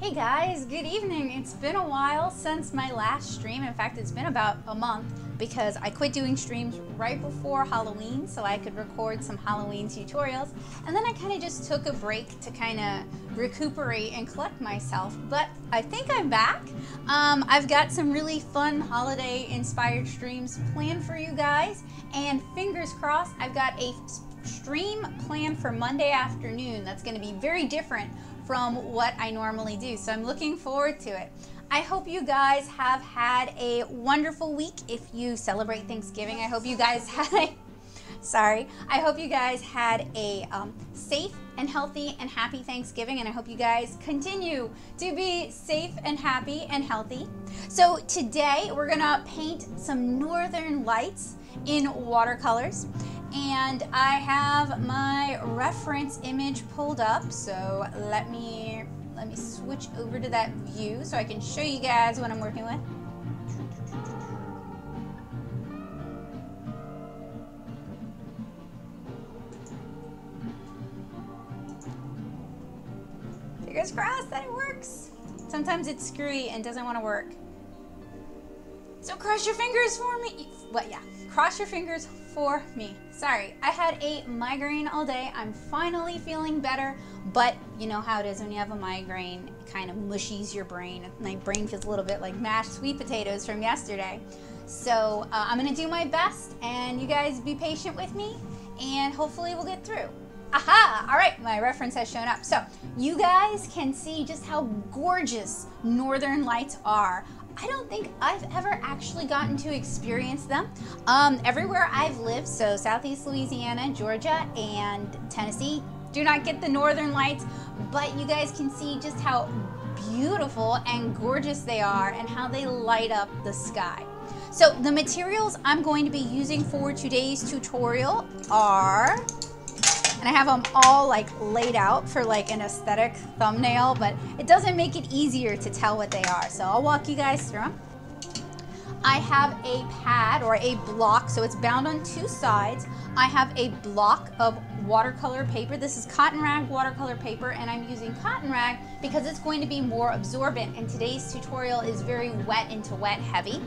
Hey guys, good evening. It's been a while since my last stream. In fact, it's been about a month because I quit doing streams right before Halloween so I could record some Halloween tutorials. And then I kind of just took a break to kind of recuperate and collect myself. But I think I'm back. Um, I've got some really fun holiday inspired streams planned for you guys. And fingers crossed, I've got a stream planned for Monday afternoon that's going to be very different from what I normally do. So I'm looking forward to it. I hope you guys have had a wonderful week. If you celebrate Thanksgiving, I hope you guys had a, sorry, I hope you guys had a um, safe and healthy and happy Thanksgiving, and I hope you guys continue to be safe and happy and healthy. So today we're gonna paint some northern lights in watercolors and I have my reference image pulled up so let me let me switch over to that view so I can show you guys what I'm working with. Fingers crossed that it works. Sometimes it's screwy and doesn't want to work. So cross your fingers for me. What yeah. Cross your fingers for me. Sorry, I had a migraine all day. I'm finally feeling better, but you know how it is when you have a migraine, it kind of mushies your brain. My brain feels a little bit like mashed sweet potatoes from yesterday. So uh, I'm gonna do my best, and you guys be patient with me, and hopefully we'll get through. Aha! All right, my reference has shown up. So you guys can see just how gorgeous Northern Lights are. I don't think I've ever actually gotten to experience them. Um, everywhere I've lived, so Southeast Louisiana, Georgia, and Tennessee, do not get the northern lights, but you guys can see just how beautiful and gorgeous they are and how they light up the sky. So the materials I'm going to be using for today's tutorial are and I have them all like laid out for like an aesthetic thumbnail, but it doesn't make it easier to tell what they are. So I'll walk you guys through them. I have a pad or a block, so it's bound on two sides. I have a block of watercolor paper. This is cotton rag watercolor paper and I'm using cotton rag because it's going to be more absorbent and today's tutorial is very wet into wet heavy.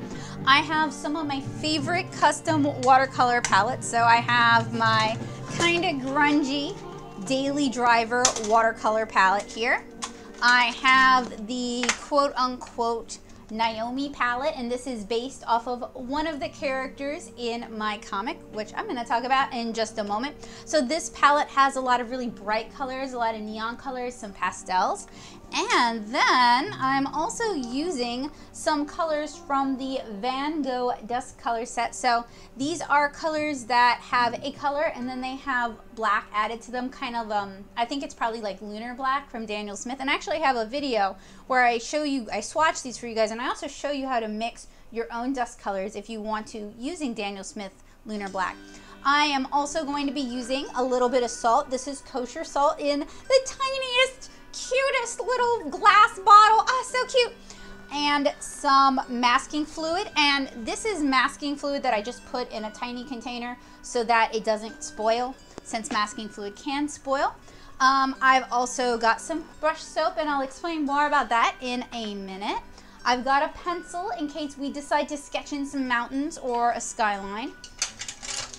I have some of my favorite custom watercolor palettes. So I have my kind of grungy Daily Driver watercolor palette here. I have the quote unquote Naomi palette, and this is based off of one of the characters in my comic, which I'm gonna talk about in just a moment. So this palette has a lot of really bright colors, a lot of neon colors, some pastels, and then I'm also using some colors from the Van Gogh Dusk Color Set. So these are colors that have a color and then they have black added to them, kind of, um, I think it's probably like Lunar Black from Daniel Smith. And I actually have a video where I show you, I swatch these for you guys, and I also show you how to mix your own dusk colors if you want to using Daniel Smith Lunar Black. I am also going to be using a little bit of salt. This is kosher salt in the tiniest cutest little glass bottle. Ah, so cute. And some masking fluid. And this is masking fluid that I just put in a tiny container so that it doesn't spoil since masking fluid can spoil. Um, I've also got some brush soap and I'll explain more about that in a minute. I've got a pencil in case we decide to sketch in some mountains or a skyline.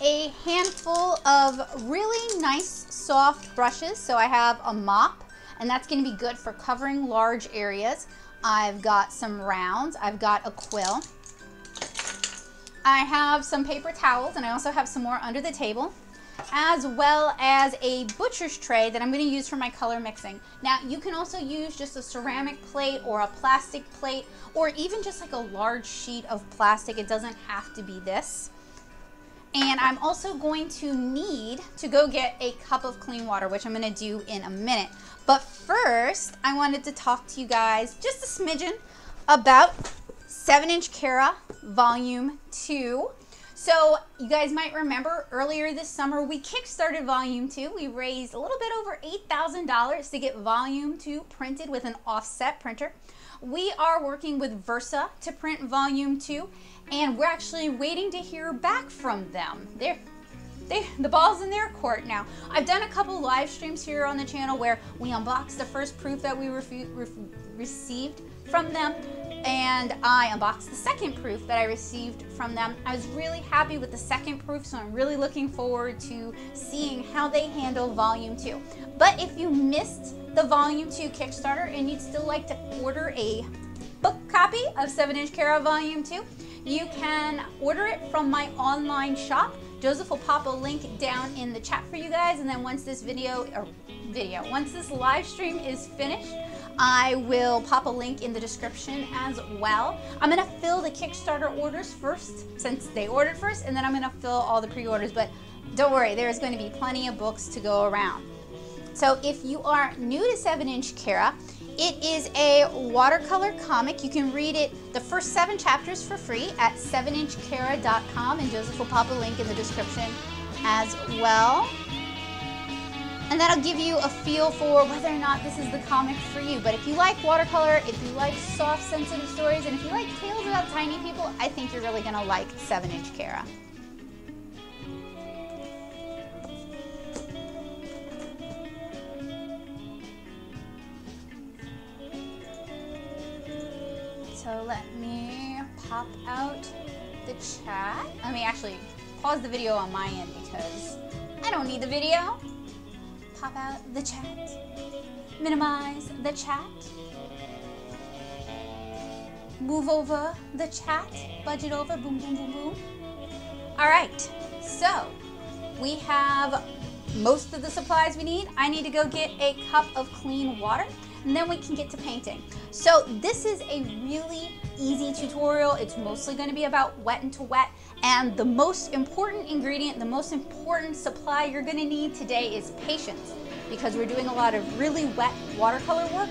A handful of really nice soft brushes. So I have a mop and that's gonna be good for covering large areas. I've got some rounds, I've got a quill. I have some paper towels and I also have some more under the table as well as a butcher's tray that I'm going to use for my color mixing. Now you can also use just a ceramic plate or a plastic plate or even just like a large sheet of plastic. It doesn't have to be this. And I'm also going to need to go get a cup of clean water, which I'm gonna do in a minute. But first, I wanted to talk to you guys just a smidgen about 7 inch Kara Volume 2. So you guys might remember earlier this summer, we kickstarted Volume 2. We raised a little bit over $8,000 to get Volume 2 printed with an offset printer. We are working with Versa to print Volume 2 and we're actually waiting to hear back from them. There, they the ball's in their court now. I've done a couple live streams here on the channel where we unboxed the first proof that we received from them and I unboxed the second proof that I received from them. I was really happy with the second proof, so I'm really looking forward to seeing how they handle volume two. But if you missed the volume two Kickstarter and you'd still like to order a book copy of 7 Inch Kara Volume 2, you can order it from my online shop. Joseph will pop a link down in the chat for you guys, and then once this video, or video, once this live stream is finished, I will pop a link in the description as well. I'm gonna fill the Kickstarter orders first, since they ordered first, and then I'm gonna fill all the pre-orders, but don't worry, there's to be plenty of books to go around. So if you are new to 7 Inch Kara, it is a watercolor comic. You can read it, the first seven chapters for free at 7inchkara.com and Joseph will pop a link in the description as well. And that'll give you a feel for whether or not this is the comic for you. But if you like watercolor, if you like soft, sensitive stories, and if you like tales about tiny people, I think you're really gonna like 7 Inch Kara. So let me pop out the chat. Let me actually pause the video on my end because I don't need the video. Pop out the chat. Minimize the chat. Move over the chat. Budget over. Boom, boom, boom, boom. All right. So we have most of the supplies we need. I need to go get a cup of clean water and then we can get to painting. So this is a really easy tutorial. It's mostly gonna be about wet into wet. And the most important ingredient, the most important supply you're gonna need today is patience because we're doing a lot of really wet watercolor work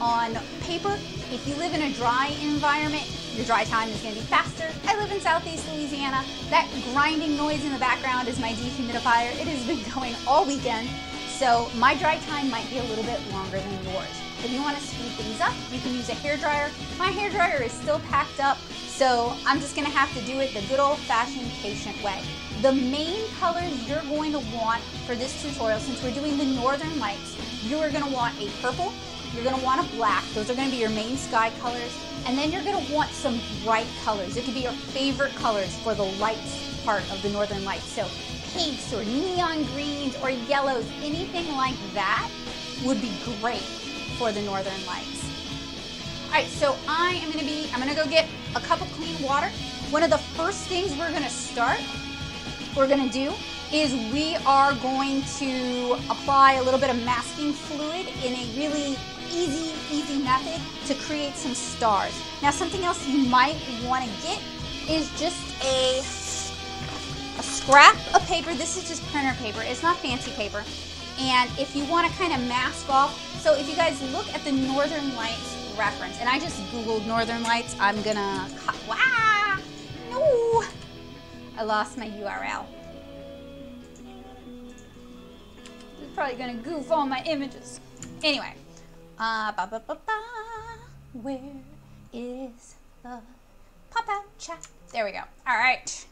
on paper. If you live in a dry environment, your dry time is gonna be faster. I live in Southeast Louisiana. That grinding noise in the background is my dehumidifier. It has been going all weekend. So my dry time might be a little bit longer than yours. If you want to speed things up, you can use a hair dryer. My hair dryer is still packed up, so I'm just gonna have to do it the good old fashioned patient way. The main colors you're going to want for this tutorial, since we're doing the Northern Lights, you are gonna want a purple, you're gonna want a black, those are gonna be your main sky colors, and then you're gonna want some bright colors. It could be your favorite colors for the lights part of the Northern Lights. So pinks or neon greens or yellows, anything like that would be great for the Northern Lights. All right, so I am gonna be, I'm gonna go get a cup of clean water. One of the first things we're gonna start, we're gonna do, is we are going to apply a little bit of masking fluid in a really easy, easy method to create some stars. Now something else you might wanna get is just a, a scrap of paper. This is just printer paper, it's not fancy paper. And if you wanna kind of mask off so if you guys look at the Northern Lights reference, and I just Googled Northern Lights, I'm gonna, wow, no, I lost my URL. It's probably gonna goof all my images. Anyway, uh, ba -ba -ba where is the pop out chat? There we go. All right.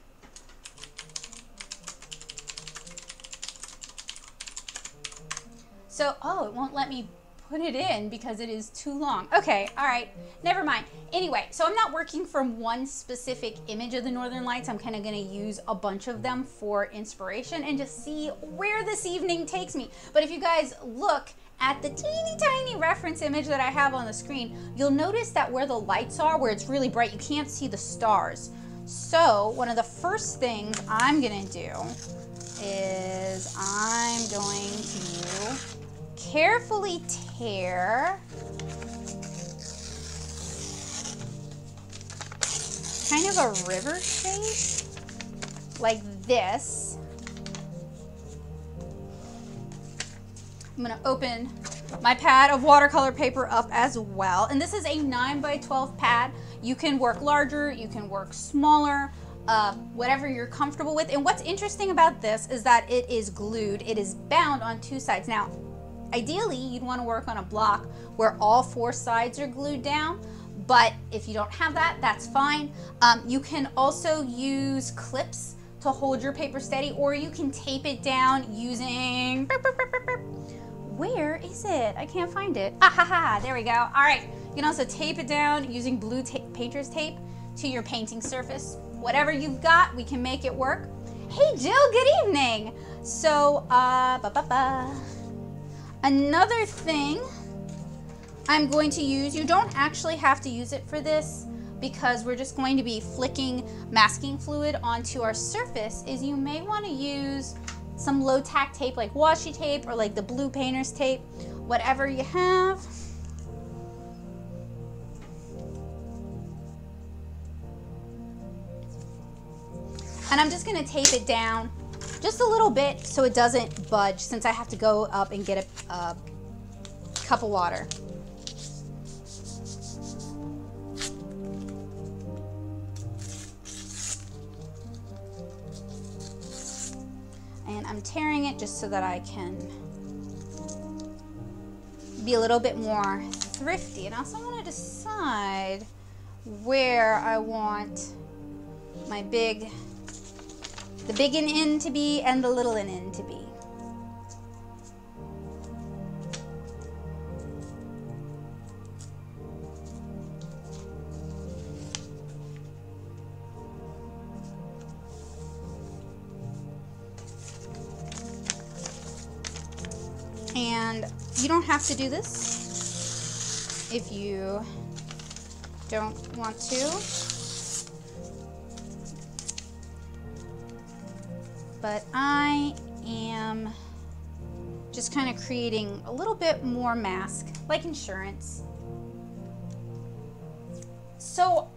So, oh, it won't let me put it in because it is too long. Okay, all right, never mind. Anyway, so I'm not working from one specific image of the Northern Lights. I'm kind of gonna use a bunch of them for inspiration and just see where this evening takes me. But if you guys look at the teeny tiny reference image that I have on the screen, you'll notice that where the lights are, where it's really bright, you can't see the stars. So one of the first things I'm gonna do is to carefully tear kind of a river shape like this. I'm gonna open my pad of watercolor paper up as well. And this is a 9 by 12 pad. You can work larger, you can work smaller, uh, whatever you're comfortable with. And what's interesting about this is that it is glued. It is bound on two sides. Now, Ideally, you'd want to work on a block where all four sides are glued down, but if you don't have that, that's fine. Um, you can also use clips to hold your paper steady or you can tape it down using, where is it? I can't find it. Ah ha ha, there we go. All right, you can also tape it down using blue ta painter's tape to your painting surface. Whatever you've got, we can make it work. Hey Jill, good evening. So, uh, ba -ba -ba. Another thing I'm going to use, you don't actually have to use it for this because we're just going to be flicking masking fluid onto our surface, is you may want to use some low tack tape like washi tape or like the blue painter's tape, whatever you have. And I'm just gonna tape it down just a little bit so it doesn't budge since I have to go up and get a, a cup of water. And I'm tearing it just so that I can be a little bit more thrifty. And I also want to decide where I want my big the big and in to be and the little and in to be. And you don't have to do this if you don't want to. But I am just kind of creating a little bit more mask, like insurance. So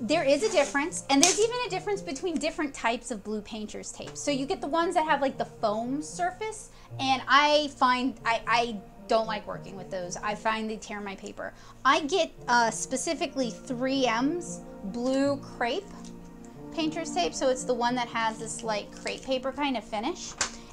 there is a difference, and there's even a difference between different types of blue painter's tape. So you get the ones that have like the foam surface, and I find I, I don't like working with those. I find they tear my paper. I get uh, specifically 3M's blue crepe painter's tape, so it's the one that has this like crepe paper kind of finish.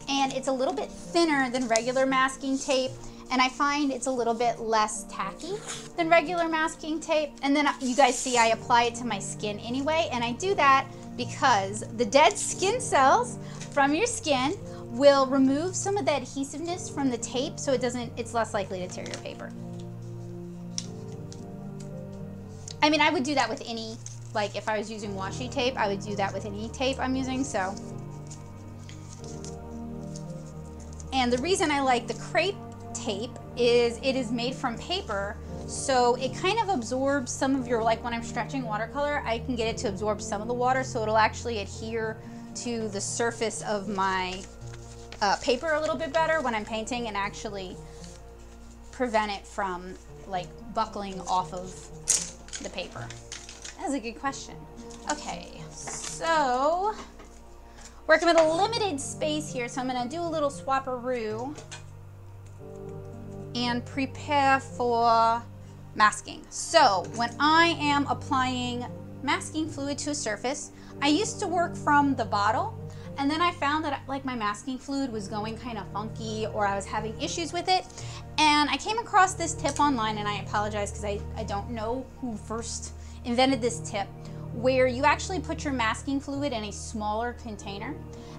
And it's a little bit thinner than regular masking tape, and I find it's a little bit less tacky than regular masking tape. And then uh, you guys see I apply it to my skin anyway, and I do that because the dead skin cells from your skin will remove some of the adhesiveness from the tape so it doesn't, it's less likely to tear your paper. I mean, I would do that with any like if I was using washi tape, I would do that with any tape I'm using, so. And the reason I like the crepe tape is it is made from paper, so it kind of absorbs some of your, like when I'm stretching watercolor, I can get it to absorb some of the water, so it'll actually adhere to the surface of my uh, paper a little bit better when I'm painting and actually prevent it from like buckling off of the paper. That's a good question. Okay, so working with a limited space here, so I'm gonna do a little swapperoo and prepare for masking. So when I am applying masking fluid to a surface, I used to work from the bottle and then I found that like my masking fluid was going kind of funky or I was having issues with it. And I came across this tip online and I apologize because I, I don't know who first invented this tip where you actually put your masking fluid in a smaller container.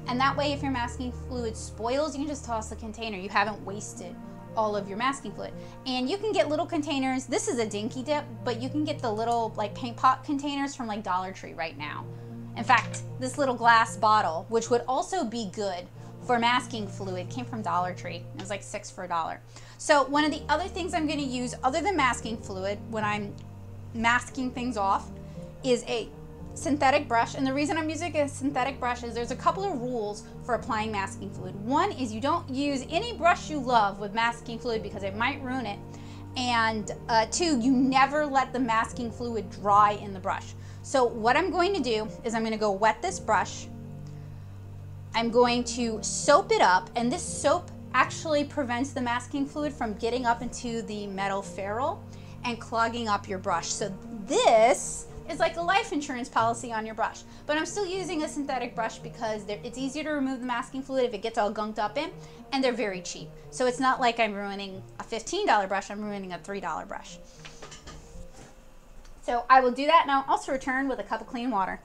And that way, if your masking fluid spoils, you can just toss the container. You haven't wasted all of your masking fluid. And you can get little containers. This is a dinky dip, but you can get the little like paint pot containers from like Dollar Tree right now. In fact, this little glass bottle, which would also be good for masking fluid, came from Dollar Tree. It was like six for a dollar. So one of the other things I'm gonna use other than masking fluid when I'm masking things off is a synthetic brush. And the reason I'm using a synthetic brush is there's a couple of rules for applying masking fluid. One is you don't use any brush you love with masking fluid because it might ruin it. And uh, two, you never let the masking fluid dry in the brush. So what I'm going to do is I'm going to go wet this brush. I'm going to soap it up and this soap actually prevents the masking fluid from getting up into the metal ferrule and clogging up your brush. So this is like a life insurance policy on your brush. But I'm still using a synthetic brush because it's easier to remove the masking fluid if it gets all gunked up in, and they're very cheap. So it's not like I'm ruining a $15 brush, I'm ruining a $3 brush. So I will do that and I'll also return with a cup of clean water.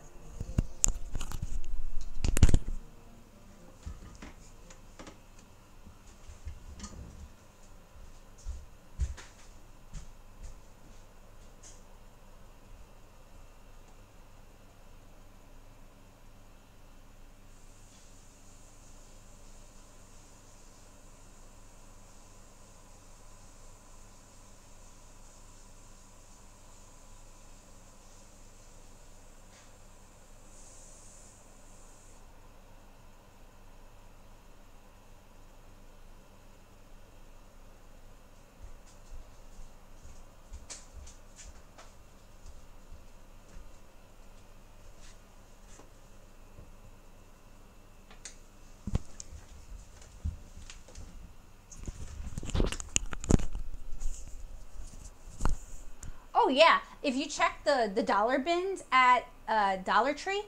Yeah, if you check the the dollar bins at uh, Dollar Tree,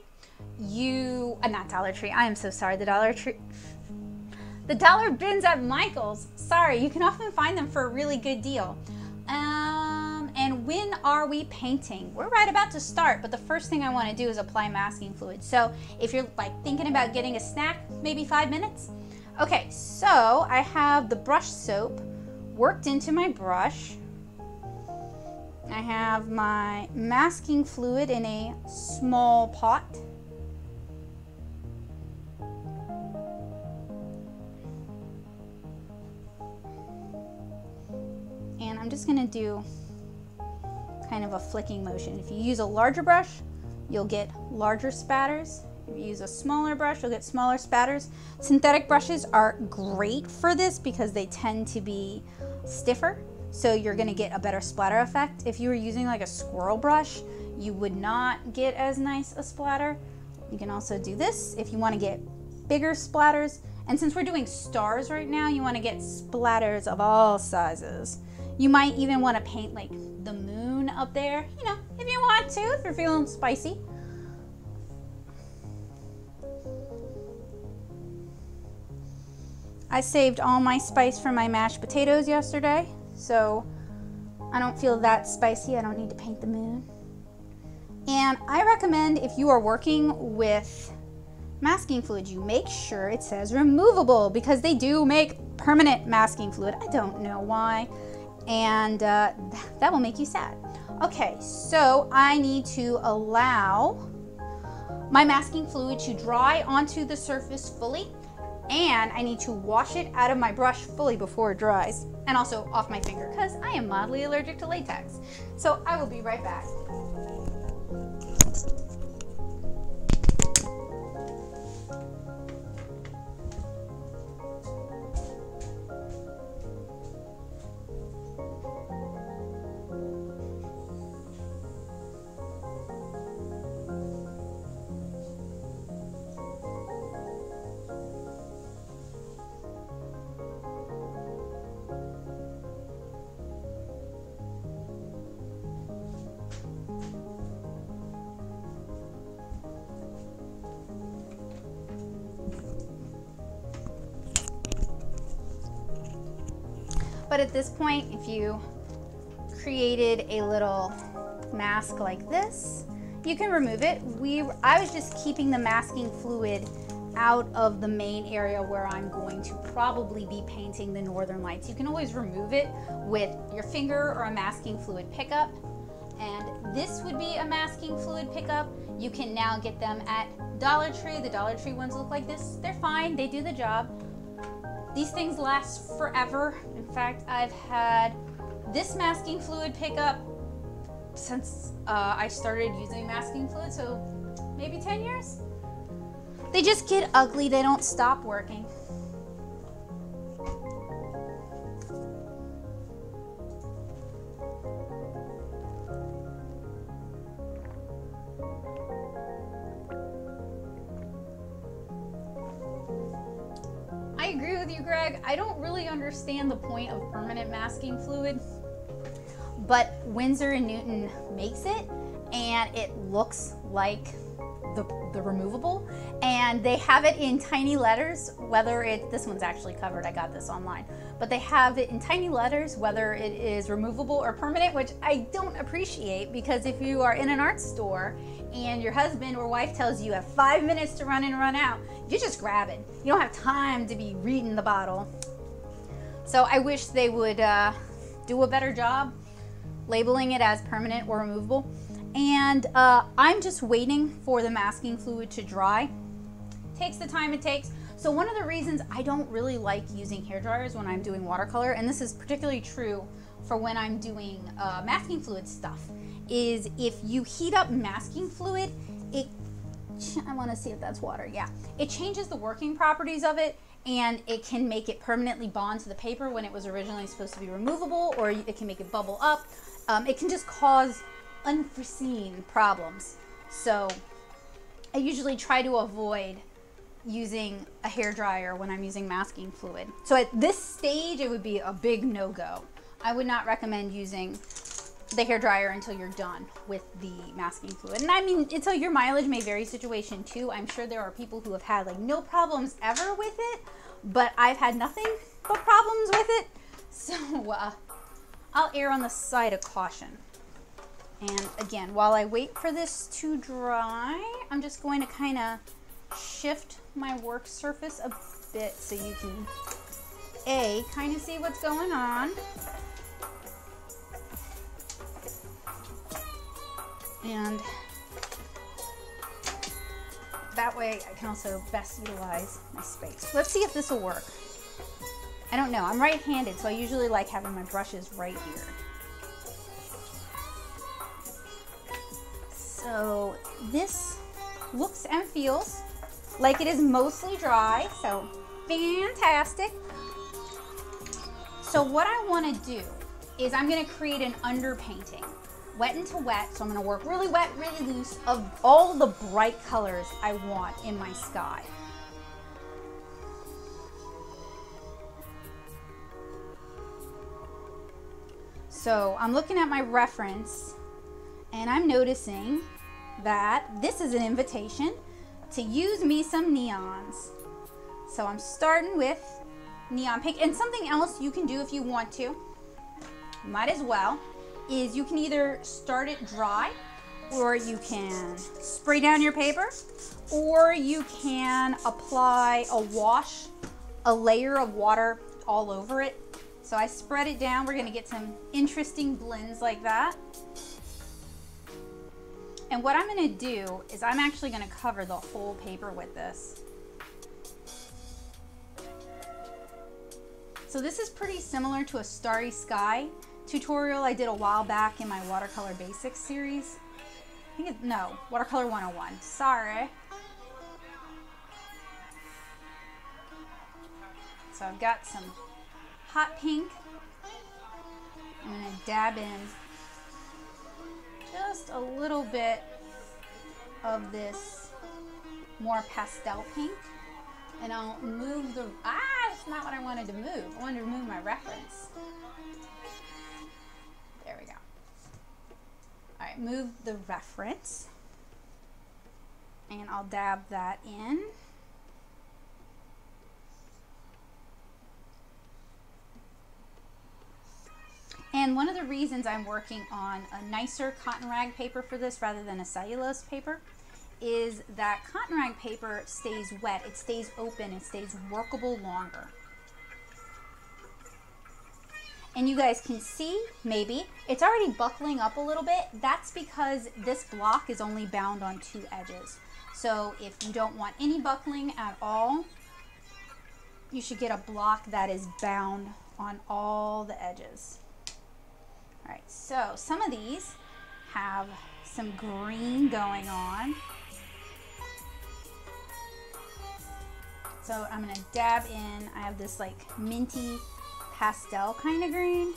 you uh, not Dollar Tree. I am so sorry. The Dollar Tree. The dollar bins at Michael's. Sorry, you can often find them for a really good deal. Um, and when are we painting? We're right about to start, but the first thing I want to do is apply masking fluid. So if you're like thinking about getting a snack, maybe five minutes. Okay, so I have the brush soap worked into my brush. I have my masking fluid in a small pot. And I'm just gonna do kind of a flicking motion. If you use a larger brush, you'll get larger spatters. If you use a smaller brush, you'll get smaller spatters. Synthetic brushes are great for this because they tend to be stiffer, so you're gonna get a better splatter effect. If you were using like a squirrel brush, you would not get as nice a splatter. You can also do this if you wanna get bigger splatters. And since we're doing stars right now, you wanna get splatters of all sizes. You might even wanna paint like the moon up there, you know, if you want to, if you're feeling spicy. I saved all my spice for my mashed potatoes yesterday, so I don't feel that spicy. I don't need to paint the moon. And I recommend if you are working with masking fluid, you make sure it says removable because they do make permanent masking fluid. I don't know why. And uh, that will make you sad. Okay, so I need to allow my masking fluid to dry onto the surface fully and I need to wash it out of my brush fully before it dries and also off my finger because I am mildly allergic to latex. So I will be right back. But at this point, if you created a little mask like this, you can remove it. We, I was just keeping the masking fluid out of the main area where I'm going to probably be painting the northern lights. You can always remove it with your finger or a masking fluid pickup. And this would be a masking fluid pickup. You can now get them at Dollar Tree. The Dollar Tree ones look like this. They're fine, they do the job. These things last forever. Fact, I've had this masking fluid pick up since uh, I started using masking fluid, so maybe 10 years. They just get ugly, they don't stop working. Understand the point of permanent masking fluid, but Winsor and Newton makes it, and it looks like the, the removable, and they have it in tiny letters. Whether it this one's actually covered, I got this online, but they have it in tiny letters whether it is removable or permanent, which I don't appreciate because if you are in an art store and your husband or wife tells you you have five minutes to run and run out, you just grab it. You don't have time to be reading the bottle. So I wish they would uh, do a better job labeling it as permanent or removable. And uh, I'm just waiting for the masking fluid to dry. Takes the time it takes. So one of the reasons I don't really like using hair dryers when I'm doing watercolor, and this is particularly true for when I'm doing uh, masking fluid stuff, is if you heat up masking fluid, it, I wanna see if that's water, yeah. It changes the working properties of it and it can make it permanently bond to the paper when it was originally supposed to be removable or it can make it bubble up. Um, it can just cause unforeseen problems. So I usually try to avoid using a hair dryer when I'm using masking fluid. So at this stage, it would be a big no-go. I would not recommend using the hair dryer until you're done with the masking fluid. And I mean, until your mileage may vary situation too. I'm sure there are people who have had like no problems ever with it, but I've had nothing but problems with it. So uh, I'll err on the side of caution. And again, while I wait for this to dry, I'm just going to kind of shift my work surface a bit so you can A, kind of see what's going on. And that way I can also best utilize my space. Let's see if this will work. I don't know, I'm right-handed, so I usually like having my brushes right here. So this looks and feels like it is mostly dry, so fantastic. So what I wanna do is I'm gonna create an underpainting, wet into wet, so I'm gonna work really wet, really loose of all the bright colors I want in my sky. So I'm looking at my reference and I'm noticing that this is an invitation to use me some neons. So I'm starting with neon pink and something else you can do if you want to, might as well, is you can either start it dry or you can spray down your paper or you can apply a wash, a layer of water all over it so I spread it down. We're gonna get some interesting blends like that. And what I'm gonna do is I'm actually gonna cover the whole paper with this. So this is pretty similar to a Starry Sky tutorial I did a while back in my Watercolor Basics series. I think it's, no, Watercolor 101, sorry. So I've got some hot pink. I'm to dab in just a little bit of this more pastel pink. And I'll move the, ah, that's not what I wanted to move. I wanted to move my reference. Move the reference. And I'll dab that in. And one of the reasons I'm working on a nicer cotton rag paper for this rather than a cellulose paper is that cotton rag paper stays wet, it stays open, it stays workable longer. And you guys can see, maybe, it's already buckling up a little bit. That's because this block is only bound on two edges. So if you don't want any buckling at all, you should get a block that is bound on all the edges. All right, so some of these have some green going on. So I'm gonna dab in, I have this like minty pastel kind of green.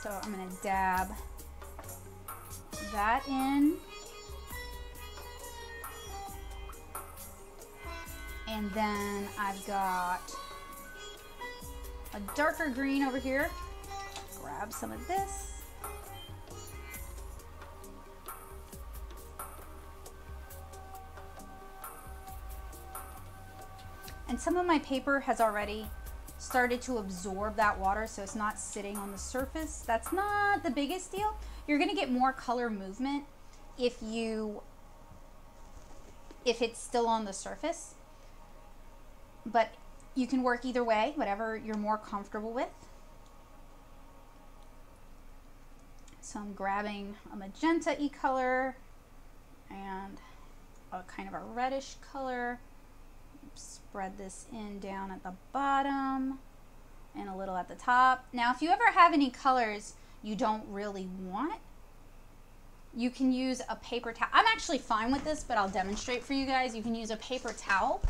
So I'm gonna dab that in. And then I've got a darker green over here grab some of this. And some of my paper has already started to absorb that water so it's not sitting on the surface. That's not the biggest deal. You're gonna get more color movement if you if it's still on the surface. But you can work either way, whatever you're more comfortable with. So I'm grabbing a magenta e color and a kind of a reddish color. Spread this in down at the bottom and a little at the top. Now, if you ever have any colors you don't really want, you can use a paper towel. I'm actually fine with this, but I'll demonstrate for you guys. You can use a paper towel.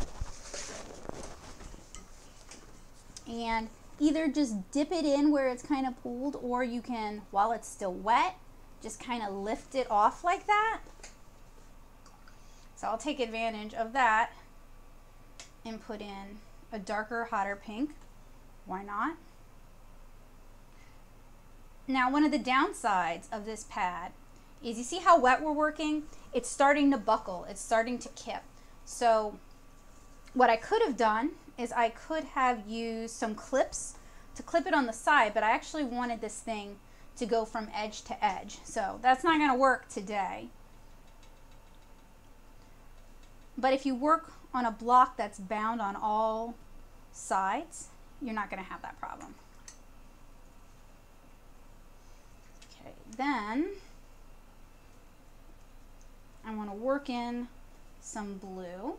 And either just dip it in where it's kind of pooled or you can, while it's still wet, just kind of lift it off like that. So I'll take advantage of that and put in a darker, hotter pink. Why not? Now, one of the downsides of this pad is you see how wet we're working? It's starting to buckle, it's starting to kip. So what I could have done is I could have used some clips to clip it on the side, but I actually wanted this thing to go from edge to edge. So that's not gonna work today. But if you work on a block that's bound on all sides, you're not gonna have that problem. Okay, then I wanna work in some blue.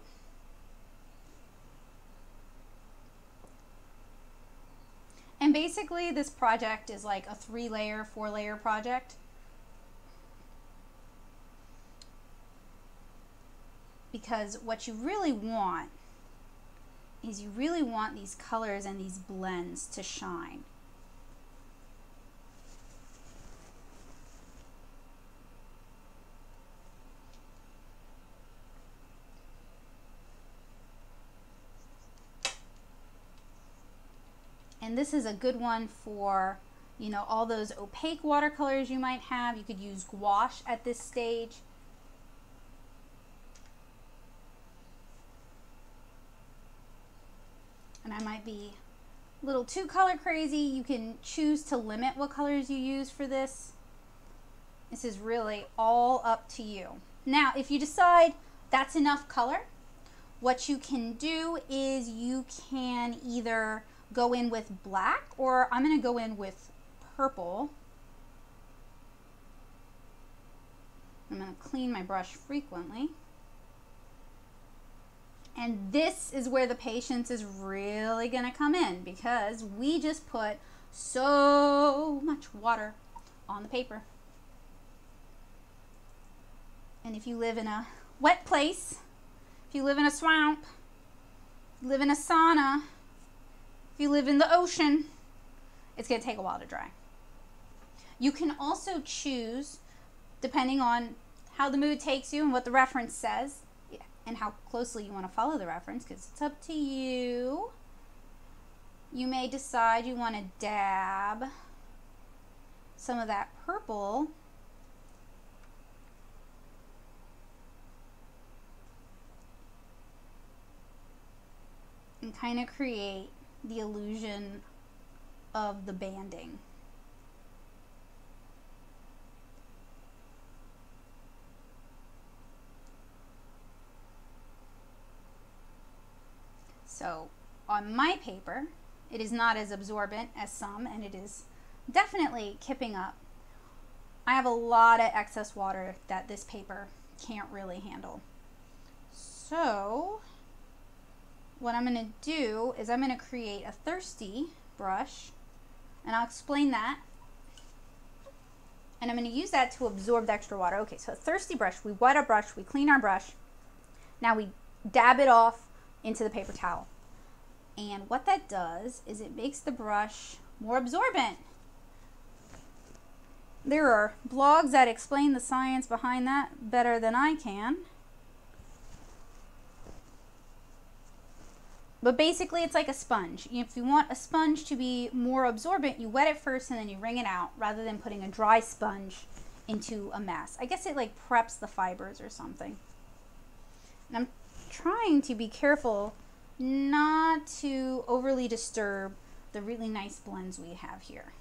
And basically this project is like a three layer, four layer project. Because what you really want is you really want these colors and these blends to shine. And this is a good one for, you know, all those opaque watercolors you might have. You could use gouache at this stage. And I might be a little too color crazy. You can choose to limit what colors you use for this. This is really all up to you. Now, if you decide that's enough color, what you can do is you can either go in with black or I'm going to go in with purple. I'm going to clean my brush frequently. And this is where the patience is really going to come in because we just put so much water on the paper. And if you live in a wet place, if you live in a swamp, live in a sauna, if you live in the ocean, it's going to take a while to dry. You can also choose, depending on how the mood takes you and what the reference says, and how closely you want to follow the reference, because it's up to you. You may decide you want to dab some of that purple and kind of create the illusion of the banding. So on my paper, it is not as absorbent as some and it is definitely kipping up. I have a lot of excess water that this paper can't really handle. So what I'm going to do is I'm going to create a thirsty brush and I'll explain that and I'm going to use that to absorb the extra water. Okay, so a thirsty brush, we wet our brush, we clean our brush, now we dab it off into the paper towel. And what that does is it makes the brush more absorbent. There are blogs that explain the science behind that better than I can. But basically it's like a sponge. If you want a sponge to be more absorbent, you wet it first and then you wring it out rather than putting a dry sponge into a mess. I guess it like preps the fibers or something. And I'm trying to be careful not to overly disturb the really nice blends we have here.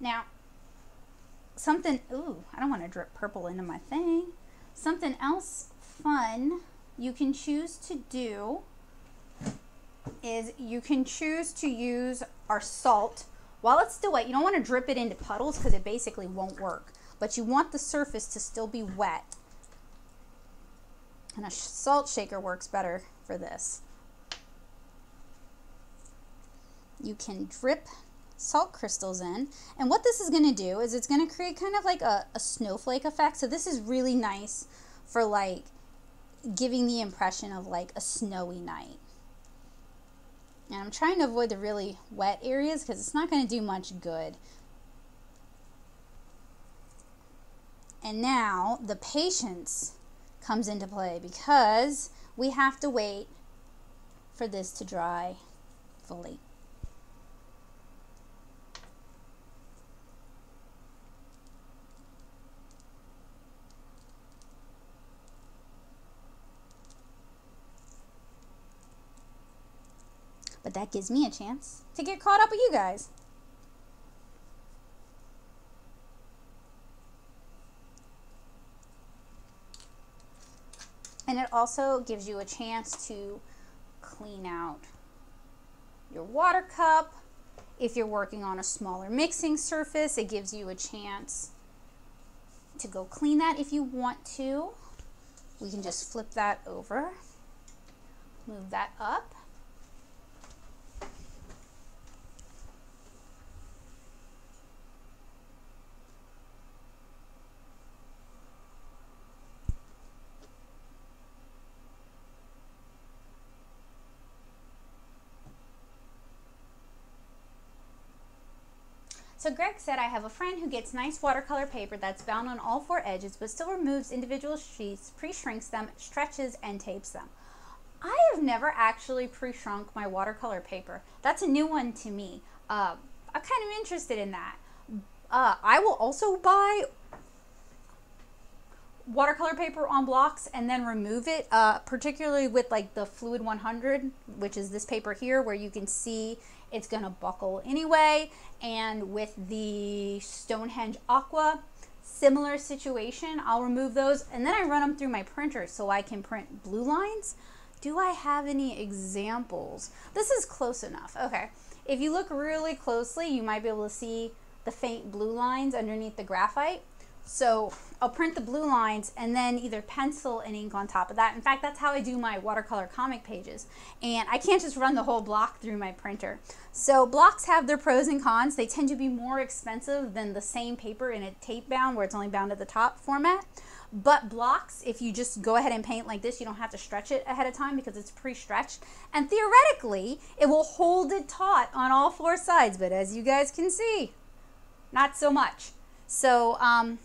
Now, something, ooh, I don't want to drip purple into my thing. Something else fun you can choose to do is you can choose to use our salt while it's still wet. You don't want to drip it into puddles because it basically won't work. But you want the surface to still be wet. And a salt shaker works better for this. You can drip salt crystals in. And what this is going to do is it's going to create kind of like a, a snowflake effect. So this is really nice for like giving the impression of like a snowy night. And I'm trying to avoid the really wet areas because it's not going to do much good. And now the patience comes into play because we have to wait for this to dry fully. But that gives me a chance to get caught up with you guys. And it also gives you a chance to clean out your water cup. If you're working on a smaller mixing surface, it gives you a chance to go clean that if you want to. We can just flip that over, move that up. So Greg said, I have a friend who gets nice watercolor paper that's bound on all four edges, but still removes individual sheets, pre-shrinks them, stretches, and tapes them. I have never actually pre-shrunk my watercolor paper. That's a new one to me. Uh, I'm kind of interested in that. Uh, I will also buy watercolor paper on blocks and then remove it, uh, particularly with like the Fluid 100, which is this paper here where you can see it's going to buckle anyway. And with the Stonehenge Aqua, similar situation. I'll remove those and then I run them through my printer so I can print blue lines. Do I have any examples? This is close enough. Okay. If you look really closely, you might be able to see the faint blue lines underneath the graphite. So I'll print the blue lines and then either pencil and ink on top of that. In fact, that's how I do my watercolor comic pages. And I can't just run the whole block through my printer. So blocks have their pros and cons. They tend to be more expensive than the same paper in a tape bound where it's only bound at the top format. But blocks, if you just go ahead and paint like this, you don't have to stretch it ahead of time because it's pre-stretched. And theoretically, it will hold it taut on all four sides. But as you guys can see, not so much. So, um,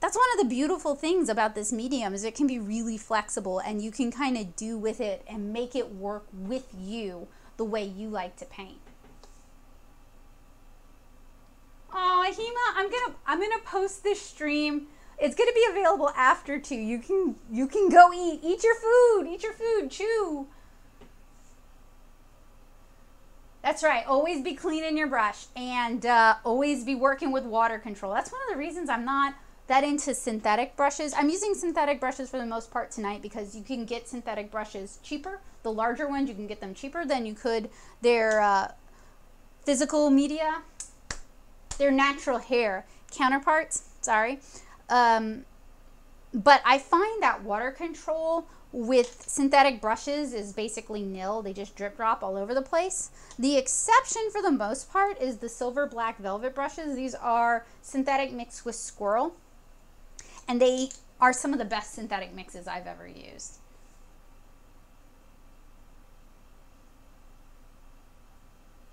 that's one of the beautiful things about this medium is it can be really flexible and you can kind of do with it and make it work with you the way you like to paint. Oh, Hema, I'm gonna I'm gonna post this stream. It's gonna be available after too. You can you can go eat. Eat your food. Eat your food. Chew. That's right. Always be cleaning your brush and uh, always be working with water control. That's one of the reasons I'm not that into synthetic brushes. I'm using synthetic brushes for the most part tonight because you can get synthetic brushes cheaper. The larger ones, you can get them cheaper than you could their uh, physical media, their natural hair counterparts, sorry. Um, but I find that water control with synthetic brushes is basically nil. They just drip drop all over the place. The exception for the most part is the silver black velvet brushes. These are synthetic mixed with squirrel and they are some of the best synthetic mixes I've ever used.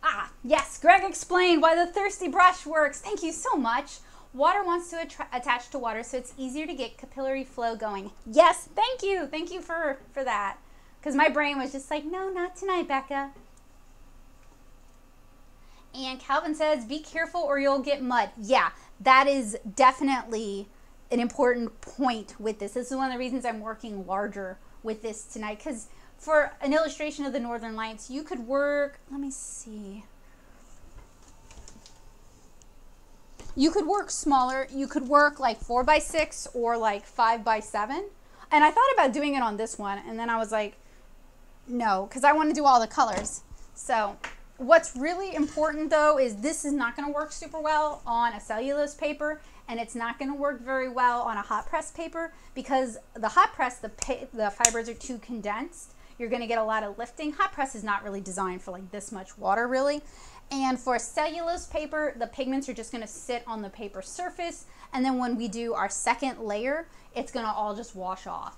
Ah, yes, Greg explained why the thirsty brush works. Thank you so much. Water wants to attach to water, so it's easier to get capillary flow going. Yes, thank you. Thank you for, for that. Because my brain was just like, no, not tonight, Becca. And Calvin says, be careful or you'll get mud. Yeah, that is definitely an important point with this. This is one of the reasons I'm working larger with this tonight because for an illustration of the Northern Lights, you could work, let me see. You could work smaller. You could work like four by six or like five by seven. And I thought about doing it on this one and then I was like, no, because I want to do all the colors. So what's really important though is this is not going to work super well on a cellulose paper and it's not going to work very well on a hot press paper because the hot press, the, the fibers are too condensed. You're going to get a lot of lifting. Hot press is not really designed for like this much water really. And for cellulose paper, the pigments are just going to sit on the paper surface. And then when we do our second layer, it's going to all just wash off.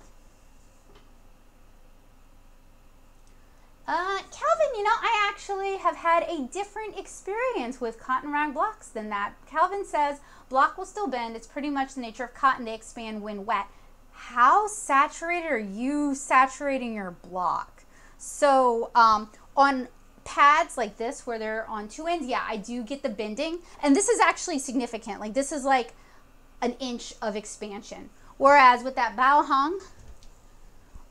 Uh, Calvin, you know, I actually have had a different experience with cotton rag blocks than that. Calvin says, block will still bend. It's pretty much the nature of cotton. They expand when wet. How saturated are you saturating your block? So um, on pads like this where they're on two ends, yeah, I do get the bending. And this is actually significant. Like this is like an inch of expansion. Whereas with that Baohong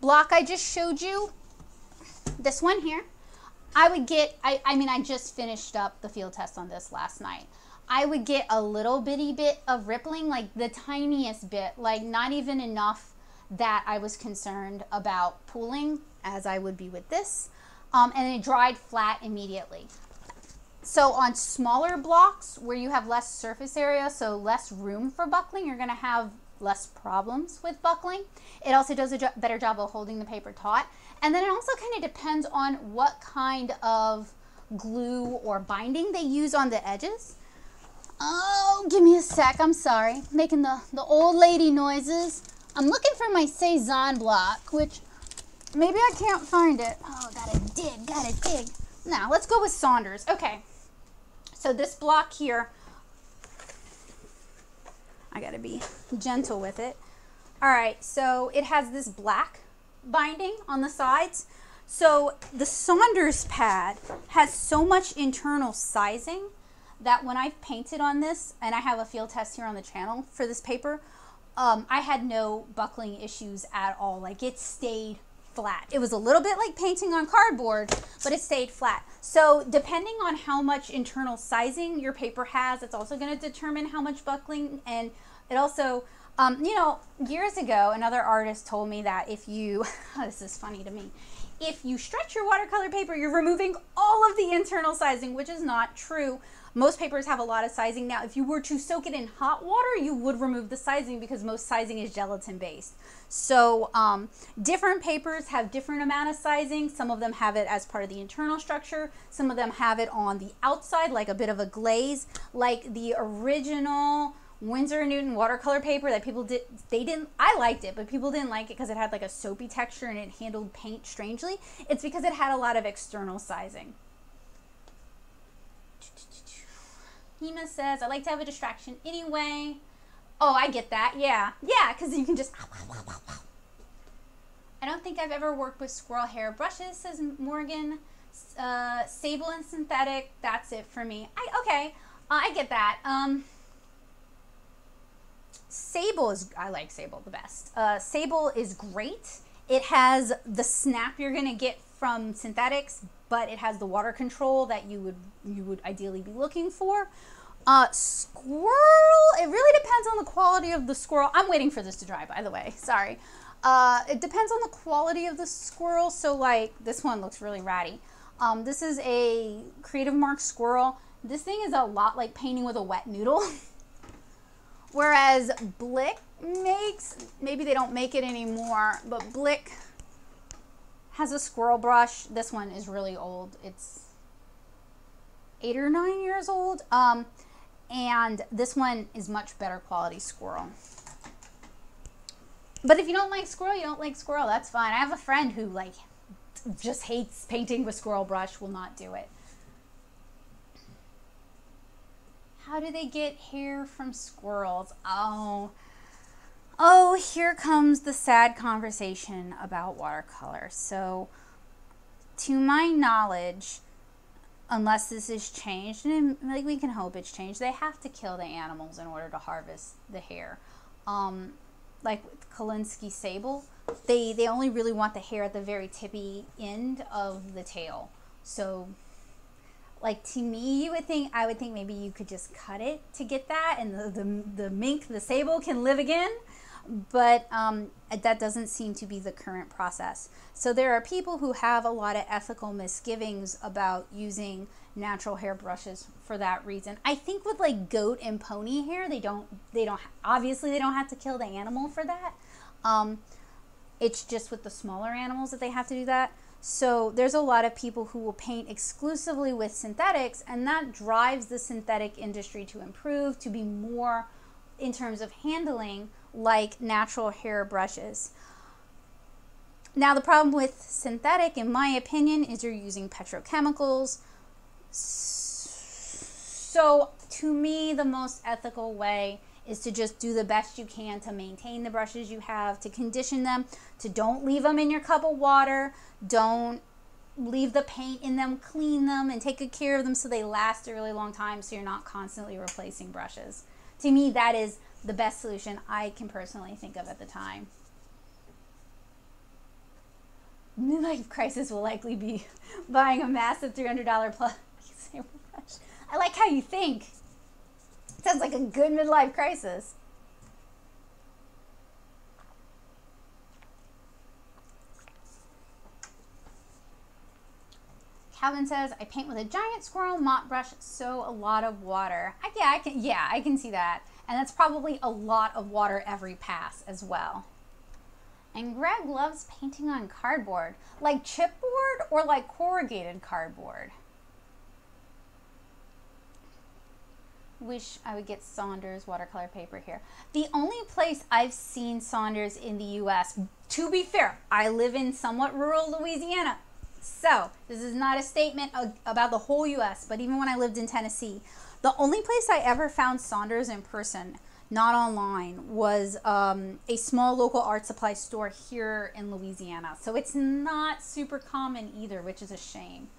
block I just showed you, this one here, I would get, I, I mean, I just finished up the field test on this last night. I would get a little bitty bit of rippling, like the tiniest bit, like not even enough that I was concerned about pooling as I would be with this. Um, and it dried flat immediately. So on smaller blocks where you have less surface area, so less room for buckling, you're going to have less problems with buckling. It also does a jo better job of holding the paper taut. And then it also kind of depends on what kind of glue or binding they use on the edges. Oh, give me a sec. I'm sorry. Making the, the old lady noises. I'm looking for my Cezanne block, which maybe I can't find it. Oh, gotta dig, gotta dig. Now, let's go with Saunders. Okay. So this block here, I gotta be gentle with it. All right, so it has this black binding on the sides. So the Saunders pad has so much internal sizing that when I've painted on this, and I have a field test here on the channel for this paper, um, I had no buckling issues at all. Like it stayed flat. It was a little bit like painting on cardboard, but it stayed flat. So depending on how much internal sizing your paper has, it's also going to determine how much buckling and it also um, you know, years ago, another artist told me that if you, this is funny to me, if you stretch your watercolor paper, you're removing all of the internal sizing, which is not true. Most papers have a lot of sizing. Now, if you were to soak it in hot water, you would remove the sizing because most sizing is gelatin based. So um, different papers have different amount of sizing. Some of them have it as part of the internal structure. Some of them have it on the outside, like a bit of a glaze, like the original Winsor Newton watercolor paper that people did they didn't I liked it but people didn't like it because it had like a soapy texture and it handled paint strangely it's because it had a lot of external sizing Hema says I like to have a distraction anyway. Oh I get that. Yeah. Yeah because you can just I don't think I've ever worked with squirrel hair brushes says Morgan. Uh, sable and synthetic. That's it for me. I okay. Uh, I get that. Um Sable is, I like Sable the best. Uh, Sable is great. It has the snap you're gonna get from synthetics, but it has the water control that you would you would ideally be looking for. Uh, squirrel, it really depends on the quality of the squirrel. I'm waiting for this to dry, by the way. Sorry. Uh, it depends on the quality of the squirrel. So, like, this one looks really ratty. Um, this is a Creative Mark squirrel. This thing is a lot like painting with a wet noodle. Whereas Blick makes, maybe they don't make it anymore, but Blick has a squirrel brush. This one is really old. It's eight or nine years old. Um, and this one is much better quality squirrel. But if you don't like squirrel, you don't like squirrel. That's fine. I have a friend who like just hates painting with squirrel brush, will not do it. How do they get hair from squirrels? Oh, oh, here comes the sad conversation about watercolor. So, to my knowledge, unless this is changed, and like we can hope it's changed, they have to kill the animals in order to harvest the hair. Um, like with Kolinsky sable, they they only really want the hair at the very tippy end of the tail. So like to me you would think i would think maybe you could just cut it to get that and the, the, the mink the sable can live again but um, that doesn't seem to be the current process. So there are people who have a lot of ethical misgivings about using natural hair brushes for that reason. I think with like goat and pony hair they don't they don't obviously they don't have to kill the animal for that. Um, it's just with the smaller animals that they have to do that. So there's a lot of people who will paint exclusively with synthetics, and that drives the synthetic industry to improve, to be more in terms of handling like natural hair brushes. Now, the problem with synthetic, in my opinion, is you're using petrochemicals. So, to me, the most ethical way is to just do the best you can to maintain the brushes you have, to condition them, to don't leave them in your cup of water, don't leave the paint in them, clean them, and take good care of them so they last a really long time so you're not constantly replacing brushes. To me, that is the best solution I can personally think of at the time. Midlife crisis will likely be buying a massive $300 plus. I like how you think. Sounds like a good midlife crisis. Calvin says, I paint with a giant squirrel mop brush, so a lot of water. I, yeah, I can, yeah, I can see that. And that's probably a lot of water every pass as well. And Greg loves painting on cardboard, like chipboard or like corrugated cardboard. Wish I would get Saunders watercolor paper here. The only place I've seen Saunders in the US, to be fair, I live in somewhat rural Louisiana. So, this is not a statement about the whole US, but even when I lived in Tennessee, the only place I ever found Saunders in person, not online, was um, a small local art supply store here in Louisiana. So, it's not super common either, which is a shame.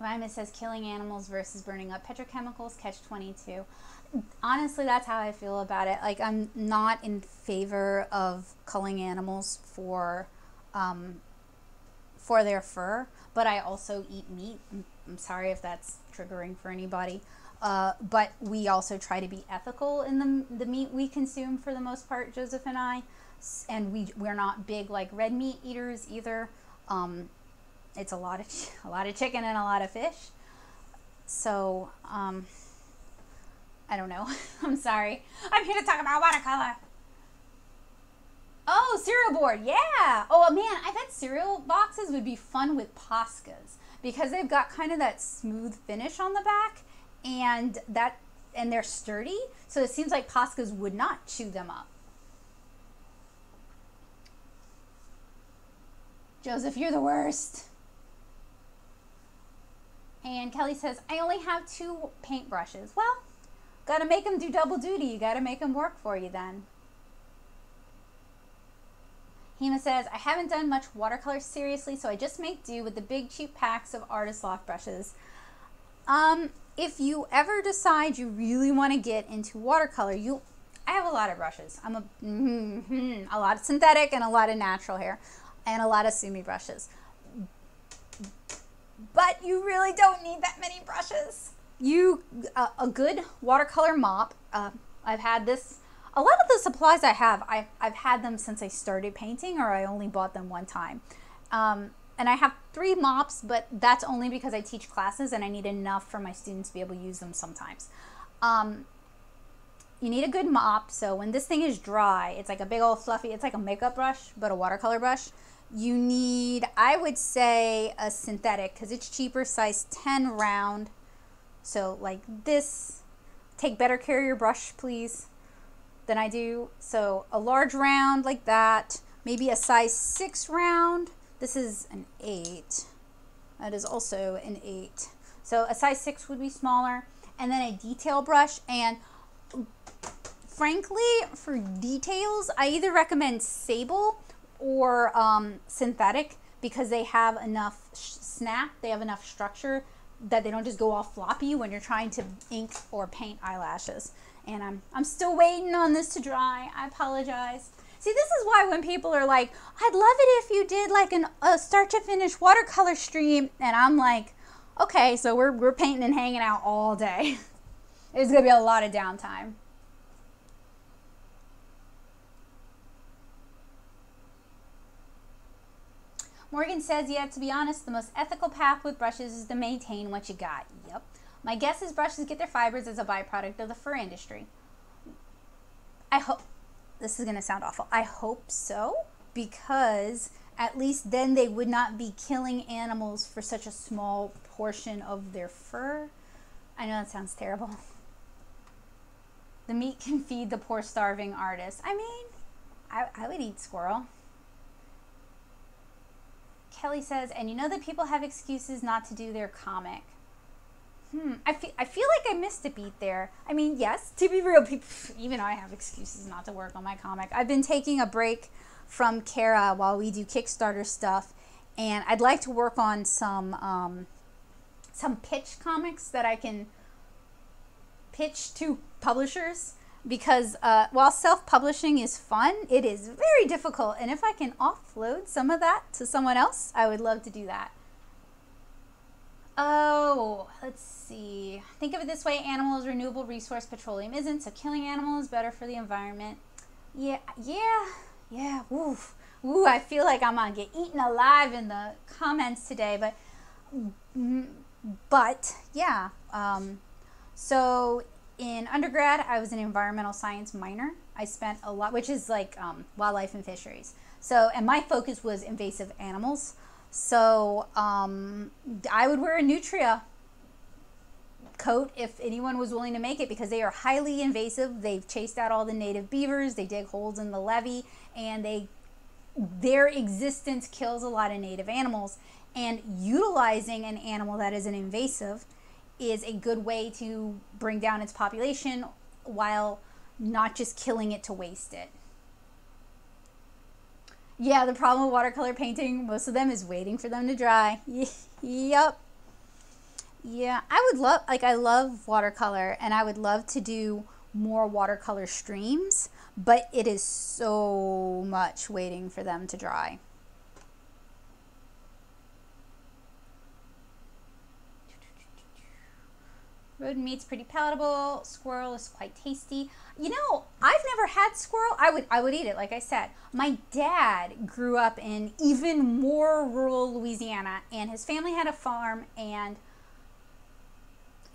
Ryma says killing animals versus burning up petrochemicals, catch 22. Honestly, that's how I feel about it. Like, I'm not in favor of culling animals for, um, for their fur, but I also eat meat. I'm, I'm sorry if that's triggering for anybody. Uh, but we also try to be ethical in the, the meat we consume for the most part, Joseph and I. And we, we're not big like red meat eaters either. Um, it's a lot of a lot of chicken and a lot of fish. So um, I don't know. I'm sorry. I'm here to talk about watercolor. Oh, cereal board, yeah. Oh man, I bet cereal boxes would be fun with Poscas because they've got kind of that smooth finish on the back, and that and they're sturdy. So it seems like Poscas would not chew them up. Joseph, you're the worst. And Kelly says, I only have two paintbrushes. Well, got to make them do double duty. You got to make them work for you then. Hema says, I haven't done much watercolor seriously, so I just make do with the big cheap packs of Artist Loft brushes. Um, if you ever decide you really want to get into watercolor, you I have a lot of brushes. I'm a mm -hmm, a lot of synthetic and a lot of natural hair and a lot of Sumi brushes but you really don't need that many brushes. You, uh, a good watercolor mop, uh, I've had this, a lot of the supplies I have, I, I've had them since I started painting or I only bought them one time. Um, and I have three mops, but that's only because I teach classes and I need enough for my students to be able to use them sometimes. Um, you need a good mop, so when this thing is dry, it's like a big old fluffy, it's like a makeup brush, but a watercolor brush you need, I would say, a synthetic because it's cheaper, size 10 round. So like this, take better care of your brush, please, than I do. So a large round like that, maybe a size 6 round. This is an 8. That is also an 8. So a size 6 would be smaller. And then a detail brush. And frankly, for details, I either recommend Sable or um, synthetic because they have enough snap, they have enough structure that they don't just go all floppy when you're trying to ink or paint eyelashes. And I'm, I'm still waiting on this to dry. I apologize. See, this is why when people are like, I'd love it if you did like an, a start to finish watercolor stream. And I'm like, okay, so we're, we're painting and hanging out all day. It's going to be a lot of downtime. Morgan says, yeah, to be honest, the most ethical path with brushes is to maintain what you got. Yep. My guess is brushes get their fibers as a byproduct of the fur industry. I hope, this is going to sound awful. I hope so, because at least then they would not be killing animals for such a small portion of their fur. I know that sounds terrible. The meat can feed the poor starving artist. I mean, I, I would eat squirrel. Kelly says, and you know that people have excuses not to do their comic. Hmm. I feel, I feel like I missed a beat there. I mean, yes, to be real, people, even I have excuses not to work on my comic. I've been taking a break from Kara while we do Kickstarter stuff, and I'd like to work on some um, some pitch comics that I can pitch to publishers because uh, while self-publishing is fun, it is very difficult, and if I can offload some of that to someone else, I would love to do that. Oh, let's see. Think of it this way: animals, renewable resource, petroleum isn't. So killing animals is better for the environment. Yeah, yeah, yeah. Ooh, ooh. I feel like I'm gonna get eaten alive in the comments today, but, mm, but yeah. Um, so in undergrad, I was an environmental science minor. I spent a lot, which is like um, wildlife and fisheries. So, and my focus was invasive animals. So um, I would wear a nutria coat if anyone was willing to make it because they are highly invasive. They've chased out all the native beavers. They dig holes in the levee, and they their existence kills a lot of native animals. And utilizing an animal that is an invasive is a good way to bring down its population while not just killing it to waste it. Yeah, the problem with watercolor painting, most of them is waiting for them to dry. yep. Yeah, I would love, like, I love watercolor and I would love to do more watercolor streams, but it is so much waiting for them to dry. Rodent meat's pretty palatable. Squirrel is quite tasty. You know, I've never had squirrel. I would I would eat it, like I said. My dad grew up in even more rural Louisiana, and his family had a farm, and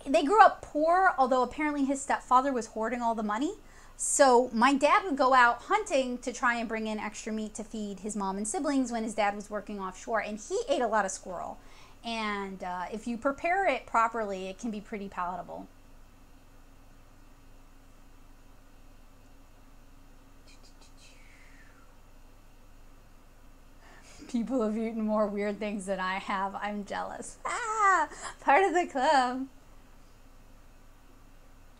they grew up poor, although apparently his stepfather was hoarding all the money. So my dad would go out hunting to try and bring in extra meat to feed his mom and siblings when his dad was working offshore, and he ate a lot of squirrel. And uh, if you prepare it properly, it can be pretty palatable. People have eaten more weird things than I have. I'm jealous. Ah, part of the club.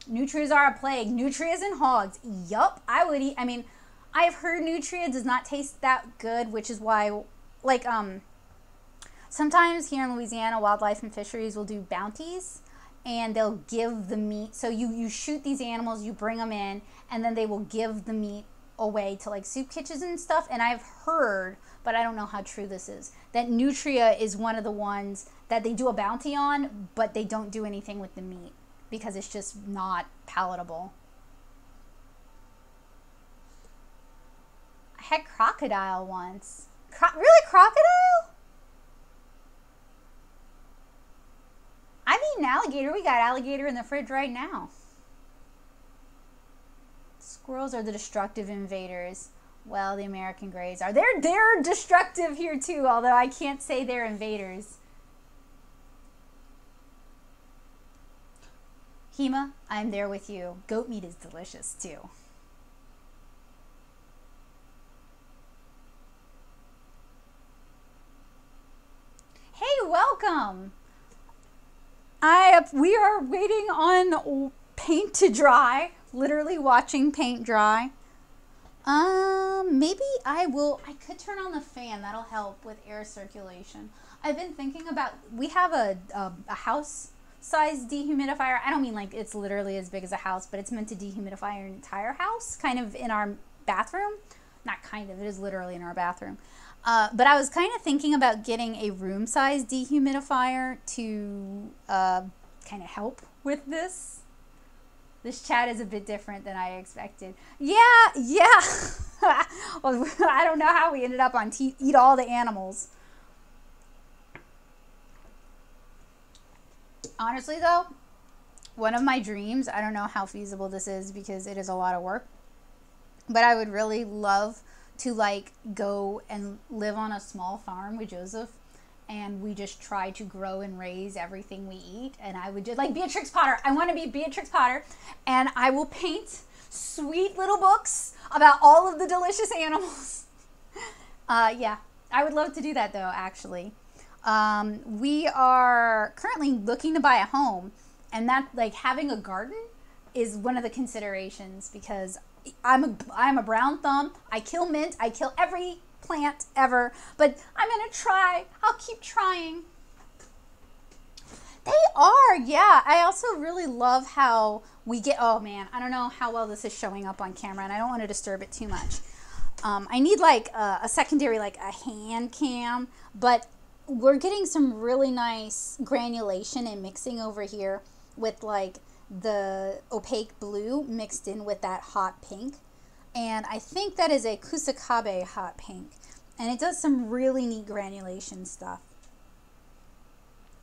Nutrias are a plague. Nutrias and hogs. Yup, I would eat. I mean, I've heard nutria does not taste that good, which is why, like, um, Sometimes here in Louisiana, wildlife and fisheries will do bounties and they'll give the meat. So you, you shoot these animals, you bring them in, and then they will give the meat away to like soup kitchens and stuff. And I've heard, but I don't know how true this is, that Nutria is one of the ones that they do a bounty on, but they don't do anything with the meat because it's just not palatable. I had crocodile once. Cro- really, crocodile? I've eaten alligator. We got alligator in the fridge right now. Squirrels are the destructive invaders. Well, the American greys are. They're they're destructive here too, although I can't say they're invaders. Hema, I'm there with you. Goat meat is delicious too. Hey, welcome. I we are waiting on paint to dry. Literally watching paint dry. Um, maybe I will. I could turn on the fan. That'll help with air circulation. I've been thinking about. We have a a, a house size dehumidifier. I don't mean like it's literally as big as a house, but it's meant to dehumidify your entire house, kind of in our bathroom. Not kind of. It is literally in our bathroom. Uh, but I was kind of thinking about getting a room size dehumidifier to uh, kind of help with this. This chat is a bit different than I expected. Yeah, yeah. well, I don't know how we ended up on eat all the animals. Honestly, though, one of my dreams, I don't know how feasible this is because it is a lot of work, but I would really love to like go and live on a small farm with Joseph and we just try to grow and raise everything we eat and I would just like Beatrix Potter. I want to be Beatrix Potter and I will paint sweet little books about all of the delicious animals. uh, yeah, I would love to do that though, actually. Um, we are currently looking to buy a home and that like having a garden is one of the considerations because I'm a I'm a brown thumb. I kill mint. I kill every plant ever. But I'm gonna try. I'll keep trying. They are, yeah. I also really love how we get. Oh man, I don't know how well this is showing up on camera, and I don't want to disturb it too much. Um, I need like a, a secondary, like a hand cam, but we're getting some really nice granulation and mixing over here with like the opaque blue mixed in with that hot pink. And I think that is a Kusakabe hot pink. And it does some really neat granulation stuff.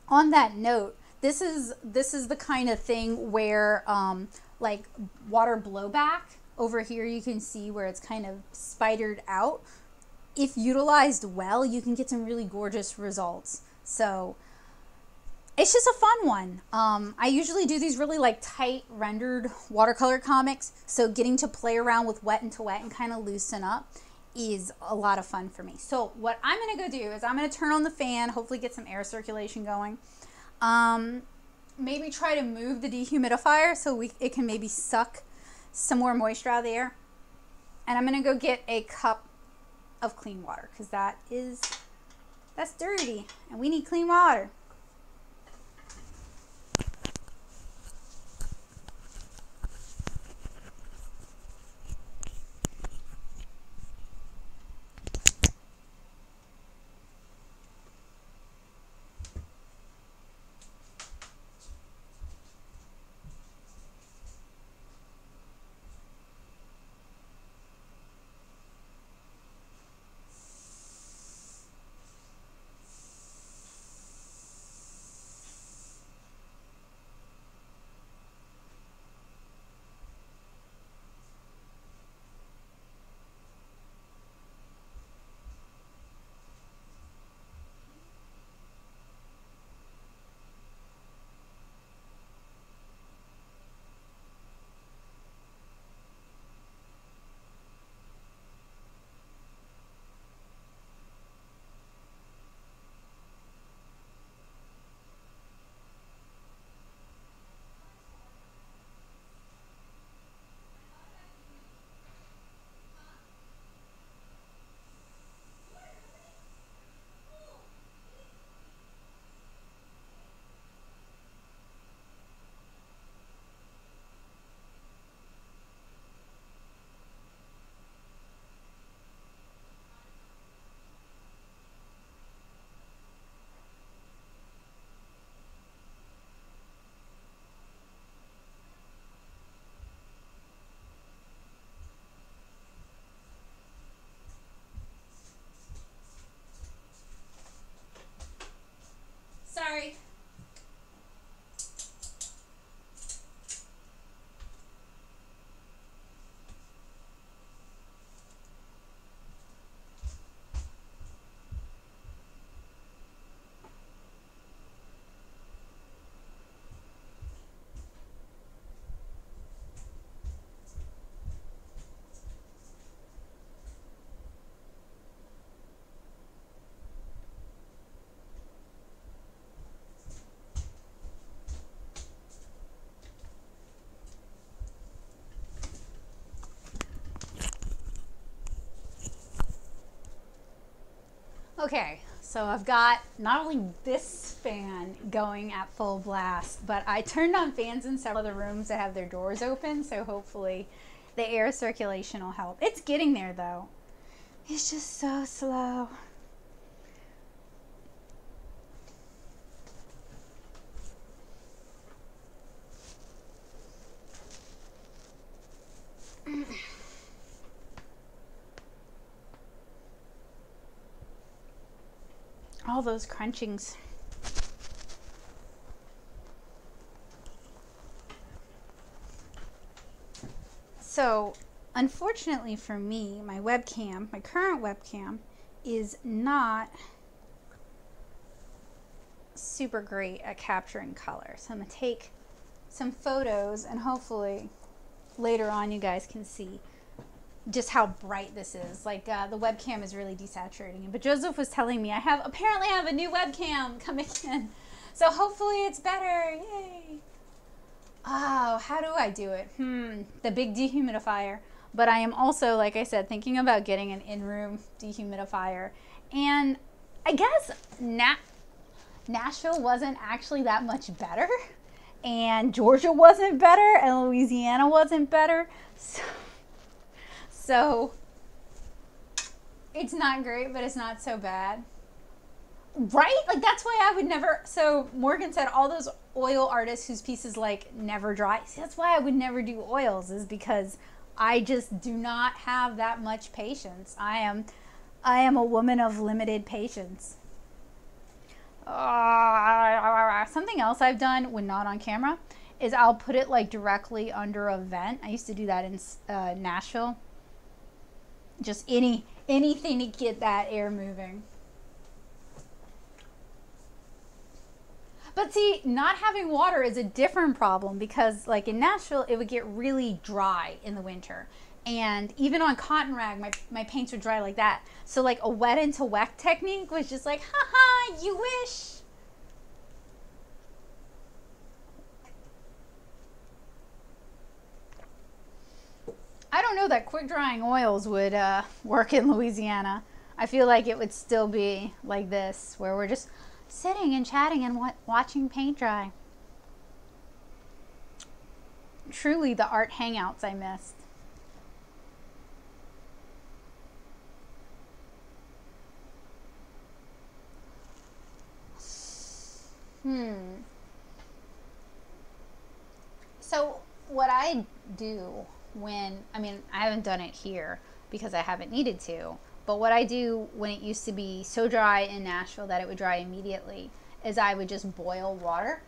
On that note, this is this is the kind of thing where um, like water blowback over here you can see where it's kind of spidered out. If utilized well, you can get some really gorgeous results. So it's just a fun one. Um, I usually do these really like tight rendered watercolor comics, so getting to play around with wet into wet and kind of loosen up is a lot of fun for me. So what I'm gonna go do is I'm gonna turn on the fan, hopefully get some air circulation going. Um, maybe try to move the dehumidifier so we it can maybe suck some more moisture out of the air. And I'm gonna go get a cup of clean water because that is that's dirty and we need clean water. Okay, so I've got not only this fan going at full blast, but I turned on fans in several of the rooms that have their doors open, so hopefully the air circulation will help. It's getting there though. It's just so slow. All those crunchings. So, unfortunately for me, my webcam, my current webcam, is not super great at capturing color. So I'm going to take some photos and hopefully later on you guys can see just how bright this is. Like uh, the webcam is really desaturating. But Joseph was telling me I have apparently I have a new webcam coming in, so hopefully it's better. Yay! Oh, how do I do it? Hmm, the big dehumidifier. But I am also, like I said, thinking about getting an in-room dehumidifier. And I guess Na- Nashville wasn't actually that much better. And Georgia wasn't better. And Louisiana wasn't better. So, so it's not great, but it's not so bad. Right? Like that's why I would never. So Morgan said all those oil artists whose pieces like never dry. See, that's why I would never do oils is because I just do not have that much patience. I am, I am a woman of limited patience. Uh, something else I've done when not on camera is I'll put it like directly under a vent. I used to do that in uh, Nashville. Just any anything to get that air moving. But see, not having water is a different problem because, like in Nashville, it would get really dry in the winter. And even on cotton rag, my, my paints would dry like that. So, like, a wet into wet technique was just like, haha, you wish. I don't know that quick drying oils would uh, work in Louisiana. I feel like it would still be like this, where we're just sitting and chatting and watching paint dry. Truly the art hangouts I missed. Hmm. So what I do when, I mean, I haven't done it here because I haven't needed to, but what I do when it used to be so dry in Nashville that it would dry immediately is I would just boil water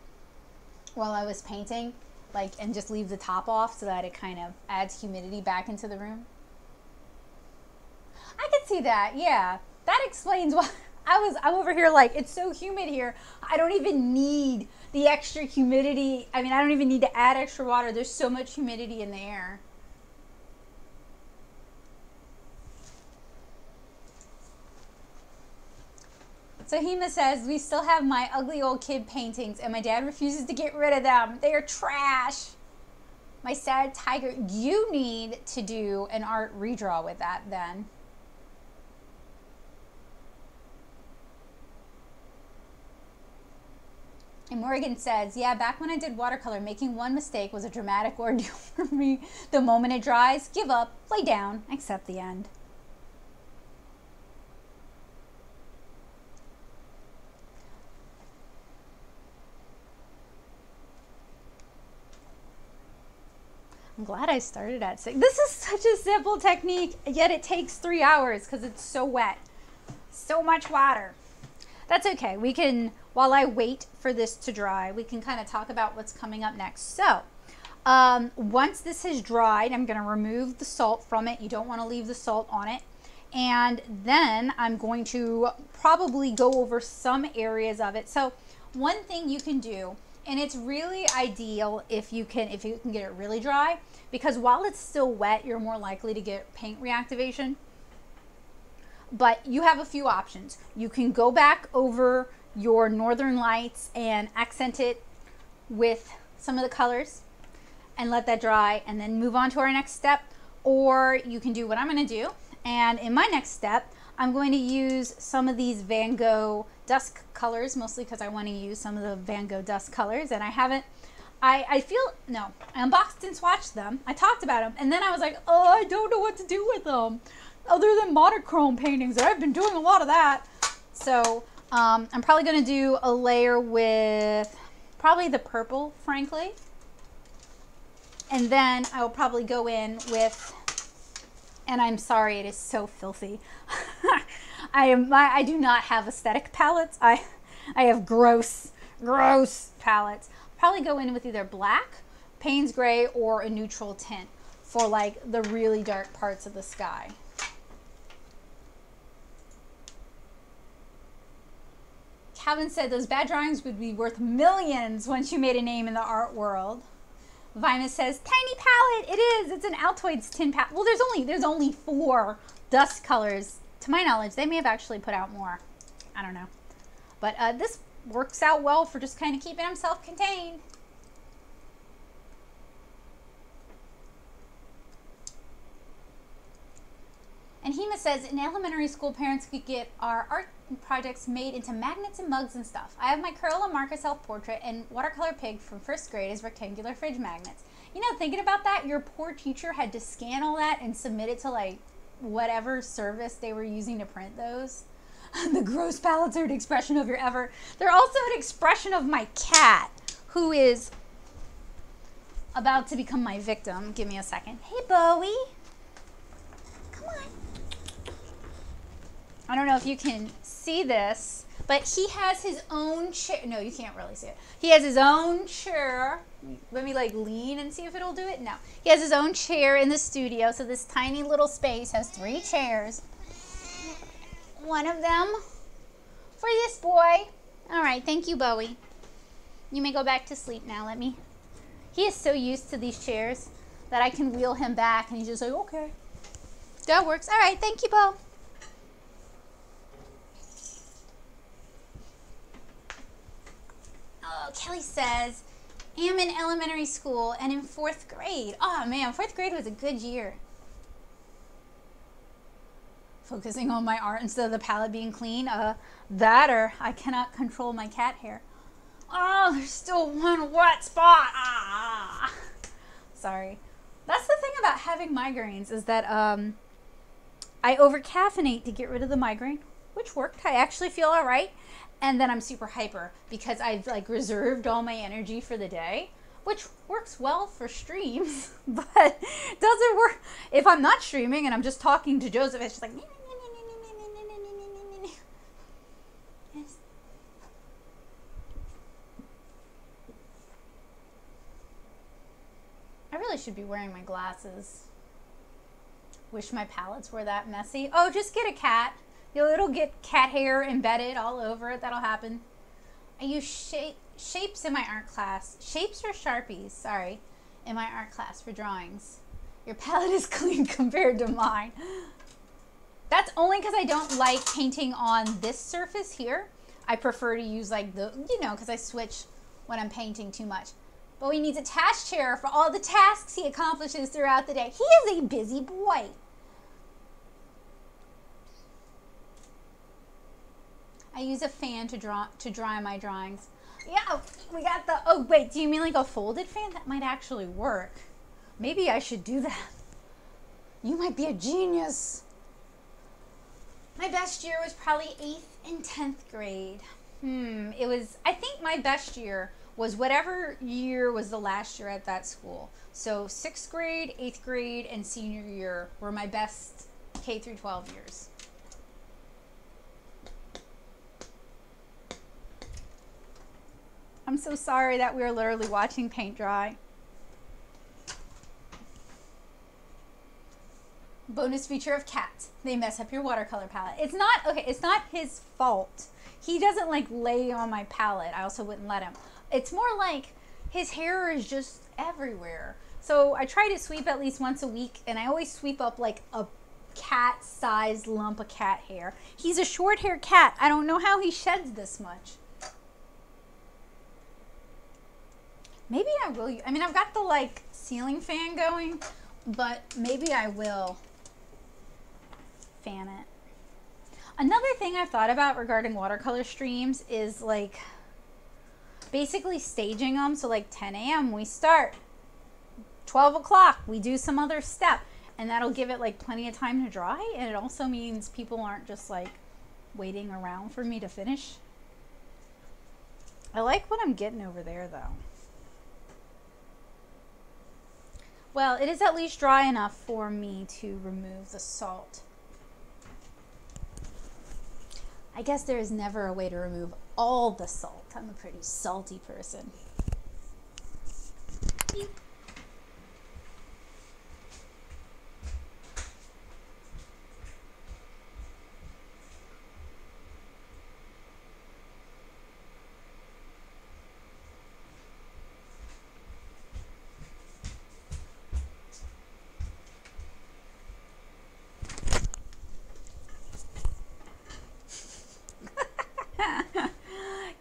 while I was painting, like, and just leave the top off so that it kind of adds humidity back into the room. I could see that, yeah. That explains why I was, I'm over here like, it's so humid here. I don't even need the extra humidity. I mean, I don't even need to add extra water. There's so much humidity in the air. So Hema says, we still have my ugly old kid paintings and my dad refuses to get rid of them. They are trash. My sad tiger, you need to do an art redraw with that then. And Morgan says, yeah, back when I did watercolor, making one mistake was a dramatic ordeal for me. The moment it dries, give up, lay down, accept the end. I'm glad I started at six. This is such a simple technique, yet it takes three hours because it's so wet. So much water. That's okay. We can, while I wait for this to dry, we can kind of talk about what's coming up next. So, um, once this has dried, I'm going to remove the salt from it. You don't want to leave the salt on it. And then I'm going to probably go over some areas of it. So, one thing you can do and it's really ideal if you can if you can get it really dry because while it's still wet you're more likely to get paint reactivation. But you have a few options. You can go back over your northern lights and accent it with some of the colors and let that dry and then move on to our next step. Or you can do what I'm going to do. And in my next step I'm going to use some of these Van Gogh dusk colors, mostly because I want to use some of the Van Gogh dusk colors, and I haven't, I, I feel, no, I unboxed and swatched them, I talked about them, and then I was like, oh, I don't know what to do with them, other than monochrome paintings, I've been doing a lot of that, so um, I'm probably going to do a layer with probably the purple, frankly, and then I will probably go in with and I'm sorry, it is so filthy. I am I, I do not have aesthetic palettes. I I have gross, gross palettes. Probably go in with either black, Payne's gray, or a neutral tint for like the really dark parts of the sky. Calvin said those bad drawings would be worth millions once you made a name in the art world. Vina says, tiny palette. It is. It's an Altoids tin palette. Well, there's only there's only four dusk colors to my knowledge, they may have actually put out more. I don't know. But uh, this works out well for just kind of keeping them self-contained. And Hema says, in elementary school, parents could get our art projects made into magnets and mugs and stuff. I have my Crayola markers self-portrait and watercolor pig from first grade as rectangular fridge magnets. You know, thinking about that, your poor teacher had to scan all that and submit it to like whatever service they were using to print those. the gross palettes are an expression of your ever. They're also an expression of my cat, who is about to become my victim. Give me a second. Hey, Bowie. Come on. I don't know if you can see this, but he has his own chair. No, you can't really see it. He has his own chair. Let me like lean and see if it'll do it. No, he has his own chair in the studio. So this tiny little space has three chairs. One of them for this boy. All right, thank you, Bowie. You may go back to sleep now. Let me. He is so used to these chairs that I can wheel him back, and he's just like, okay, that works. All right, thank you, Bo. Oh, Kelly says, I am in elementary school and in fourth grade. Oh man, fourth grade was a good year. Focusing on my art instead of the palette being clean. Uh, that or I cannot control my cat hair. Oh, there's still one wet spot. Ah, sorry. That's the thing about having migraines is that um, I over caffeinate to get rid of the migraine, which worked. I actually feel all right and then I'm super hyper because I've like reserved all my energy for the day, which works well for streams, but doesn't work if I'm not streaming and I'm just talking to Joseph. It's just like. I really should be wearing my glasses. Wish my palettes were that messy. Oh, just get a cat. You'll, it'll get cat hair embedded all over it. That'll happen. I use shape, shapes in my art class. Shapes or Sharpies, sorry, in my art class for drawings. Your palette is clean compared to mine. That's only because I don't like painting on this surface here. I prefer to use like the, you know, because I switch when I'm painting too much. But he needs a task chair for all the tasks he accomplishes throughout the day. He is a busy boy. I use a fan to draw to dry my drawings. Yeah, we got the. Oh wait, do you mean like a folded fan? That might actually work. Maybe I should do that. You might be a genius. My best year was probably eighth and tenth grade. Hmm. It was. I think my best year was whatever year was the last year at that school. So sixth grade, eighth grade, and senior year were my best K through 12 years. I'm so sorry that we are literally watching paint dry. Bonus feature of cats. They mess up your watercolor palette. It's not, okay, it's not his fault. He doesn't like lay on my palette. I also wouldn't let him. It's more like his hair is just everywhere. So I try to sweep at least once a week and I always sweep up like a cat sized lump of cat hair. He's a short hair cat. I don't know how he sheds this much. Maybe I will. I mean, I've got the like ceiling fan going, but maybe I will fan it. Another thing I've thought about regarding watercolor streams is like basically staging them. So like 10 a.m. we start, 12 o'clock we do some other step, and that'll give it like plenty of time to dry. And it also means people aren't just like waiting around for me to finish. I like what I'm getting over there though. Well, it is at least dry enough for me to remove the salt. I guess there is never a way to remove all the salt. I'm a pretty salty person.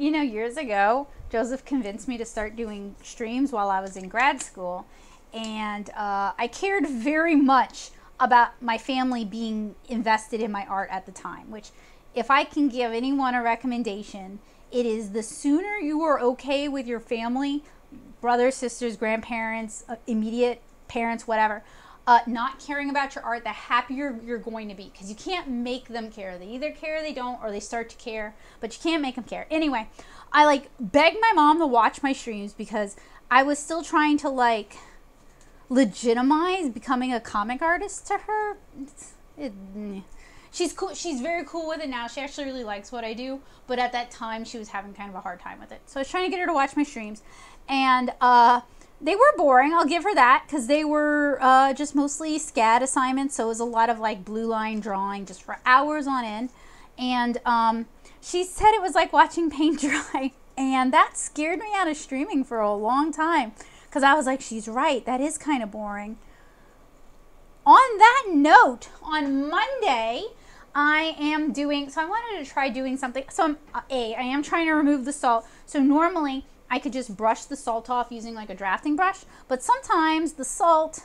you know, years ago, Joseph convinced me to start doing streams while I was in grad school. And uh, I cared very much about my family being invested in my art at the time, which if I can give anyone a recommendation, it is the sooner you are okay with your family, brothers, sisters, grandparents, uh, immediate parents, whatever, uh, not caring about your art, the happier you're going to be because you can't make them care. They either care, they don't, or they start to care, but you can't make them care. Anyway, I like begged my mom to watch my streams because I was still trying to like legitimize becoming a comic artist to her. It, she's cool. She's very cool with it now. She actually really likes what I do, but at that time she was having kind of a hard time with it. So I was trying to get her to watch my streams, and uh, they were boring. I'll give her that because they were uh, just mostly SCAD assignments. So it was a lot of like blue line drawing just for hours on end. And um, she said it was like watching paint dry. And that scared me out of streaming for a long time because I was like, she's right. That is kind of boring. On that note, on Monday, I am doing, so I wanted to try doing something. So, I'm, A, I am trying to remove the salt. So, normally I could just brush the salt off using like a drafting brush, but sometimes the salt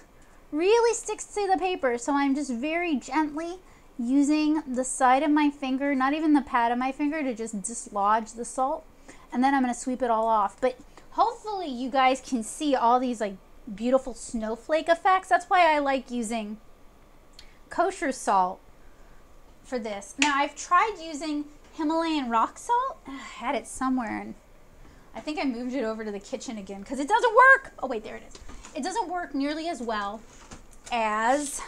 really sticks to the paper. So I'm just very gently using the side of my finger, not even the pad of my finger, to just dislodge the salt. And then I'm going to sweep it all off. But hopefully you guys can see all these like beautiful snowflake effects. That's why I like using kosher salt for this. Now I've tried using Himalayan rock salt. I had it somewhere and I think I moved it over to the kitchen again because it doesn't work. Oh, wait, there it is. It doesn't work nearly as well as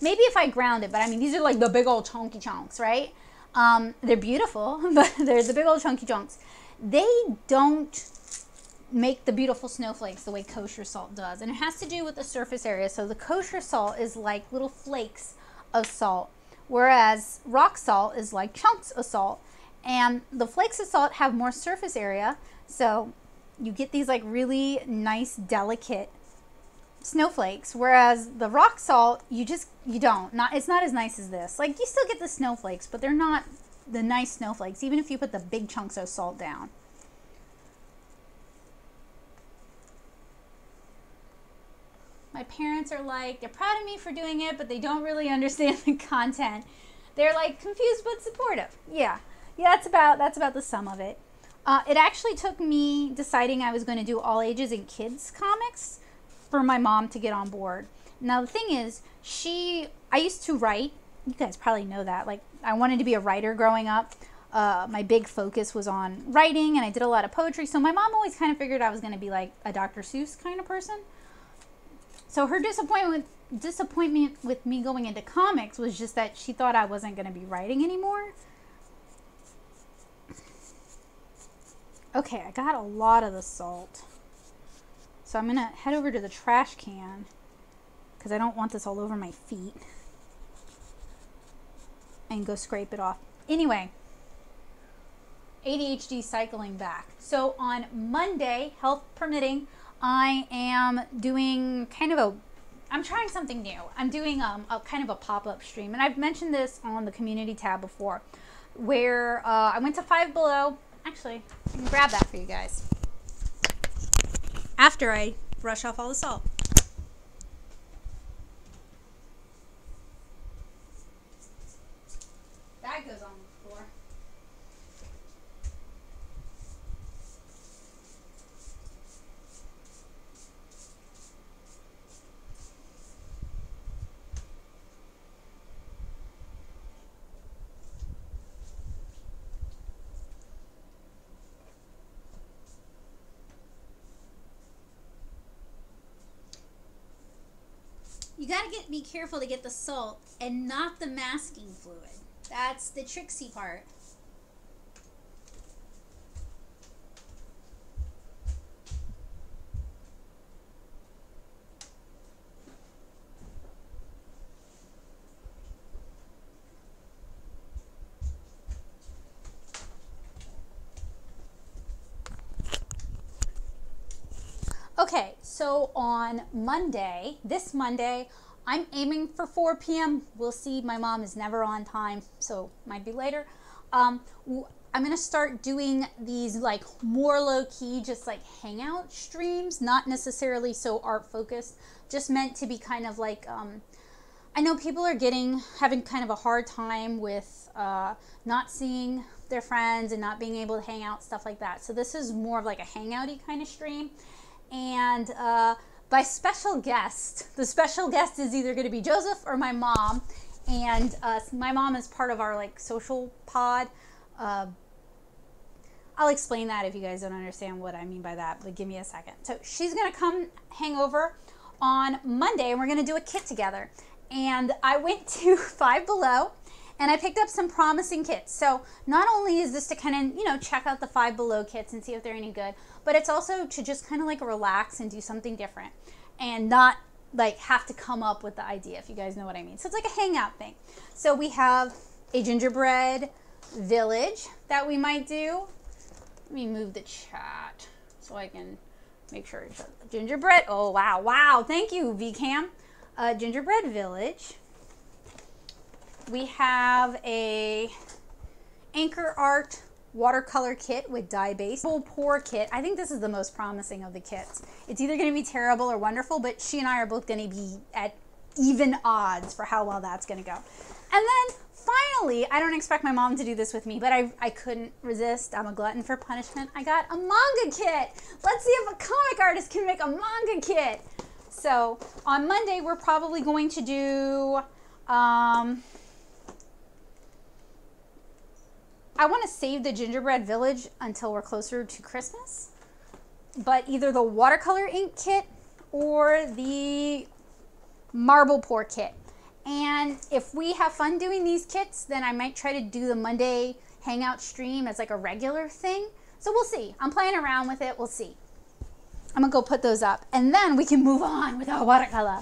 maybe if I ground it, but I mean, these are like the big old chunky chunks, right? Um, they're beautiful, but they're the big old chunky chunks. They don't make the beautiful snowflakes the way kosher salt does. And it has to do with the surface area. So the kosher salt is like little flakes of salt, whereas rock salt is like chunks of salt. And the flakes of salt have more surface area, so you get these like really nice, delicate snowflakes, whereas the rock salt, you just, you don't. Not It's not as nice as this. Like you still get the snowflakes, but they're not the nice snowflakes, even if you put the big chunks of salt down. My parents are like, they're proud of me for doing it, but they don't really understand the content. They're like confused but supportive. Yeah. Yeah, that's about that's about the sum of it. Uh, it actually took me deciding I was going to do all ages and kids comics for my mom to get on board. Now the thing is, she I used to write. You guys probably know that. Like I wanted to be a writer growing up. Uh, my big focus was on writing, and I did a lot of poetry. So my mom always kind of figured I was going to be like a Dr. Seuss kind of person. So her disappointment disappointment with me going into comics was just that she thought I wasn't going to be writing anymore. Okay, I got a lot of the salt. So I'm going to head over to the trash can because I don't want this all over my feet and go scrape it off. Anyway, ADHD cycling back. So on Monday, health permitting, I am doing kind of a I'm trying something new. I'm doing um, a kind of a pop-up stream, and I've mentioned this on the community tab before, where uh, I went to Five Below Actually, I can grab that for you guys. After I brush off all the salt. That goes on You gotta get be careful to get the salt and not the masking fluid. That's the tricksy part. Okay, so on Monday, this Monday, I'm aiming for 4 p.m. We'll see. My mom is never on time, so might be later. Um, I'm gonna start doing these like more low key, just like hangout streams, not necessarily so art focused, just meant to be kind of like um, I know people are getting having kind of a hard time with uh, not seeing their friends and not being able to hang out, stuff like that. So this is more of like a hangouty kind of stream. And uh, by special guest, the special guest is either going to be Joseph or my mom. And uh, my mom is part of our like social pod. Uh, I'll explain that if you guys don't understand what I mean by that, but give me a second. So she's going to come hang over on Monday and we're going to do a kit together. And I went to Five Below and I picked up some promising kits. So not only is this to kind of, you know, check out the Five Below kits and see if they're any good, but it's also to just kind of like relax and do something different and not like have to come up with the idea, if you guys know what I mean. So it's like a hangout thing. So we have a gingerbread village that we might do. Let me move the chat so I can make sure it's gingerbread. Oh, wow. Wow. Thank you, VCAM. Uh, gingerbread village. We have a Anchor Art watercolor kit with dye base. Full pour kit. I think this is the most promising of the kits. It's either going to be terrible or wonderful, but she and I are both going to be at even odds for how well that's going to go. And then finally, I don't expect my mom to do this with me, but I, I couldn't resist. I'm a glutton for punishment. I got a manga kit. Let's see if a comic artist can make a manga kit. So on Monday, we're probably going to do, um, I want to save the gingerbread village until we're closer to Christmas. But either the watercolor ink kit or the marble pour kit. And if we have fun doing these kits, then I might try to do the Monday hangout stream as like a regular thing. So we'll see. I'm playing around with it. We'll see. I'm gonna go put those up and then we can move on with our watercolor.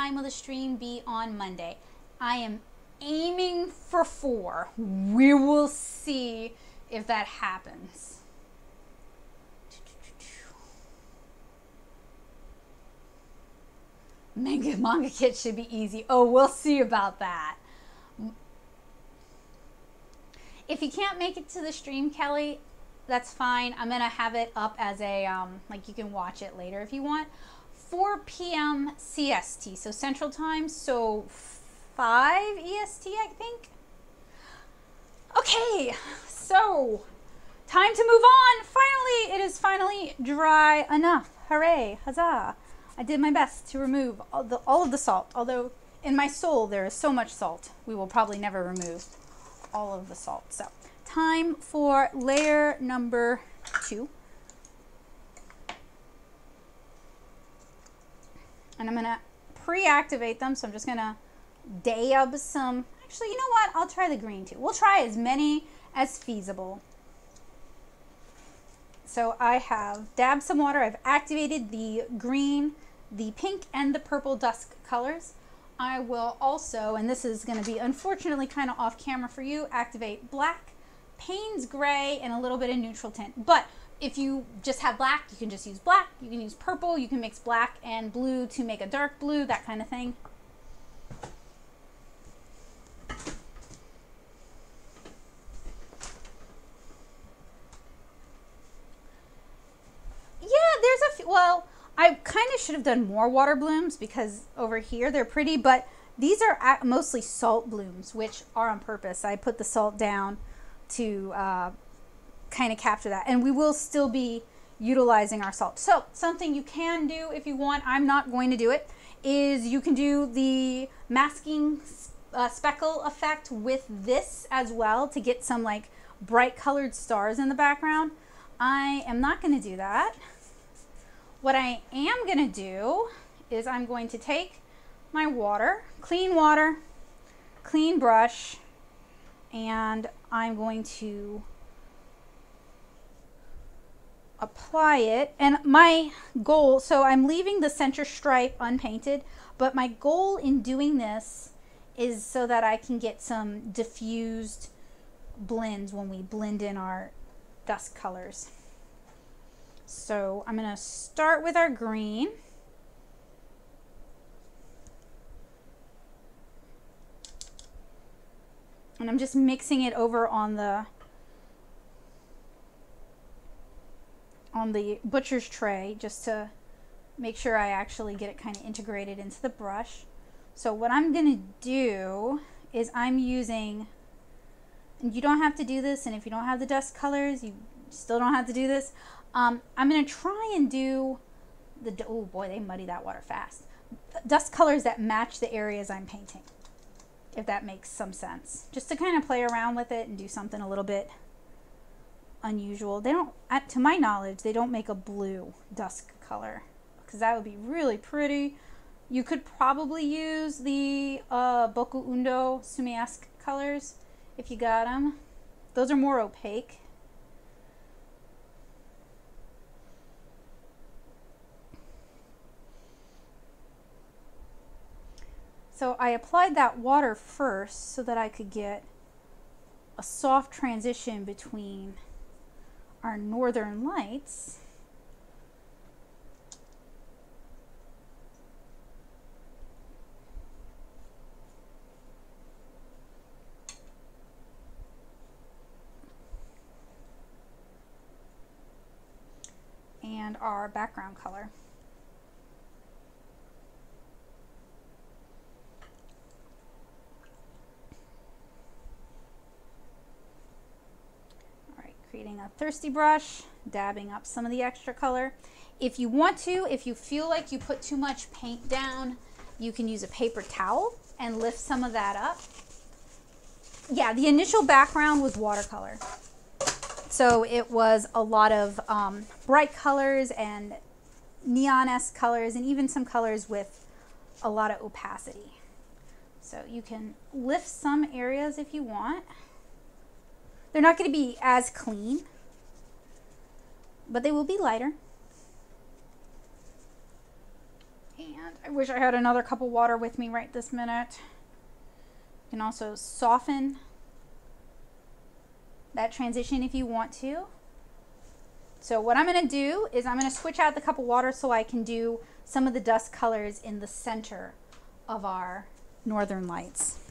Time will the stream be on Monday? I am aiming for four. We will see if that happens. Manga manga kit should be easy. Oh, we'll see about that. If you can't make it to the stream, Kelly, that's fine. I'm gonna have it up as a um, like you can watch it later if you want. 4 p.m. CST, so Central Time, so 5 EST, I think. Okay, so time to move on. Finally, it is finally dry enough. Hooray, huzzah. I did my best to remove all, the, all of the salt, although in my soul there is so much salt, we will probably never remove all of the salt. So, time for layer number two. And I'm gonna pre-activate them. So I'm just gonna dab some, actually, you know what? I'll try the green too. We'll try as many as feasible. So I have dabbed some water. I've activated the green, the pink, and the purple dusk colors. I will also, and this is to be unfortunately kind of off camera for you, activate black, Payne's gray, and a little bit of neutral tint. But if you just have black, you can just use black. You can use purple. You can mix black and blue to make a dark blue, that kind of thing. Yeah, there's a few, well, I kind of should have done more water blooms because over here they're pretty, but these are mostly salt blooms, which are on purpose. I put the salt down to uh, kind of capture that. And we will still be utilizing our salt. So something you can do if you want, I'm not going to do it, is you can do the masking uh, speckle effect with this as well to get some like bright colored stars in the background. I am not going to do that. What I am going to do is I'm going to take my water, clean water, clean brush, and I'm going to apply it. And my goal, so I'm leaving the center stripe unpainted, but my goal in doing this is so that I can get some diffused blends when we blend in our dusk colors. So I'm going to start with our green. And I'm just mixing it over on the on the butcher's tray just to make sure I actually get it kind of integrated into the brush. So what I'm going to do is I'm using, and you don't have to do this, and if you don't have the dusk colors, you still don't have to do this. Um, I'm going to try and do the, oh boy, they muddy that water fast. Dusk colors that match the areas I'm painting, if that makes some sense. Just to kind of play around with it and do something a little bit unusual. They don't, to my knowledge, they don't make a blue dusk color because that would be really pretty. You could probably use the uh, Boku Undo Sumiask colors if you got them. Those are more opaque. So I applied that water first so that I could get a soft transition between our northern lights and our background color. Creating a thirsty brush, dabbing up some of the extra color. If you want to, if you feel like you put too much paint down, you can use a paper towel and lift some of that up. Yeah, the initial background was watercolor. So it was a lot of um, bright colors and neon-esque colors and even some colors with a lot of opacity. So you can lift some areas if you want. They're not going to be as clean, but they will be lighter. And I wish I had another cup of water with me right this minute. You can also soften that transition if you want to. So what I'm going to do is I'm going to switch out the cup of water so I can do some of the dusk colors in the center of our northern lights.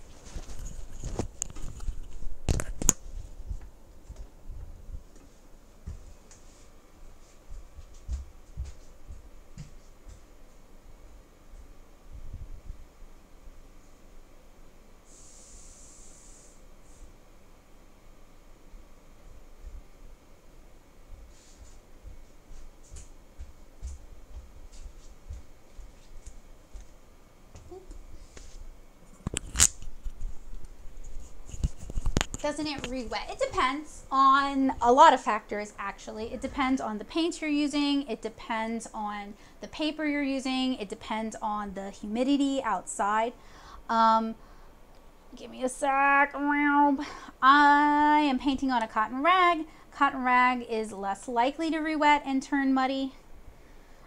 Doesn't it re-wet? It depends on a lot of factors actually. It depends on the paint you're using, it depends on the paper you're using, it depends on the humidity outside. Um, give me a sec. I am painting on a cotton rag. Cotton rag is less likely to re-wet and turn muddy.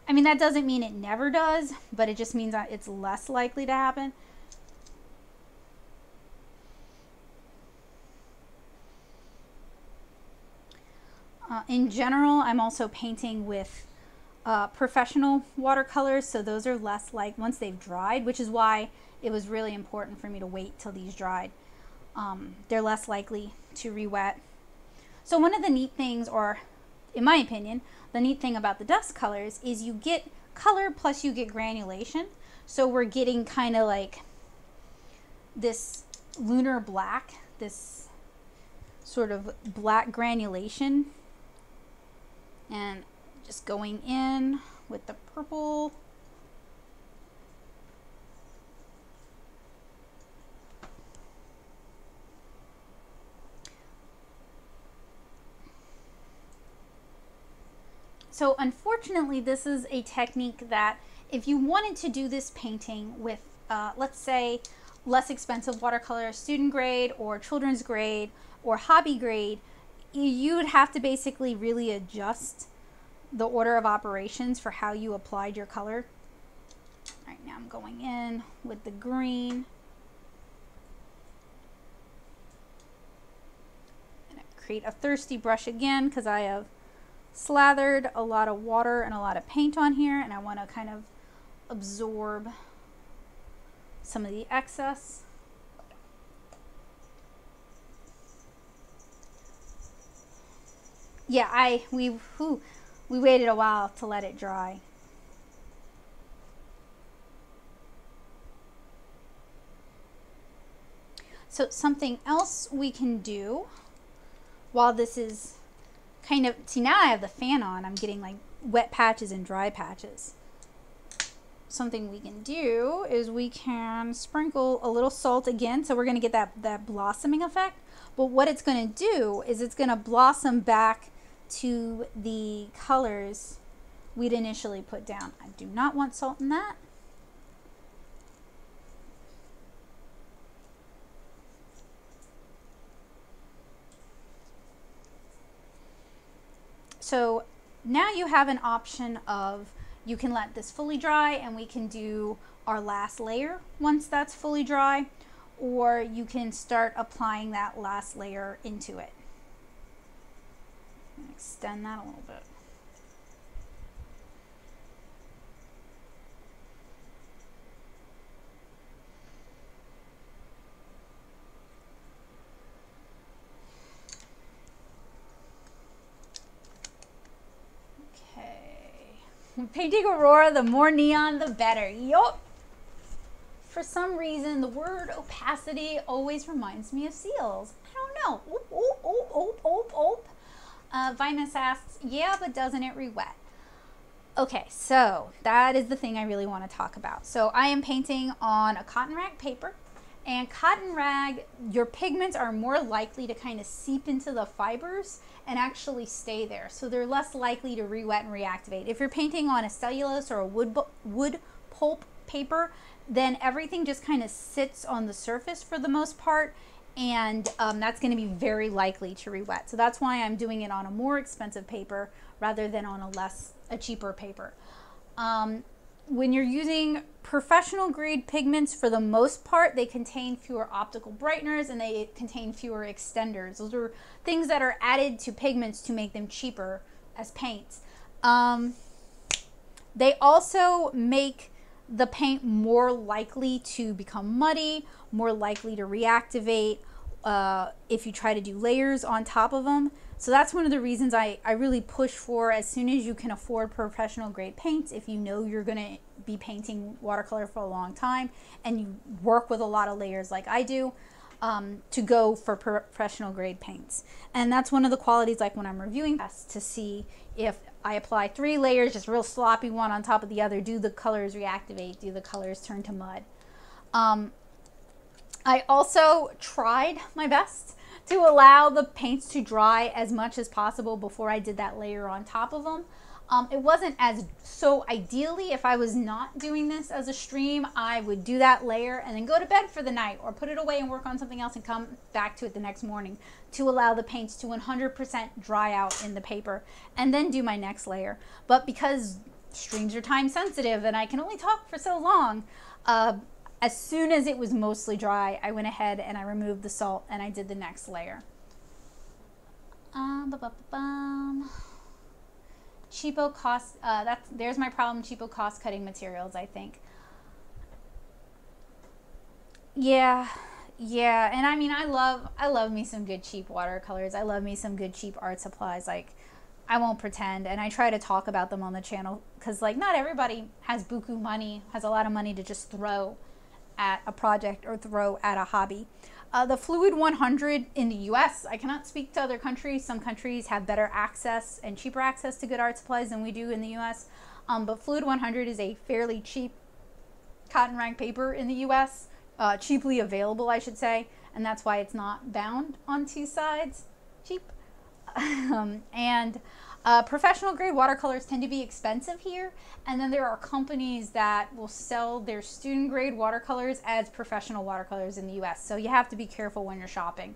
I mean, that doesn't mean it never does, but it just means that it's less likely to happen. Uh, in general, I'm also painting with uh, professional watercolors, so those are less like once they've dried, which is why it was really important for me to wait till these dried. Um, they're less likely to re-wet. So one of the neat things, or in my opinion, the neat thing about the dusk colors is you get color plus you get granulation. So we're getting kind of like this lunar black, this sort of black granulation and just going in with the purple. So unfortunately, this is a technique that if you wanted to do this painting with, uh, let's say, less expensive watercolor, student grade or children's grade or hobby grade, you would have to basically really adjust the order of operations for how you applied your color. All right, now I'm going in with the green. And create a thirsty brush again because I have slathered a lot of water and a lot of paint on here and I want to kind of absorb some of the excess. Yeah, I we we waited a while to let it dry. So something else we can do while this is kind of, see now I have the fan on, I'm getting like wet patches and dry patches. Something we can do is we can sprinkle a little salt again, so we're gonna get that, that blossoming effect. But what it's gonna do is it's gonna blossom back to the colors we'd initially put down. I do not want salt in that. So now you have an option of you can let this fully dry and we can do our last layer once that's fully dry or you can start applying that last layer into it. Extend that a little bit. Okay. Painting Aurora, the more neon, the better. Yup. For some reason, the word opacity always reminds me of seals. I don't know. Oop, oop, oop, oop, oop, oop. Uh, Vinus asks, yeah, but doesn't it re-wet? Okay, so that is the thing I really want to talk about. So I am painting on a cotton rag paper and cotton rag, your pigments are more likely to kind of seep into the fibers and actually stay there. So they're less likely to re-wet and reactivate. If you're painting on a cellulose or a wood, wood pulp paper, then everything just kind of sits on the surface for the most part and um, that's going to be very likely to re-wet. So that's why I'm doing it on a more expensive paper rather than on a less, a cheaper paper. Um, when you're using professional grade pigments, for the most part, they contain fewer optical brighteners and they contain fewer extenders. Those are things that are added to pigments to make them cheaper as paints. Um, they also make the paint more likely to become muddy, more likely to reactivate uh, if you try to do layers on top of them. So that's one of the reasons I, I really push for as soon as you can afford professional grade paints, if you know you're going to be painting watercolor for a long time and you work with a lot of layers like I do, um, to go for professional grade paints. And that's one of the qualities like when I'm reviewing to see if I apply three layers, just real sloppy one on top of the other, do the colors reactivate, do the colors turn to mud. Um, I also tried my best to allow the paints to dry as much as possible before I did that layer on top of them. Um, it wasn't as so ideally if I was not doing this as a stream I would do that layer and then go to bed for the night or put it away and work on something else and come back to it the next morning to allow the paints to 100% dry out in the paper and then do my next layer but because streams are time sensitive and I can only talk for so long uh, as soon as it was mostly dry, I went ahead and I removed the salt and I did the next layer. Um, cheapo cost, uh, that's, there's my problem, cheapo cost cutting materials, I think. Yeah, yeah, and I mean, I love, I love me some good cheap watercolors. I love me some good cheap art supplies. Like, I won't pretend, and I try to talk about them on the channel because, like, not everybody has buku money, has a lot of money to just throw at a project or throw at a hobby. Uh, the Fluid 100 in the US, I cannot speak to other countries. Some countries have better access and cheaper access to good art supplies than we do in the US. Um, but Fluid 100 is a fairly cheap cotton rag paper in the US, uh, cheaply available, I should say, and that's why it's not bound on two sides. Cheap. um, and uh, professional grade watercolors tend to be expensive here, and then there are companies that will sell their student grade watercolors as professional watercolors in the US. So you have to be careful when you're shopping.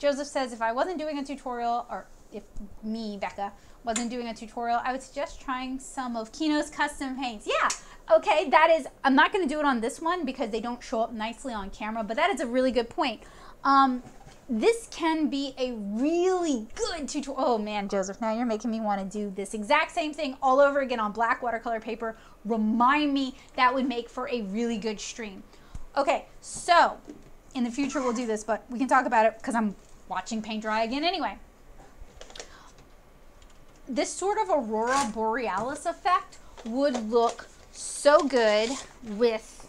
Joseph says, if I wasn't doing a tutorial, or if me, Becca, wasn't doing a tutorial, I would suggest trying some of Kino's custom paints. Yeah, okay, that is, I'm not going to do it on this one because they don't show up nicely on camera, but that is a really good point. Um, this can be a really good tutorial. Oh man, Joseph, now you're making me want to do this exact same thing all over again on black watercolor paper. Remind me that would make for a really good stream. Okay, so in the future we'll do this, but we can talk about it because I'm watching paint dry again anyway. This sort of aurora borealis effect would look so good with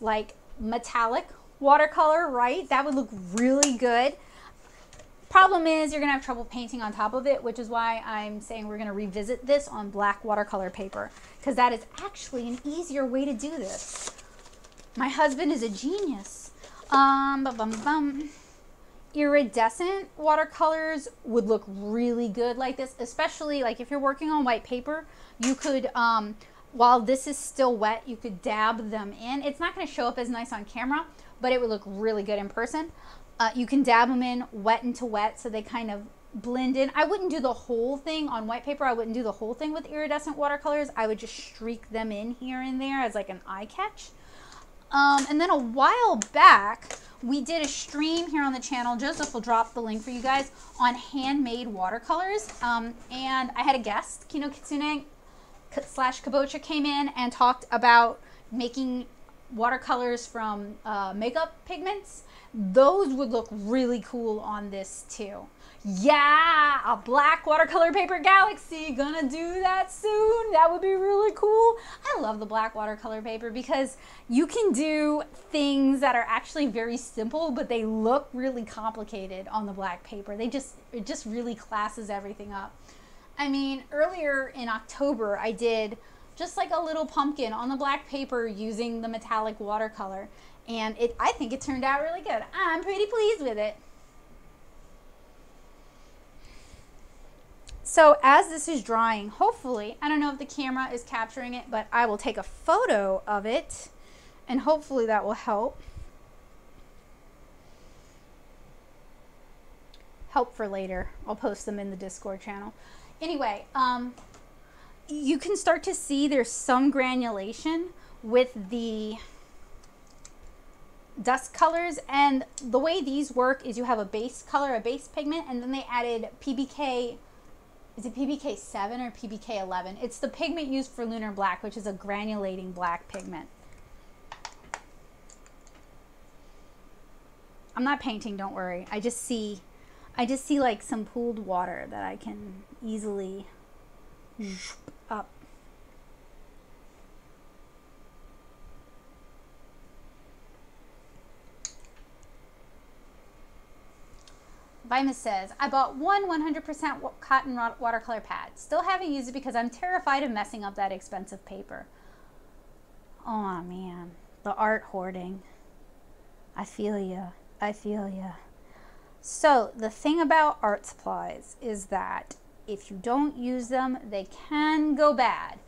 like metallic watercolor, right? That would look really good. Problem is you're gonna have trouble painting on top of it, which is why I'm saying we're gonna revisit this on black watercolor paper because that is actually an easier way to do this. My husband is a genius. Um, bum, bum, bum. Iridescent watercolors would look really good like this, especially like if you're working on white paper, you could, um, while this is still wet, you could dab them in. It's not gonna show up as nice on camera, but it would look really good in person. Uh, you can dab them in wet into wet so they kind of blend in. I wouldn't do the whole thing on white paper. I wouldn't do the whole thing with iridescent watercolors. I would just streak them in here and there as like an eye catch. Um, and then a while back, we did a stream here on the channel. Joseph will drop the link for you guys on handmade watercolors. Um, and I had a guest, Kino Kitsune slash Kabocha came in and talked about making watercolors from uh, makeup pigments, those would look really cool on this too. Yeah, a black watercolor paper galaxy. Gonna do that soon. That would be really cool. I love the black watercolor paper because you can do things that are actually very simple, but they look really complicated on the black paper. They just, it just really classes everything up. I mean, earlier in October, I did just like a little pumpkin on the black paper using the metallic watercolor. And it, I think it turned out really good. I'm pretty pleased with it. So as this is drying, hopefully, I don't know if the camera is capturing it, but I will take a photo of it and hopefully that will help. Help for later. I'll post them in the Discord channel. Anyway, um, you can start to see there's some granulation with the dusk colors. And the way these work is you have a base color a base pigment and then they added PBK is it PBK 7 or PBK 11 it's the pigment used for lunar black which is a granulating black pigment. I'm not painting don't worry. I just see I just see like some pooled water that I can easily up. Vimus says, I bought one 100% cotton watercolor pad. Still haven't used it because I'm terrified of messing up that expensive paper. Oh man, the art hoarding. I feel ya. I feel ya. So the thing about art supplies is that if you don't use them, they can go bad.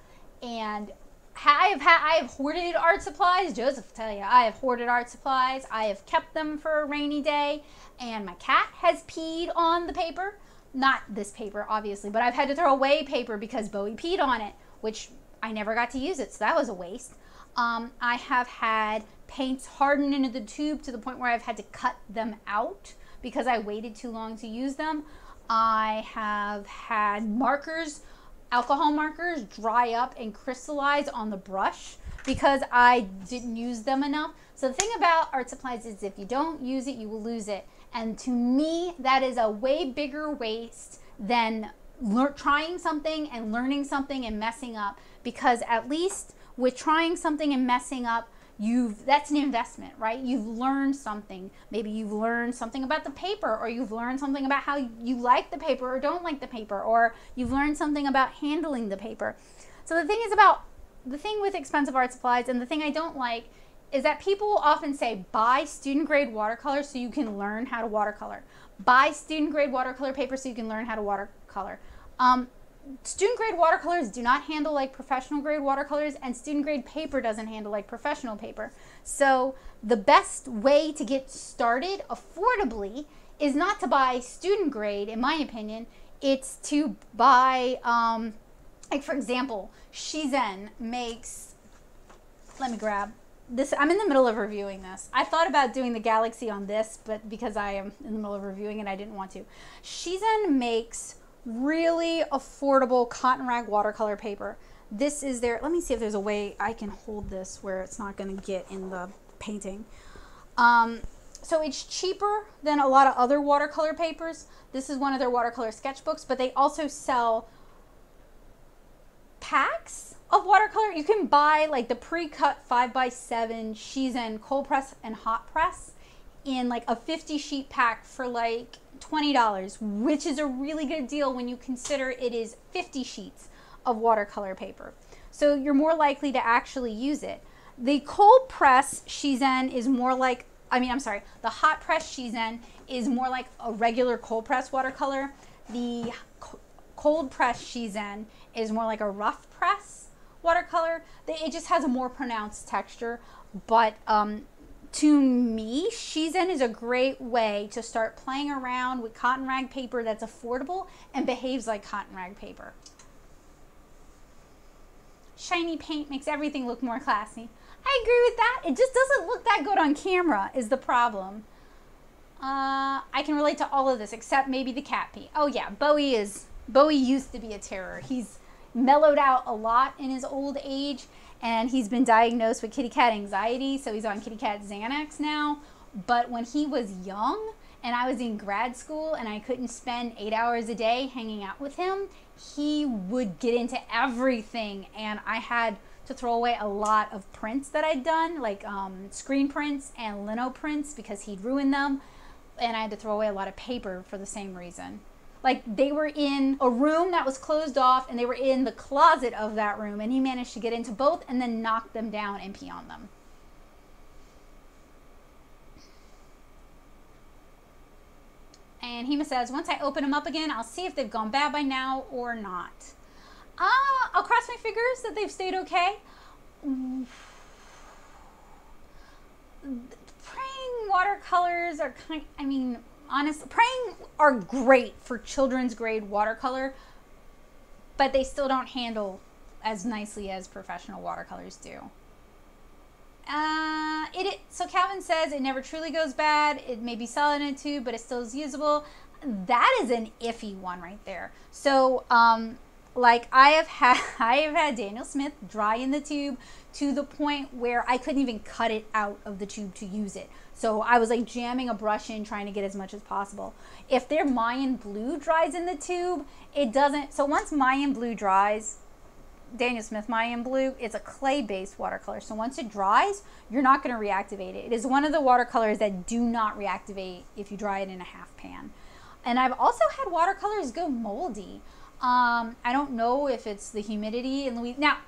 And I have I have hoarded art supplies. Joseph will tell you, I have hoarded art supplies. I have kept them for a rainy day, and my cat has peed on the paper. Not this paper, obviously, but I've had to throw away paper because Bowie peed on it, which I never got to use it, so that was a waste. Um, I have had paints harden into the tube to the point where I've had to cut them out because I waited too long to use them. I have had markers, alcohol markers, dry up and crystallize on the brush because I didn't use them enough. So the thing about art supplies is if you don't use it, you will lose it. And to me, that is a way bigger waste than trying something and learning something and messing up because at least with trying something and messing up, you've that's an investment right? You've learned something. Maybe you've learned something about the paper or you've learned something about how you like the paper or don't like the paper or you've learned something about handling the paper. So the thing is about the thing with expensive art supplies and the thing i don't like is that people often say buy student grade watercolor so you can learn how to watercolor. Buy student grade watercolor paper so you can learn how to watercolor. Um, student grade watercolors do not handle like professional grade watercolors and student grade paper doesn't handle like professional paper. So the best way to get started affordably is not to buy student grade, in my opinion. It's to buy, um, like for example, Shizen makes. Let me grab this. I'm in the middle of reviewing this. I thought about doing the Galaxy on this, but because I am in the middle of reviewing it, I didn't want to. Shizen makes really affordable cotton rag watercolor paper. This is their. Let me see if there's a way I can hold this where it's not going to get in the painting. Um, so it's cheaper than a lot of other watercolor papers. This is one of their watercolor sketchbooks, but they also sell packs of watercolor. You can buy like the pre-cut 5x7 Shizen cold press and hot press in like a 50 sheet pack for like $20, which is a really good deal when you consider it is 50 sheets of watercolor paper. So you're more likely to actually use it. The cold press Shizen is more like I mean, I'm sorry, the hot press Shizen is more like a regular cold press watercolor. The cold press Shizen is more like a rough press watercolor. It just has a more pronounced texture, but um, to me, Shizen is a great way to start playing around with cotton rag paper that's affordable and behaves like cotton rag paper. Shiny paint makes everything look more classy. I agree with that. It just doesn't look that good on camera is the problem. Uh, I can relate to all of this except maybe the cat pee. Oh yeah, Bowie is Bowie used to be a terror. He's mellowed out a lot in his old age and he's been diagnosed with kitty cat anxiety, so he's on kitty cat Xanax now. But when he was young and I was in grad school and I couldn't spend eight hours a day hanging out with him, he would get into everything and I had to throw away a lot of prints that I'd done, like um, screen prints and lino prints, because he'd ruined them. And I had to throw away a lot of paper for the same reason. Like they were in a room that was closed off, and they were in the closet of that room, and he managed to get into both and then knock them down and pee on them. And Hema says, once I open them up again, I'll see if they've gone bad by now or not. Uh, I'll cross my fingers that they've stayed okay. Prang watercolors are kind I mean, honestly, Prang are great for children's grade watercolor, but they still don't handle as nicely as professional watercolors do. Uh, it, it, so Calvin says it never truly goes bad. It may be solid in a tube, but it still is usable. That is an iffy one right there. So um, like I have had I have had Daniel Smith dry in the tube to the point where I couldn't even cut it out of the tube to use it. So I was like jamming a brush in trying to get as much as possible. If their Mayan blue dries in the tube, it doesn't so once Mayan blue dries, Daniel Smith Mayan blue, it's a clay-based watercolor. So once it dries, you're not going to reactivate it. It is one of the watercolors that do not reactivate if you dry it in a half pan. And I've also had watercolors go moldy. Um, I don't know if it's the humidity in Louisiana. Now,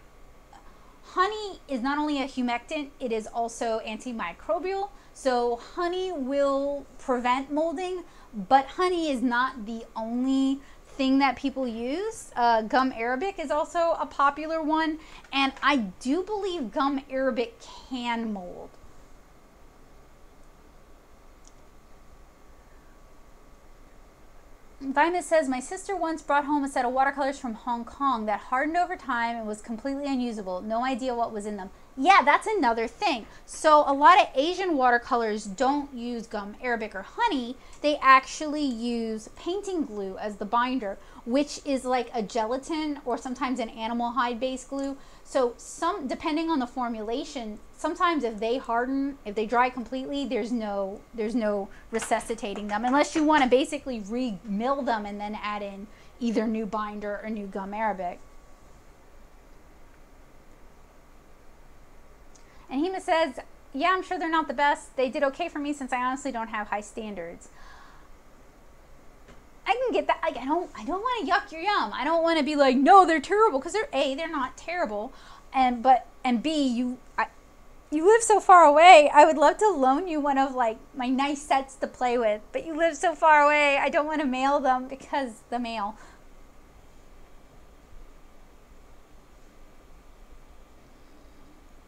honey is not only a humectant, it is also antimicrobial. So honey will prevent molding, but honey is not the only thing that people use. Uh, gum arabic is also a popular one, and I do believe gum arabic can mold. Vima says, My sister once brought home a set of watercolors from Hong Kong that hardened over time and was completely unusable. No idea what was in them. Yeah, that's another thing. So, a lot of Asian watercolors don't use gum arabic or honey. They actually use painting glue as the binder, which is like a gelatin or sometimes an animal hide based glue. So, some depending on the formulation, sometimes if they harden, if they dry completely, there's no there's no resuscitating them unless you want to basically re-mill them and then add in either new binder or new gum arabic. And Hema says, "Yeah, I'm sure they're not the best. They did okay for me since I honestly don't have high standards." I can get that. Like, I don't. I don't want to yuck your yum. I don't want to be like, no, they're terrible because they're a. They're not terrible, and but and b. You. I, you live so far away. I would love to loan you one of like my nice sets to play with, but you live so far away. I don't want to mail them because the mail.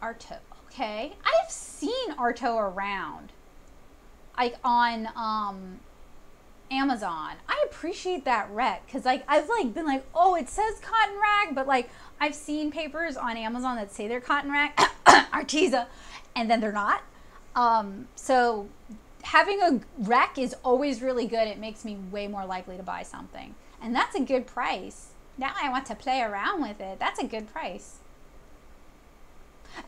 Arto. Okay. I've seen Arto around. Like on um Amazon. I appreciate that rec because like I've like been like, oh, it says cotton rag, but like I've seen papers on Amazon that say they're cotton rag, Arteza, and then they're not. Um, so having a rec is always really good. It makes me way more likely to buy something, and that's a good price. Now I want to play around with it. That's a good price.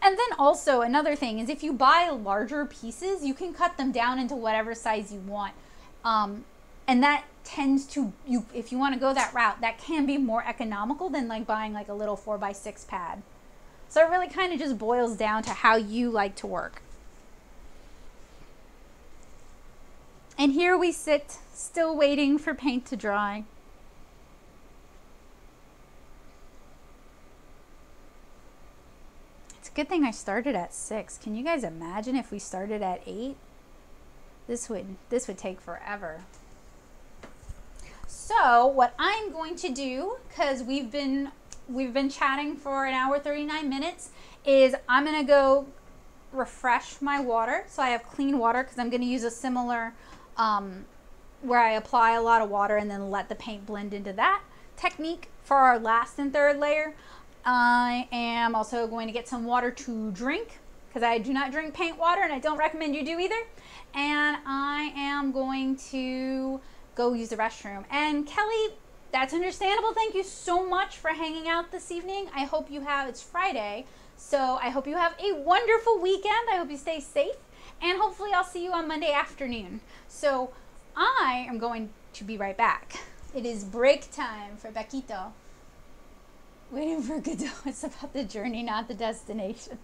And then also another thing is if you buy larger pieces, you can cut them down into whatever size you want. Um, and that tends to you if you want to go that route, that can be more economical than like buying like a little four by six pad. So it really kind of just boils down to how you like to work. And here we sit, still waiting for paint to dry. It's a good thing I started at six. Can you guys imagine if we started at eight? This would this would take forever. So what I'm going to do, because we've been we've been chatting for an hour 39 minutes, is I'm gonna go refresh my water. So I have clean water because I'm gonna use a similar um, where I apply a lot of water and then let the paint blend into that technique for our last and third layer. I am also going to get some water to drink because I do not drink paint water and I don't recommend you do either. And I am going to go use the restroom. And Kelly, that's understandable. Thank you so much for hanging out this evening. I hope you have, it's Friday, so I hope you have a wonderful weekend. I hope you stay safe. And hopefully, I'll see you on Monday afternoon. So, I am going to be right back. It is break time for Bequito. Waiting for Godot. It's about the journey, not the destination.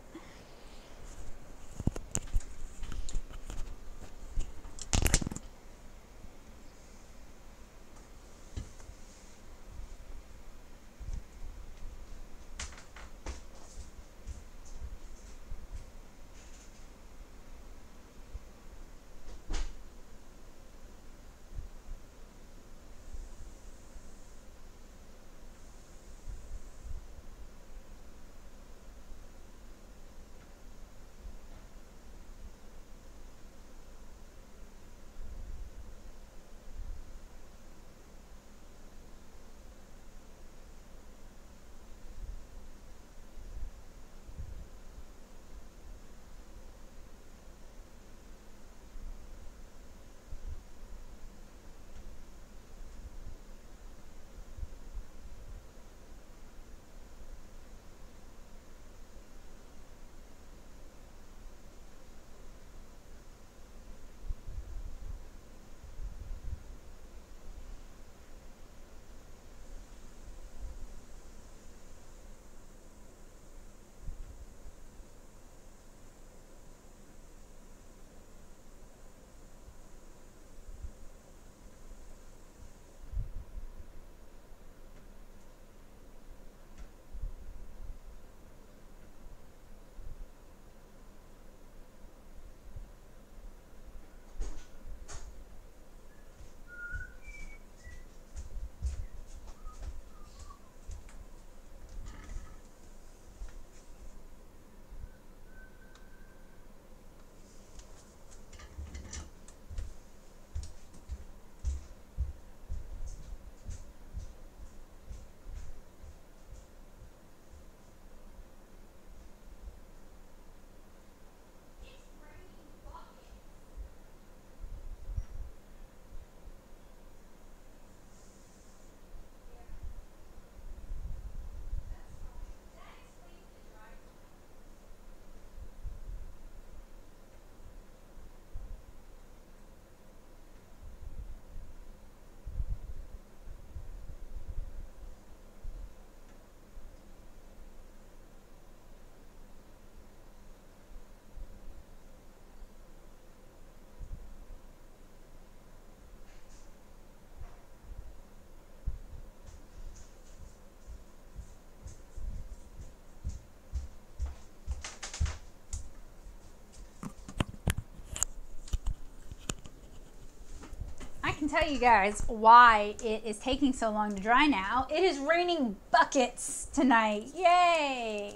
Tell you guys why it is taking so long to dry now. It is raining buckets tonight. Yay!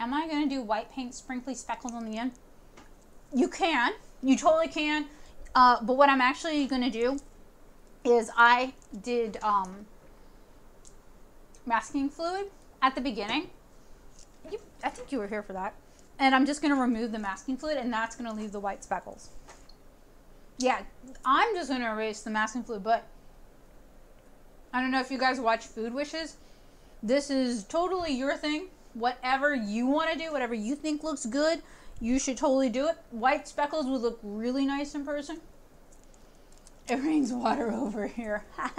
am I going to do white paint sprinkly speckles on the end? You can. You totally can. Uh, but what I'm actually going to do is I did um, masking fluid at the beginning. I think you were here for that. And I'm just going to remove the masking fluid and that's going to leave the white speckles. Yeah, I'm just going to erase the masking fluid, but I don't know if you guys watch Food Wishes. This is totally your thing. Whatever you want to do, whatever you think looks good, you should totally do it. White speckles would look really nice in person. It rains water over here.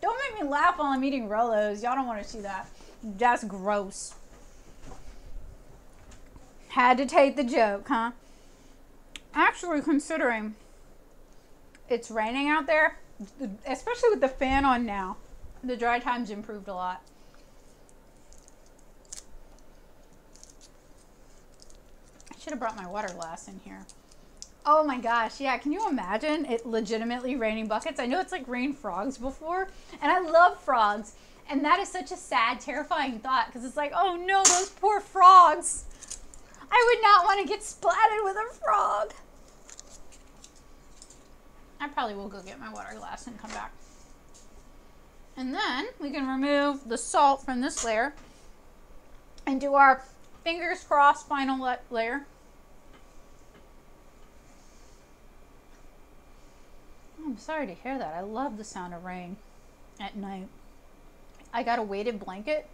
don't make me laugh while I'm eating Rolos. Y'all don't want to see that. That's gross. Had to take the joke, huh? Actually, considering it's raining out there, especially with the fan on now, the dry time's improved a lot. I should have brought my water glass in here. Oh my gosh, yeah, can you imagine it legitimately raining buckets? I know it's like rained frogs before, and I love frogs. And that is such a sad, terrifying thought because it's like, oh no, those poor frogs. I would not want to get splattered with a frog. I probably will go get my water glass and come back. And then we can remove the salt from this layer and do our fingers crossed final layer. I'm sorry to hear that. I love the sound of rain at night. I got a weighted blanket,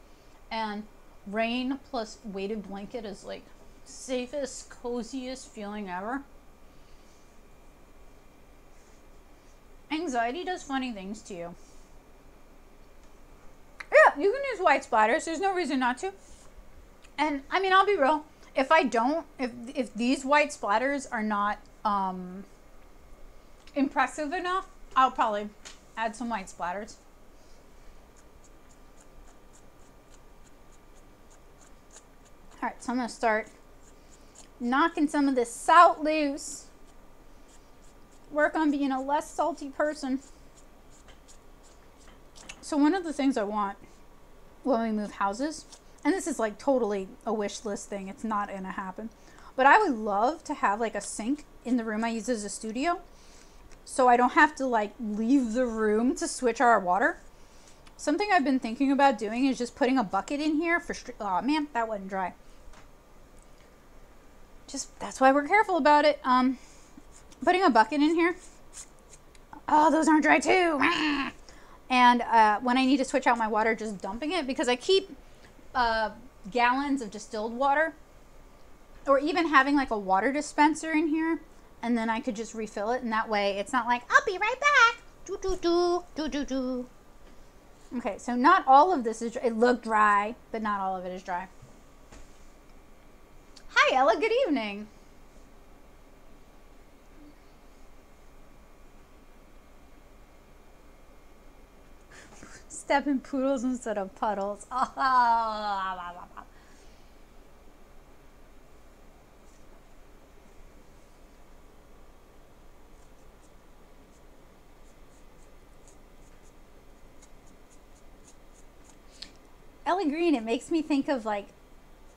and rain plus weighted blanket is like safest, coziest feeling ever. Anxiety does funny things to you. Yeah, you can use white splatters. There's no reason not to. And I mean, I'll be real. If I don't, if if these white splatters are not um, impressive enough, I'll probably add some white splatters. All right, so I'm gonna start knocking some of this salt loose. Work on being a less salty person. So one of the things I want when we move houses, and this is like totally a wish list thing, it's not gonna happen, but I would love to have like a sink in the room I use as a studio so I don't have to like leave the room to switch our water. Something I've been thinking about doing is just putting a bucket in here for, oh man, that wasn't dry just that's why we're careful about it. Um, putting a bucket in here. Oh, those aren't dry too. And uh, when I need to switch out my water, just dumping it because I keep uh, gallons of distilled water, or even having like a water dispenser in here, and then I could just refill it, and that way it's not like I'll be right back. Do do do do do do. Okay, so not all of this is. It looked dry, but not all of it is dry. Hi, Ella. Good evening. Step in poodles instead of puddles. Ah, ah, ah, Ellie Green, it makes me think of like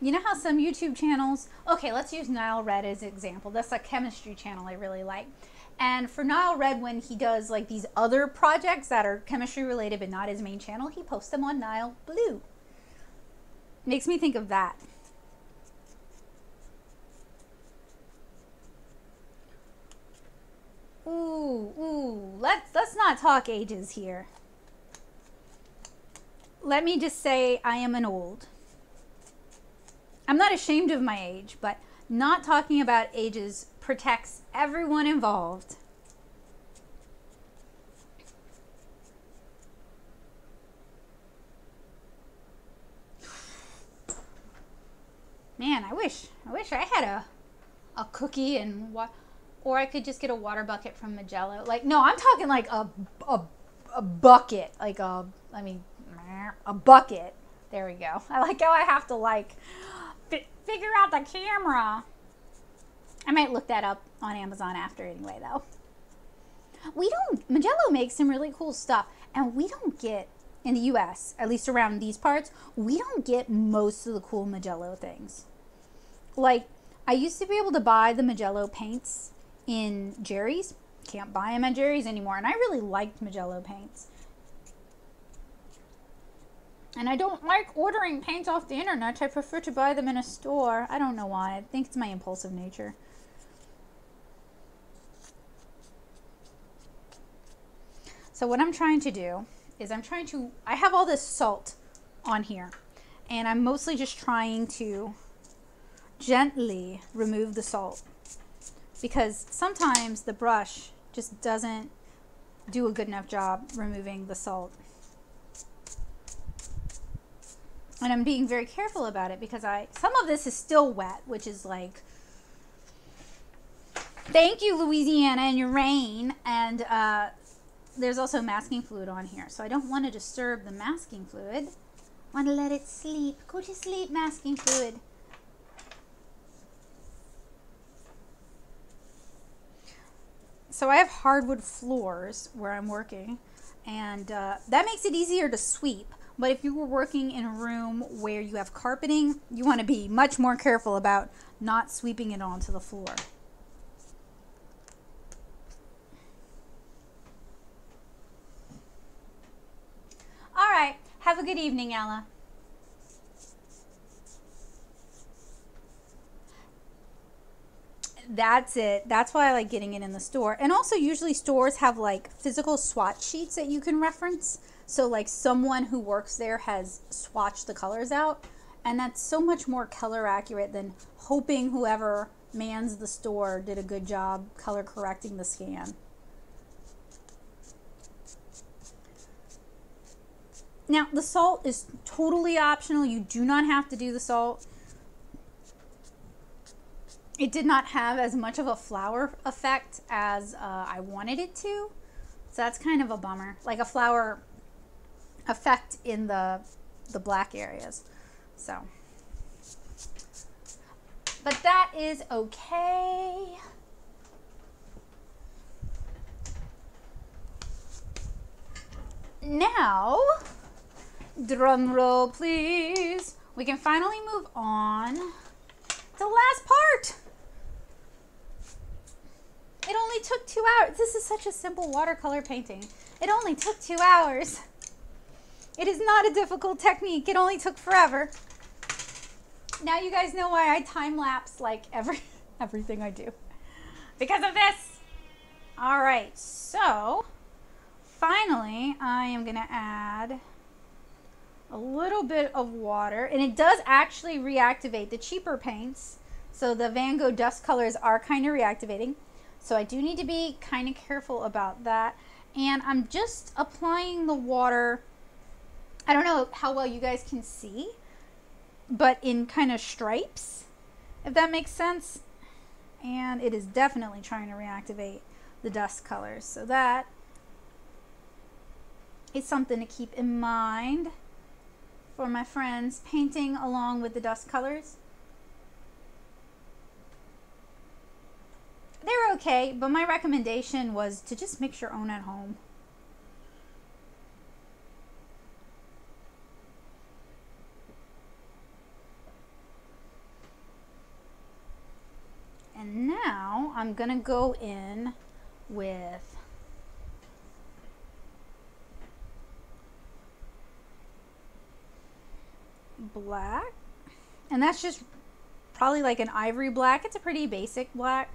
you know how some YouTube channels, okay, let's use Nile Red as an example. That's a chemistry channel I really like. And for Nile Red, when he does like these other projects that are chemistry related but not his main channel, he posts them on Nile Blue. Makes me think of that. Ooh, ooh, let's let's not talk ages here. Let me just say I am an old. I'm not ashamed of my age, but not talking about ages protects everyone involved. Man, I wish I wish I had a a cookie and what or I could just get a water bucket from Mijello. Like no, I'm talking like a a, a bucket, like a I mean a bucket. There we go. I like how I have to like figure out the camera. I might look that up on Amazon after anyway, though. We don't, Mijello makes some really cool stuff, and we don't get in the US, at least around these parts, we don't get most of the cool Mijello things. Like, I used to be able to buy the Mijello paints in Jerry's. Can't buy them at Jerry's anymore. And I really liked Mijello paints. And I don't like ordering paints off the internet. I prefer to buy them in a store. I don't know why. I think it's my impulsive nature. So what I'm trying to do is I'm trying to, I have all this salt on here. And I'm mostly just trying to gently remove the salt. Because sometimes the brush just doesn't do a good enough job removing the salt. And I'm being very careful about it because I some of this is still wet, which is like thank you Louisiana and your rain. And uh, there's also masking fluid on here. So I don't want to disturb the masking fluid. Want to let it sleep. Go to sleep masking fluid. So I have hardwood floors where I'm working. And uh, that makes it easier to sweep but if you were working in a room where you have carpeting, you want to be much more careful about not sweeping it onto the floor. All right. Have a good evening, Ella. That's it. That's why I like getting it in the store. And also, usually stores have like physical swatch sheets that you can reference. So like someone who works there has swatched the colors out and that's so much more color accurate than hoping whoever mans the store did a good job color correcting the scan. Now, the salt is totally optional. You do not have to do the salt. It did not have as much of a flower effect as uh, I wanted it to. So that's kind of a bummer. Like a flower effect in the the black areas. So, but that is okay. Now, drum roll please. We can finally move on to the last part. It only took two hours. This is such a simple watercolor painting. It only took two hours. It is not a difficult technique. It only took forever. Now you guys know why I time lapse like every everything I do. Because of this. All right, so finally I am gonna add a little bit of water and it does actually reactivate the cheaper paints. So the Van Gogh dusk colors are kind of reactivating. So I do need to be kind of careful about that. And I'm just applying the water I don't know how well you guys can see, but in kind of stripes, if that makes sense. And it is definitely trying to reactivate the dusk colors. So that is something to keep in mind for my friends painting along with the dusk colors. They're okay, but my recommendation was to just mix your own at home. And now I'm going to go in with black. And that's just probably like an ivory black. It's a pretty basic black.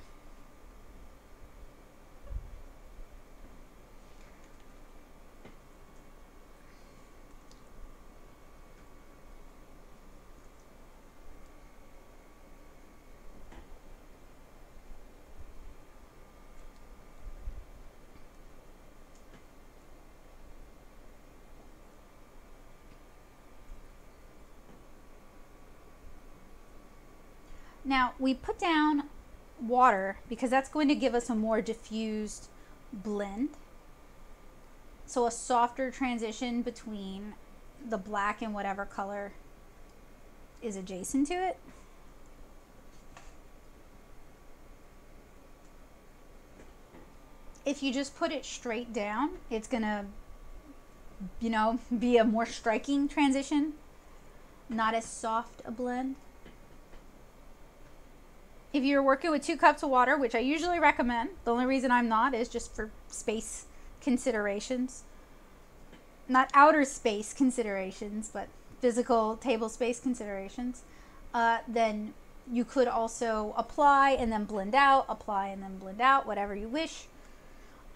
Now we put down water because that's going to give us a more diffused blend. So a softer transition between the black and whatever color is adjacent to it. If you just put it straight down, it's going to you know, be a more striking transition, not as soft a blend. If you're working with two cups of water, which I usually recommend, the only reason I'm not is just for space considerations. Not outer space considerations, but physical table space considerations. Uh, then you could also apply and then blend out, apply and then blend out, whatever you wish.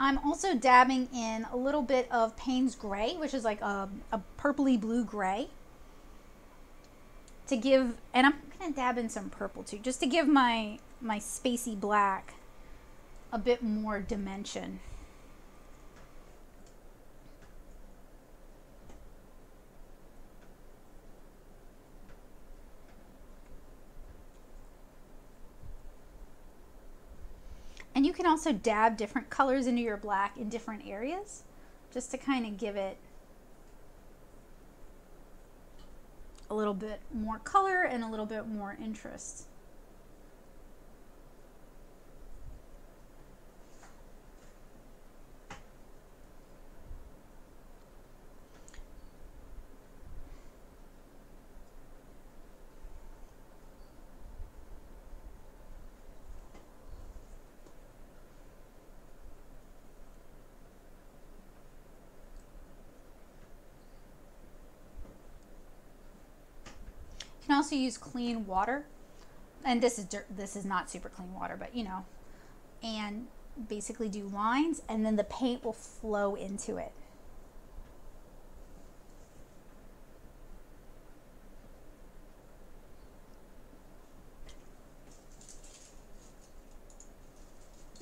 I'm also dabbing in a little bit of Payne's Gray, which is like a, a purpley blue gray. To give, and I'm gonna dab in some purple too, just to give my, my spacey black a bit more dimension. And you can also dab different colors into your black in different areas just to kind of give it a little bit more color and a little bit more interest. Also use clean water. And this is this is not super clean water, but you know, and basically do lines and then the paint will flow into it.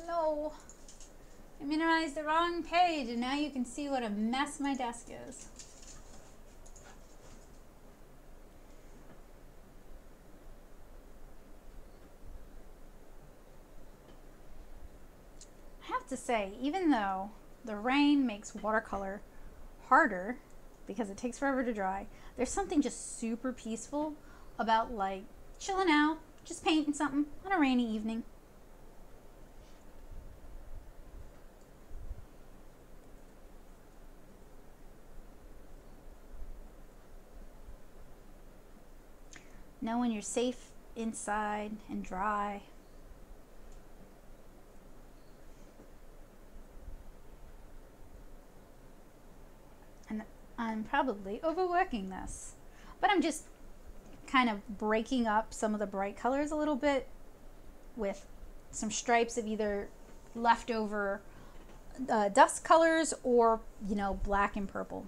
No, I minimized the wrong page and now you can see what a mess my desk is. To say, even though the rain makes watercolor harder because it takes forever to dry, there's something just super peaceful about like chilling out, just painting something on a rainy evening. Knowing you're safe inside and dry I'm probably overworking this. But I'm just kind of breaking up some of the bright colors a little bit with some stripes of either leftover uh, dusk colors or, you know, black and purple.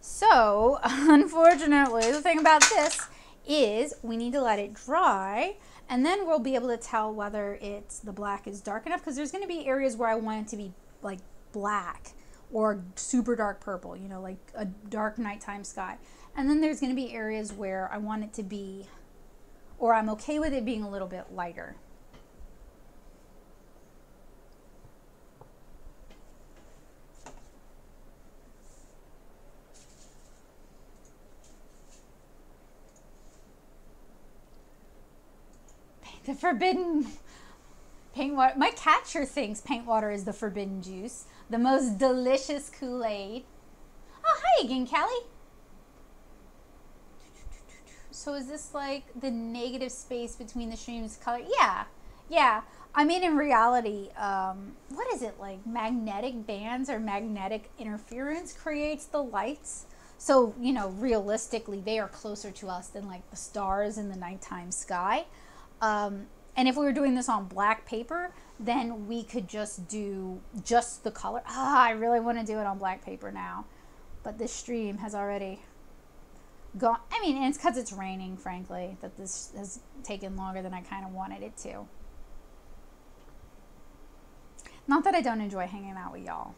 So, unfortunately, the thing about this is we need to let it dry and then we'll be able to tell whether it's the black is dark enough because there's going to be areas where I want it to be like black or super dark purple, you know, like a dark nighttime sky. And then there's going to be areas where I want it to be, or I'm okay with it being a little bit lighter. The forbidden paint water. My cat sure thinks paint water is the forbidden juice. The most delicious Kool-Aid. Oh, hi again, Callie. So is this like the negative space between the streams color? Yeah, yeah. I mean, in reality, um, what is it like? Magnetic bands or magnetic interference creates the lights. So, you know, realistically, they are closer to us than like the stars in the nighttime sky. Um, and if we were doing this on black paper, then we could just do just the color. Ah, I really want to do it on black paper now. But this stream has already gone. I mean, and it's because it's raining, frankly, that this has taken longer than I kind of wanted it to. Not that I don't enjoy hanging out with y'all.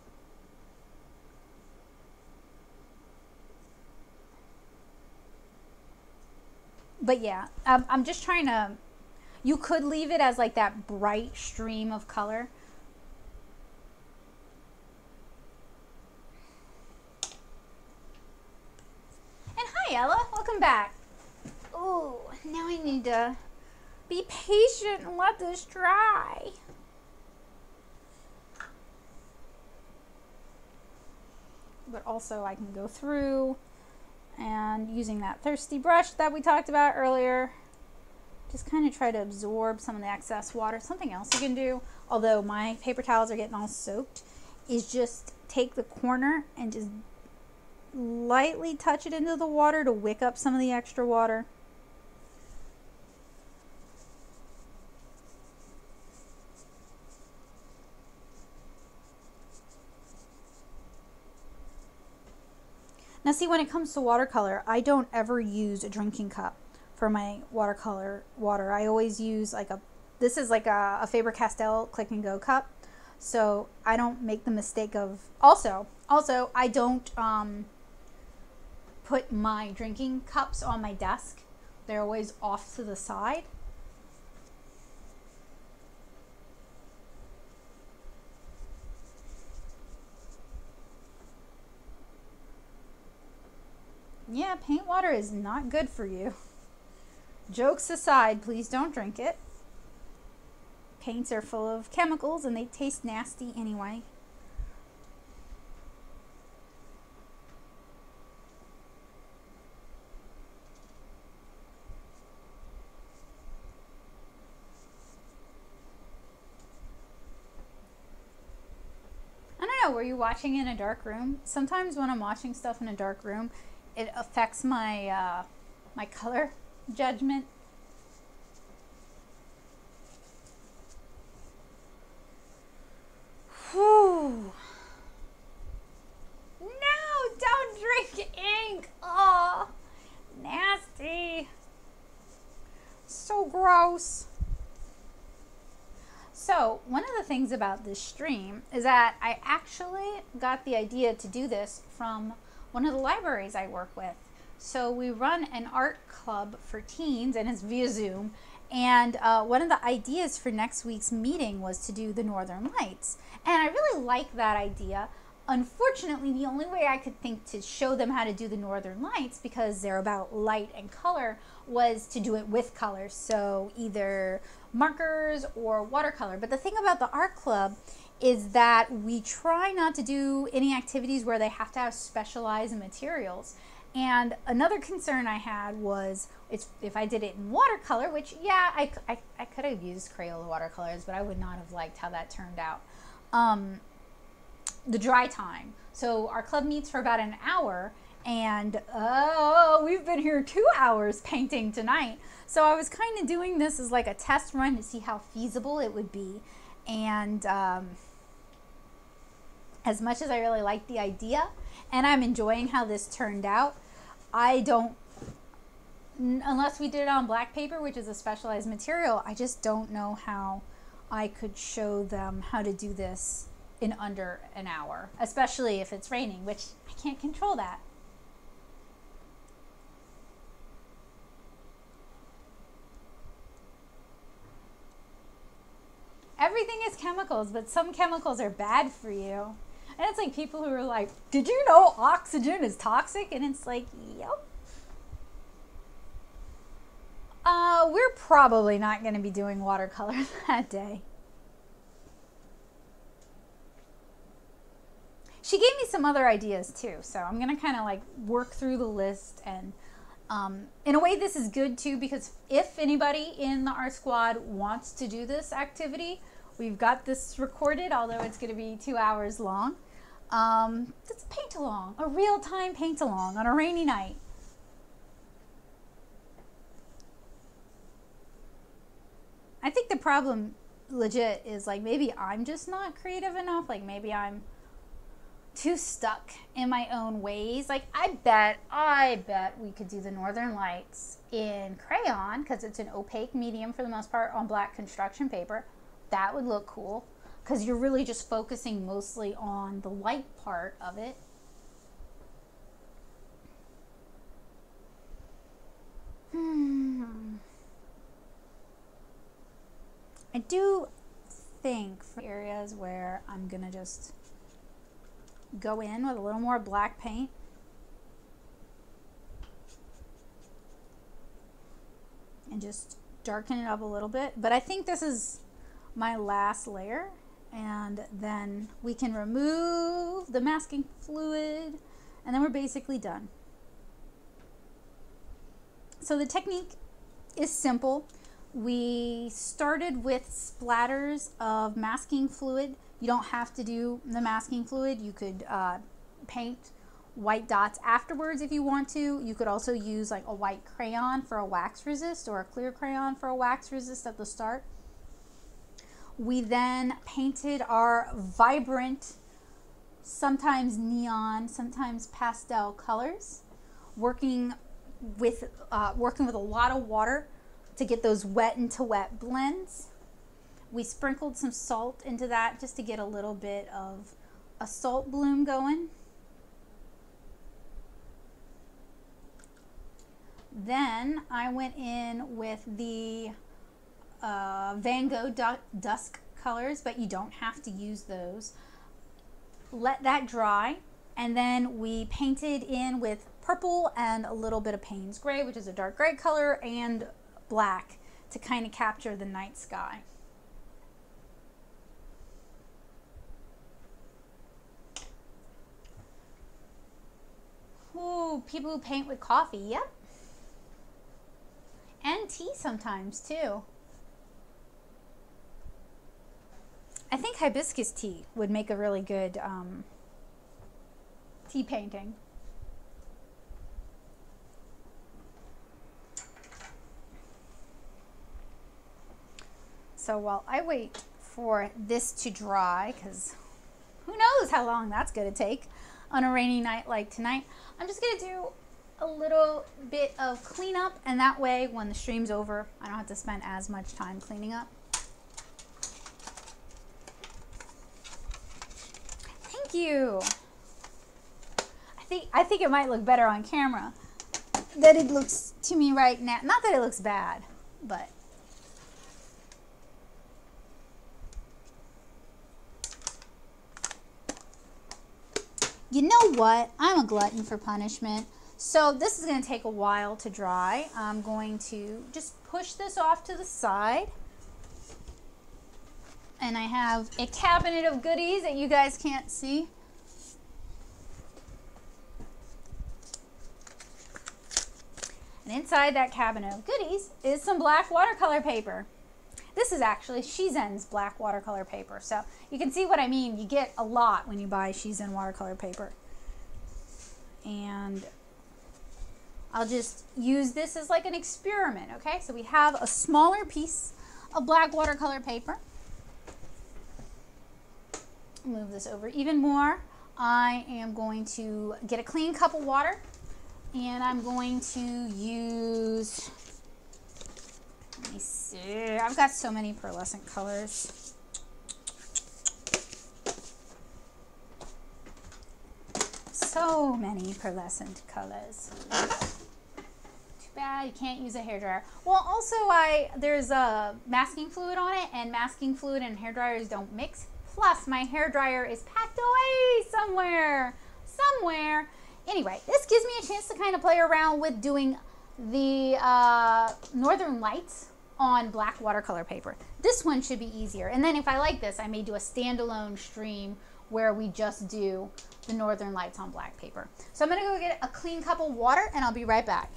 But yeah, um, I'm just trying to you could leave it as like that bright stream of color. And hi, Ella. Welcome back. Oh, now I need to be patient and let this dry. But also I can go through and using that thirsty brush that we talked about earlier, just kind of try to absorb some of the excess water. Something else you can do, although my paper towels are getting all soaked, is just take the corner and just lightly touch it into the water to wick up some of the extra water. Now see, when it comes to watercolor, I don't ever use a drinking cup for my watercolor water. I always use like a, this is like a, a Faber-Castell Click and Go cup. So I don't make the mistake of, also, also I don't um, put my drinking cups on my desk. They're always off to the side. Yeah, paint water is not good for you. Jokes aside, please don't drink it. Paints are full of chemicals and they taste nasty anyway. I don't know, were you watching in a dark room? Sometimes when I'm watching stuff in a dark room, it affects my uh, my color judgment. Whew. No, don't drink ink. Oh, nasty. So gross. So, one of the things about this stream is that I actually got the idea to do this from one of the libraries I work with. So we run an art club for teens and it's via Zoom. And uh, one of the ideas for next week's meeting was to do the Northern Lights. And I really like that idea. Unfortunately, the only way I could think to show them how to do the Northern Lights, because they're about light and color, was to do it with color. So either markers or watercolor. But the thing about the art club is that we try not to do any activities where they have to have specialized materials. And another concern I had was if I did it in watercolor, which, yeah, I, I, I could have used Crayola watercolors, but I would not have liked how that turned out. Um, the dry time. So our club meets for about an hour, and oh, we've been here two hours painting tonight. So I was kind of doing this as like a test run to see how feasible it would be. And um, as much as I really like the idea and I'm enjoying how this turned out, I don't, unless we did it on black paper, which is a specialized material, I just don't know how I could show them how to do this in under an hour, especially if it's raining, which I can't control that. Everything is chemicals, but some chemicals are bad for you. And it's like people who are like, did you know oxygen is toxic? And it's like, yep. Uh, we're probably not going to be doing watercolor that day. She gave me some other ideas too, so I'm going to kind of like work through the list and um, in a way this is good too because if anybody in the art squad wants to do this activity, we've got this recorded, although it's going to be two hours long. Um, it's a paint along, a real time paint along on a rainy night. I think the problem legit is like maybe I'm just not creative enough. Like maybe I'm too stuck in my own ways. Like I bet, I bet we could do the Northern Lights in crayon because it's an opaque medium for the most part on black construction paper. That would look cool because you're really just focusing mostly on the light part of it. Hmm. I do think for areas where I'm going to just go in with a little more black paint. And just darken it up a little bit. But I think this is my last layer and then we can remove the masking fluid and then we're basically done. So the technique is simple. We started with splatters of masking fluid. You don't have to do the masking fluid. You could uh, paint white dots afterwards if you want to. You could also use like a white crayon for a wax resist or a clear crayon for a wax resist at the start. We then painted our vibrant, sometimes neon, sometimes pastel colors, working with uh, working with a lot of water to get those wet into wet blends. We sprinkled some salt into that just to get a little bit of a salt bloom going. Then I went in with the uh, Van Gogh du Dusk colors, but you don't have to use those. Let that dry, and then we painted in with purple and a little bit of Payne's Gray, which is a dark gray color, and black to kind of capture the night sky. Ooh, people who paint with coffee, yep. And tea sometimes too. I think hibiscus tea would make a really good um, tea painting. So while I wait for this to dry, because who knows how long that's going to take on a rainy night like tonight, I'm just going to do a little bit of cleanup and that way when the stream's over, I don't have to spend as much time cleaning up. Thank you. I think I think it might look better on camera than it looks to me right now. Not that it looks bad, but you know what? I'm a glutton for punishment. So this is going to take a while to dry. I'm going to just push this off to the side. And I have a cabinet of goodies that you guys can't see. And inside that cabinet of goodies is some black watercolor paper. This is actually Shizen's black watercolor paper. So you can see what I mean. You get a lot when you buy Shizen watercolor paper. And I'll just use this as like an experiment, okay? So we have a smaller piece of black watercolor paper. Move this over even more. I am going to get a clean cup of water and I'm going to use, let me see, I've got so many pearlescent colors. So many pearlescent colors Too bad. You can't use a hair dryer. Well, also, I there's a masking fluid on it, and masking fluid and hair dryers don't mix. Plus, my hair dryer is packed away somewhere, somewhere. Anyway, this gives me a chance to kind of play around with doing the uh, Northern Lights on black watercolor paper. This one should be easier. And then if I like this, I may do a standalone stream where we just do the Northern Lights on black paper. So I'm gonna go get a clean cup of water and I'll be right back.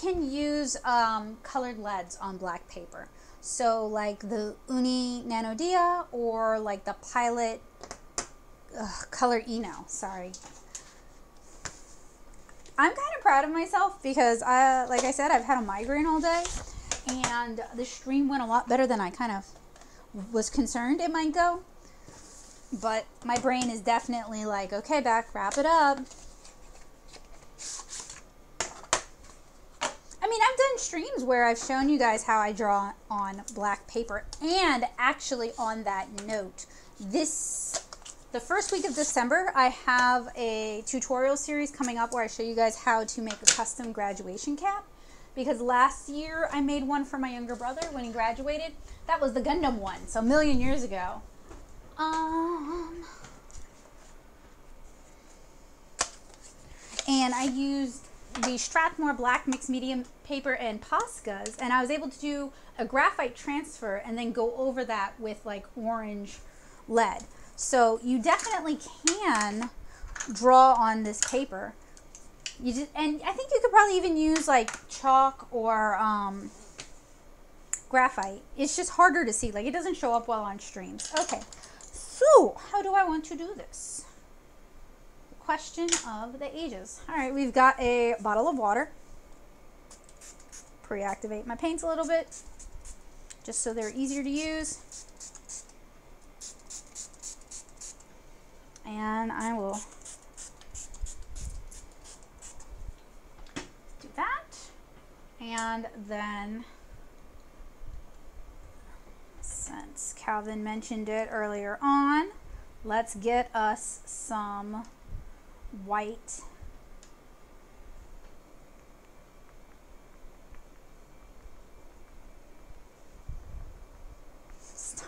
Can use um, colored leads on black paper. So like the Uni Nanodia or like the Pilot Color Eno, sorry. I'm kind of proud of myself because, I, like I said, I've had a migraine all day, and the stream went a lot better than I kind of was concerned it might go. But my brain is definitely like, okay, back, wrap it up. I mean, I've done streams where I've shown you guys how I draw on black paper. And actually, on that note, this the first week of December, I have a tutorial series coming up where I show you guys how to make a custom graduation cap. Because last year I made one for my younger brother when he graduated. That was the Gundam one, so a million years ago. Um, and I used the Strathmore Black Mixed Medium paper and Poscas, and I was able to do a graphite transfer and then go over that with like orange lead. So you definitely can draw on this paper. You just, and I think you could probably even use like chalk or um, graphite. It's just harder to see. Like it doesn't show up well on streams. Okay, so how do I want to do this? Question of the ages. All right, we've got a bottle of water. Pre-activate my paints a little bit, just so they're easier to use. and I will do that and then since Calvin mentioned it earlier on let's get us some white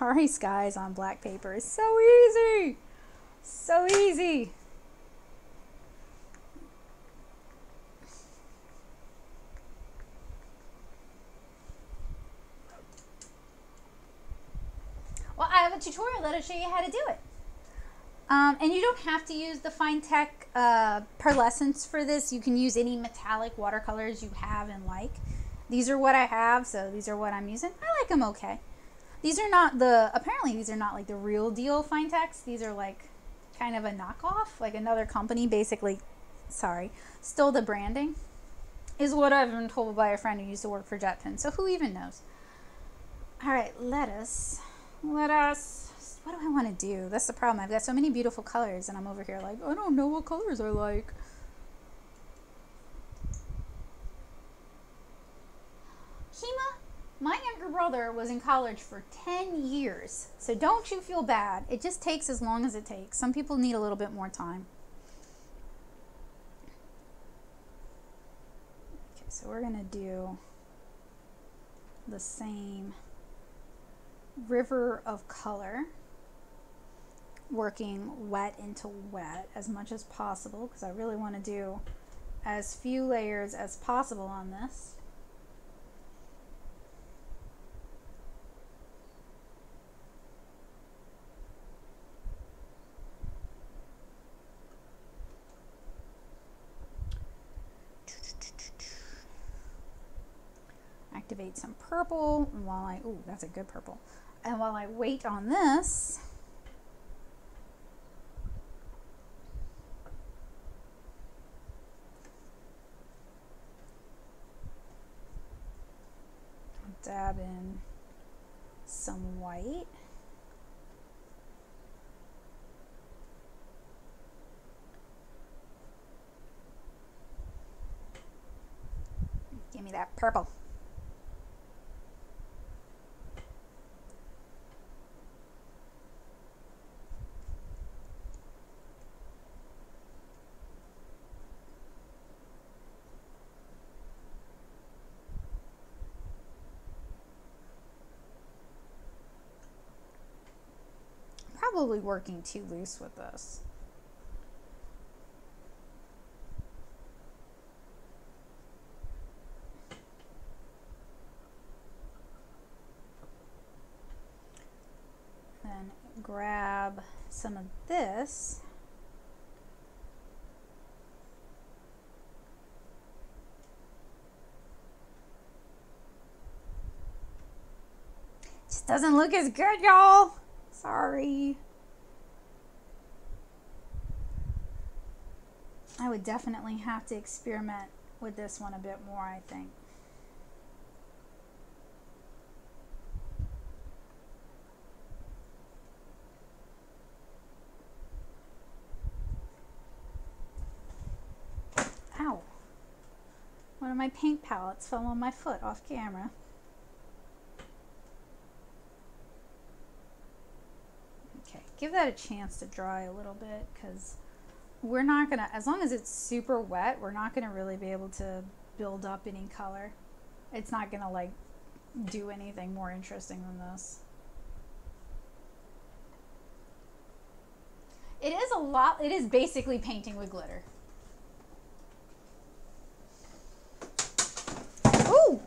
Starry skies on black paper is so easy. So easy. Well, I have a tutorial that'll show you how to do it. Um, and you don't have to use the Finetec uh, pearlescence for this. You can use any metallic watercolors you have and like. These are what I have, so these are what I'm using. I like them okay. These are not the, apparently these are not like the real deal Finetec. These are like kind of a knockoff, like another company basically, sorry, stole the branding, is what I've been told by a friend who used to work for JetPen. So who even knows? All right, let us, let us, what do I want to do? That's the problem. I've got so many beautiful colors and I'm over here like, I don't know what colors I like. Hema my younger brother was in college for 10 years, so don't you feel bad. It just takes as long as it takes. Some people need a little bit more time. Okay, so we're going to do the same river of color, working wet into wet as much as possible because I really want to do as few layers as possible on this. activate some purple while I, ooh, that's a good purple. And while I wait on this, dab in some white. Purple. probably working too loose with this. Then grab some of this. Just doesn't look as good, y'all. Sorry. I would definitely have to experiment with this one a bit more, I think. Ow. One of my paint palettes fell on my foot off camera. Okay, give that a chance to dry a little bit because we're not gonna, as long as it's super wet, we're not gonna really be able to build up any color. It's not gonna like do anything more interesting than this. It is a lot, it is basically painting with glitter. Ooh!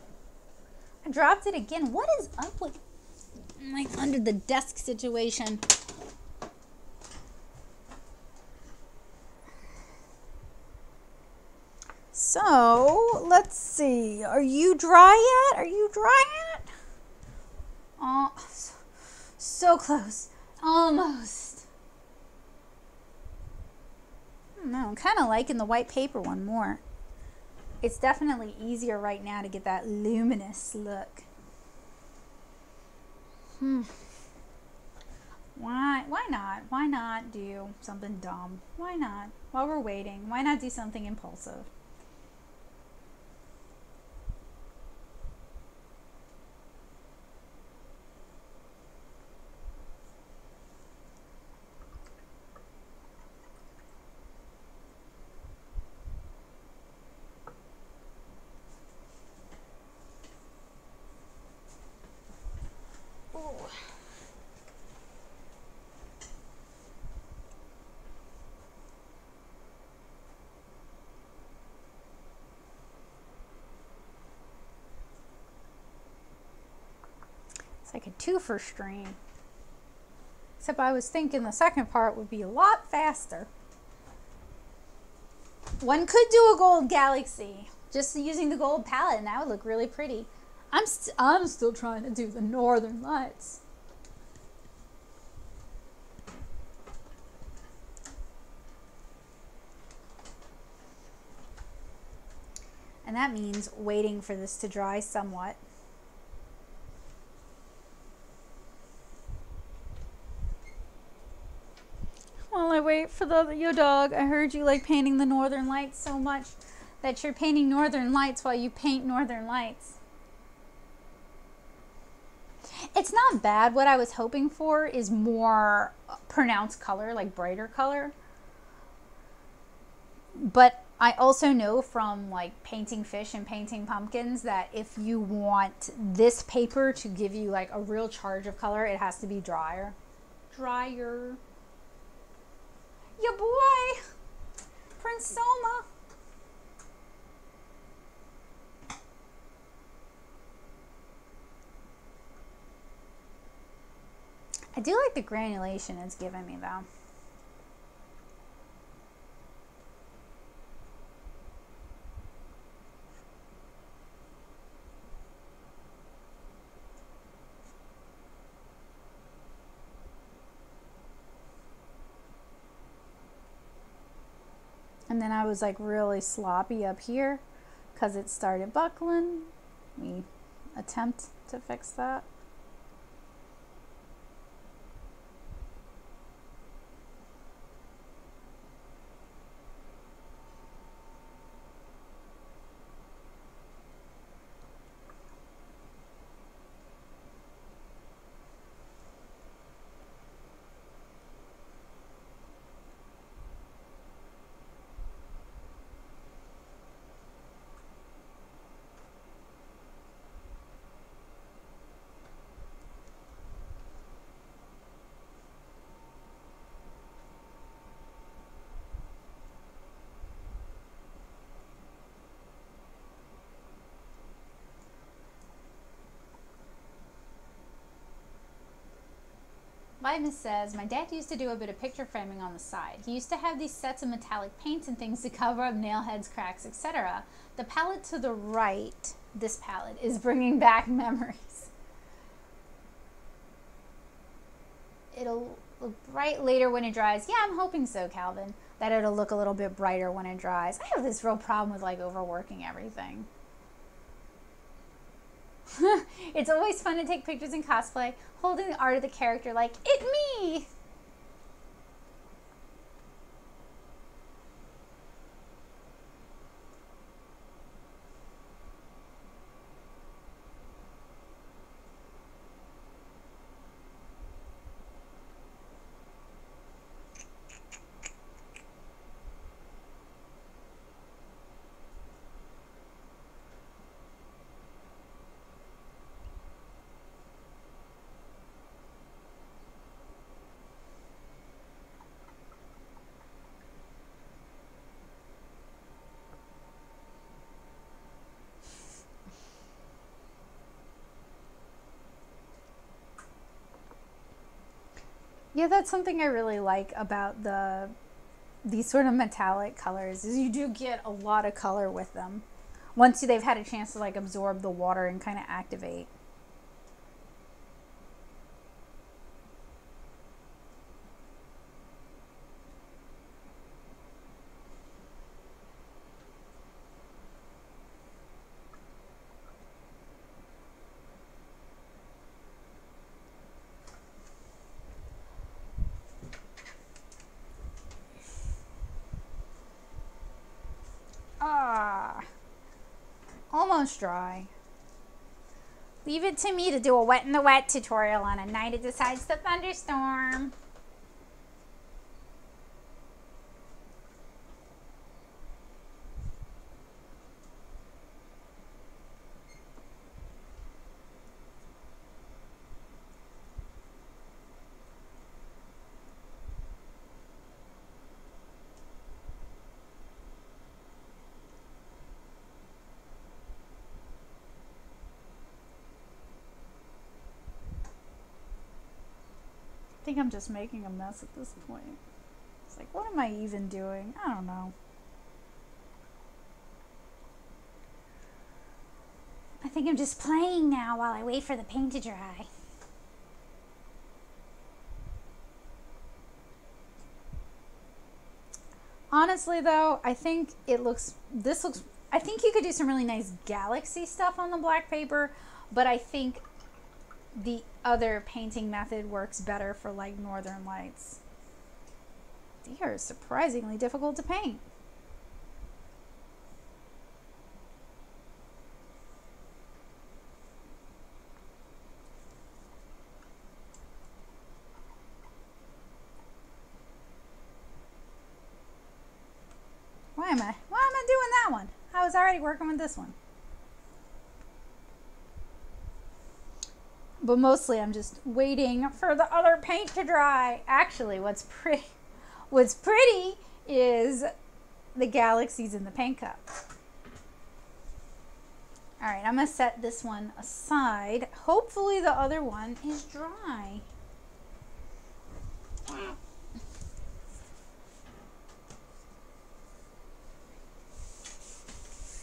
I dropped it again. What is up with my under the desk situation? So, let's see. Are you dry yet? Are you dry yet? Oh, so, close. Almost. No, I'm kind of liking the white paper one more. It's definitely easier right now to get that luminous look. Hmm. Why, why not? Why not do something dumb? Why not? While we're waiting, why not do something impulsive? Twofer stream. Except I was thinking the second part would be a lot faster. One could do a gold galaxy, just using the gold palette, and that would look really pretty. I'm, st I'm still trying to do the northern lights. And that means waiting for this to dry somewhat. While I wait for the your dog, I heard you like painting the northern lights so much that you're painting northern lights while you paint northern lights. It's not bad. What I was hoping for is more pronounced color, like brighter color. But I also know from like painting fish and painting pumpkins that if you want this paper to give you like a real charge of color, it has to be drier. Drier. Your boy, Prince Soma. I do like the granulation it's giving me though. Then I was like really sloppy up here because it started buckling. We attempt to fix that. Says, my dad used to do a bit of picture framing on the side. He used to have these sets of metallic paints and things to cover up nail heads, cracks, etc. The palette to the right, this palette, is bringing back memories. It'll look bright later when it dries. Yeah, I'm hoping so, Calvin. That it'll look a little bit brighter when it dries. I have this real problem with like overworking everything. it's always fun to take pictures in cosplay, holding the art of the character like, it me! Yeah, that's something I really like about the these sort of metallic colors is you do get a lot of color with them once they've had a chance to like absorb the water and kind of activate. almost dry. Leave it to me to do a wet in the wet tutorial on a night it decides to thunderstorm. Think I'm just making a mess at this point. It's like, what am I even doing? I don't know. I think I'm just playing now while I wait for the paint to dry. Honestly though, I think it looks, this looks, I think you could do some really nice galaxy stuff on the black paper, but I think the other painting method works better for like northern lights. They are surprisingly difficult to paint. Why am I, why am I doing that one? I was already working with this one. But mostly I'm just waiting for the other paint to dry. Actually, what's pretty, what's pretty is the galaxies in the paint cup. All right, I'm gonna set this one aside. Hopefully the other one is dry.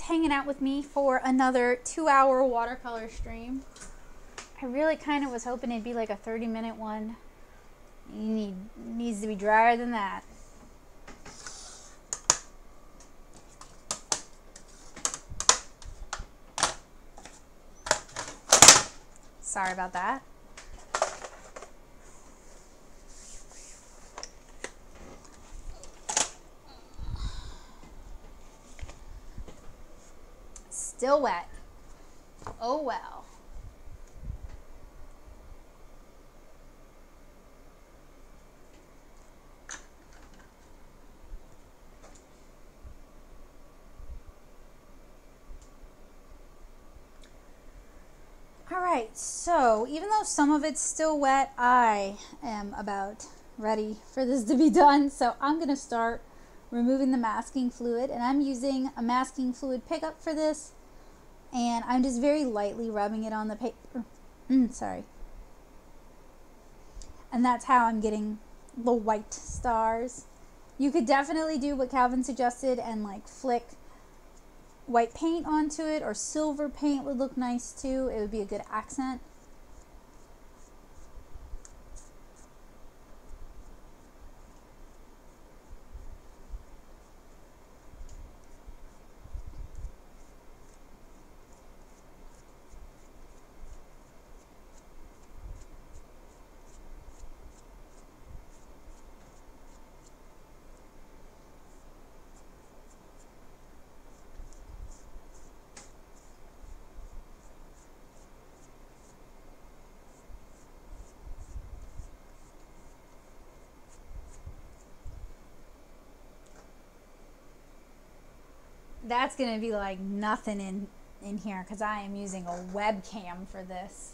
Hanging out with me for another two hour watercolor stream. I really kind of was hoping it'd be like a 30 minute one. You need needs to be drier than that. Sorry about that. Still wet. Oh well. right, so even though some of it's still wet, I am about ready for this to be done. So I'm going to start removing the masking fluid and I'm using a masking fluid pickup for this and I'm just very lightly rubbing it on the paper. Mm, sorry. And that's how I'm getting the white stars. You could definitely do what Calvin suggested and like flick white paint onto it or silver paint would look nice too. It would be a good accent. That's going to be like nothing in, in here because I am using a webcam for this.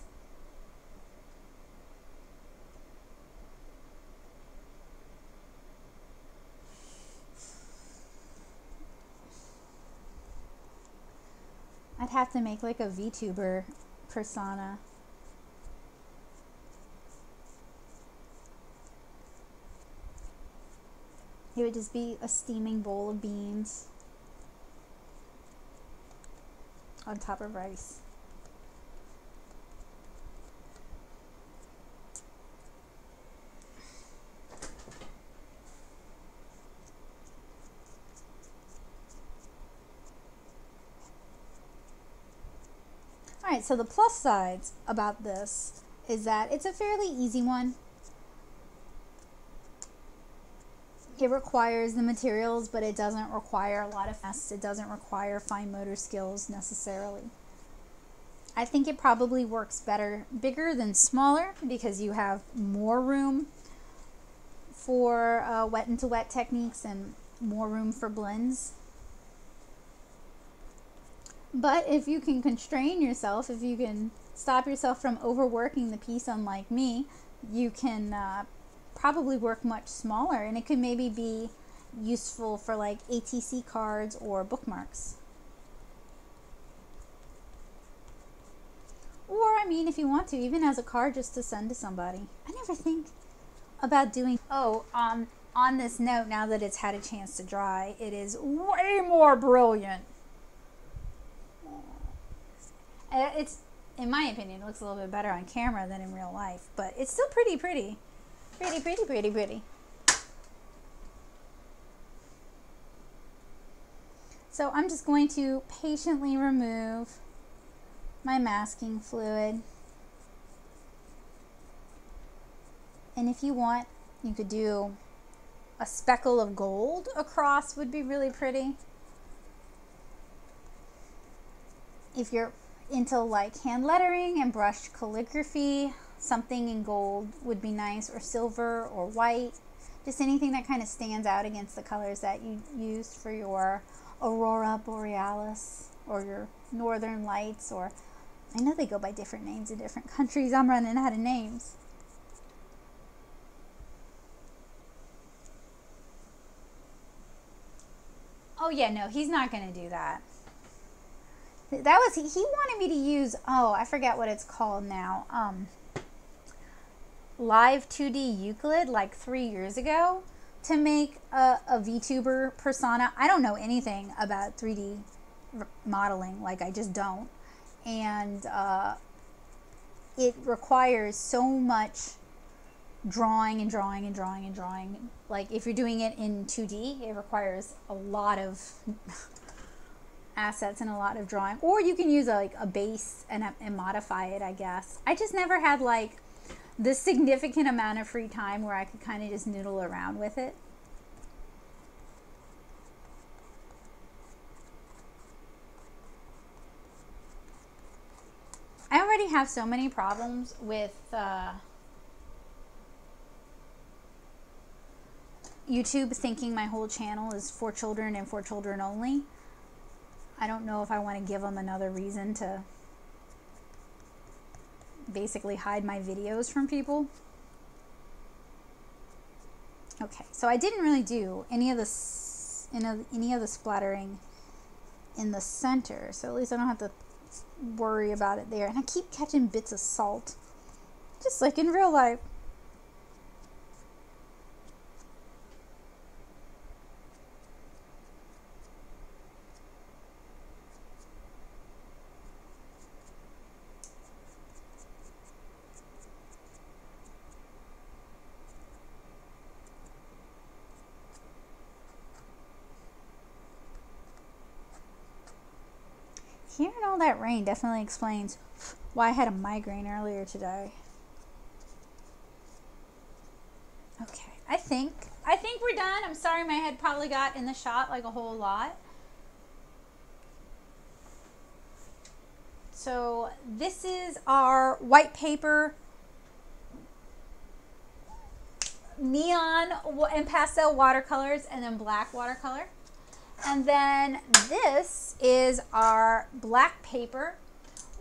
I'd have to make like a VTuber persona. It would just be a steaming bowl of beans on top of rice. All right, so the plus sides about this is that it's a fairly easy one. It requires the materials, but it doesn't require a lot of finesse. It doesn't require fine motor skills necessarily. I think it probably works better bigger than smaller because you have more room for uh, wet into wet techniques and more room for blends. But if you can constrain yourself, if you can stop yourself from overworking the piece, unlike me, you can uh, probably work much smaller and it could maybe be useful for like ATC cards or bookmarks. Or, I mean, if you want to, even as a card just to send to somebody. I never think about doing. Oh, um, on this note, now that it's had a chance to dry, it is way more brilliant. Uh, it's, in my opinion, it looks a little bit better on camera than in real life, but it's still pretty pretty. Pretty, pretty, pretty, pretty. So I'm just going to patiently remove my masking fluid. And if you want, you could do a speckle of gold across would be really pretty. If you're into like hand lettering and brushed calligraphy, something in gold would be nice, or silver or white. Just anything that kind of stands out against the colors that you used for your aurora borealis or your northern lights or I know they go by different names in different countries. I'm running out of names. Oh yeah, no, he's not going to do that. That was he, he wanted me to use oh, I forget what it's called now. Um live 2D Euclid like three years ago to make a, a VTuber persona. I don't know anything about 3D modeling, like I just don't. And uh, it requires so much drawing and drawing and drawing and drawing. Like if you're doing it in 2D, it requires a lot of assets and a lot of drawing. Or you can use a, like a base and, and modify it, I guess. I just never had like the significant amount of free time where I could kind of just noodle around with it. I already have so many problems with uh, YouTube thinking my whole channel is for children and for children only. I don't know if I want to give them another reason to basically hide my videos from people. Okay, so I didn't really do any of this, any of the splattering in the center, so at least I don't have to worry about it there. And I keep catching bits of salt, just like in real life. hearing all that rain definitely explains why I had a migraine earlier today. Okay, I think I think we're done. I'm sorry my head probably got in the shot like a whole lot. So this is our white paper neon and pastel watercolors and then black watercolor. And then this is our black paper.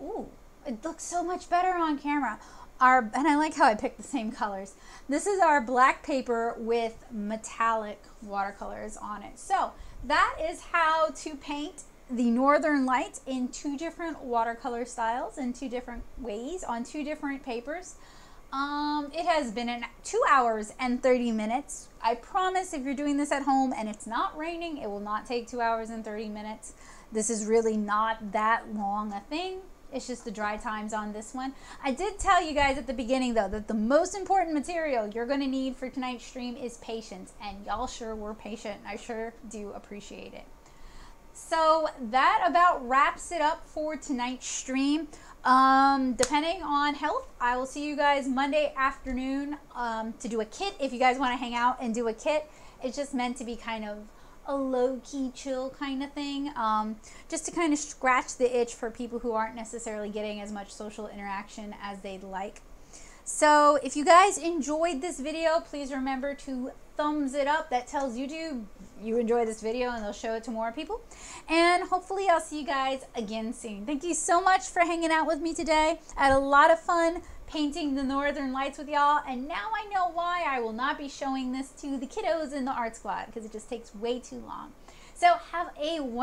Ooh, it looks so much better on camera. Our, and I like how I picked the same colors. This is our black paper with metallic watercolors on it. So that is how to paint the Northern Lights in two different watercolor styles in two different ways on two different papers. Um, it has been in two hours and 30 minutes. I promise if you're doing this at home and it's not raining, it will not take two hours and 30 minutes. This is really not that long a thing. It's just the dry times on this one. I did tell you guys at the beginning though that the most important material you're going to need for tonight's stream is patience and y'all sure were patient. I sure do appreciate it. So that about wraps it up for tonight's stream. Um, depending on health, I will see you guys Monday afternoon um, to do a kit. If you guys want to hang out and do a kit, it's just meant to be kind of a low key chill kind of thing, um, just to kind of scratch the itch for people who aren't necessarily getting as much social interaction as they'd like. So if you guys enjoyed this video, please remember to thumbs it up. That tells YouTube you enjoy this video and they'll show it to more people. And hopefully I'll see you guys again soon. Thank you so much for hanging out with me today. I had a lot of fun painting the northern lights with y'all and now I know why I will not be showing this to the kiddos in the art squad because it just takes way too long. So have a wonderful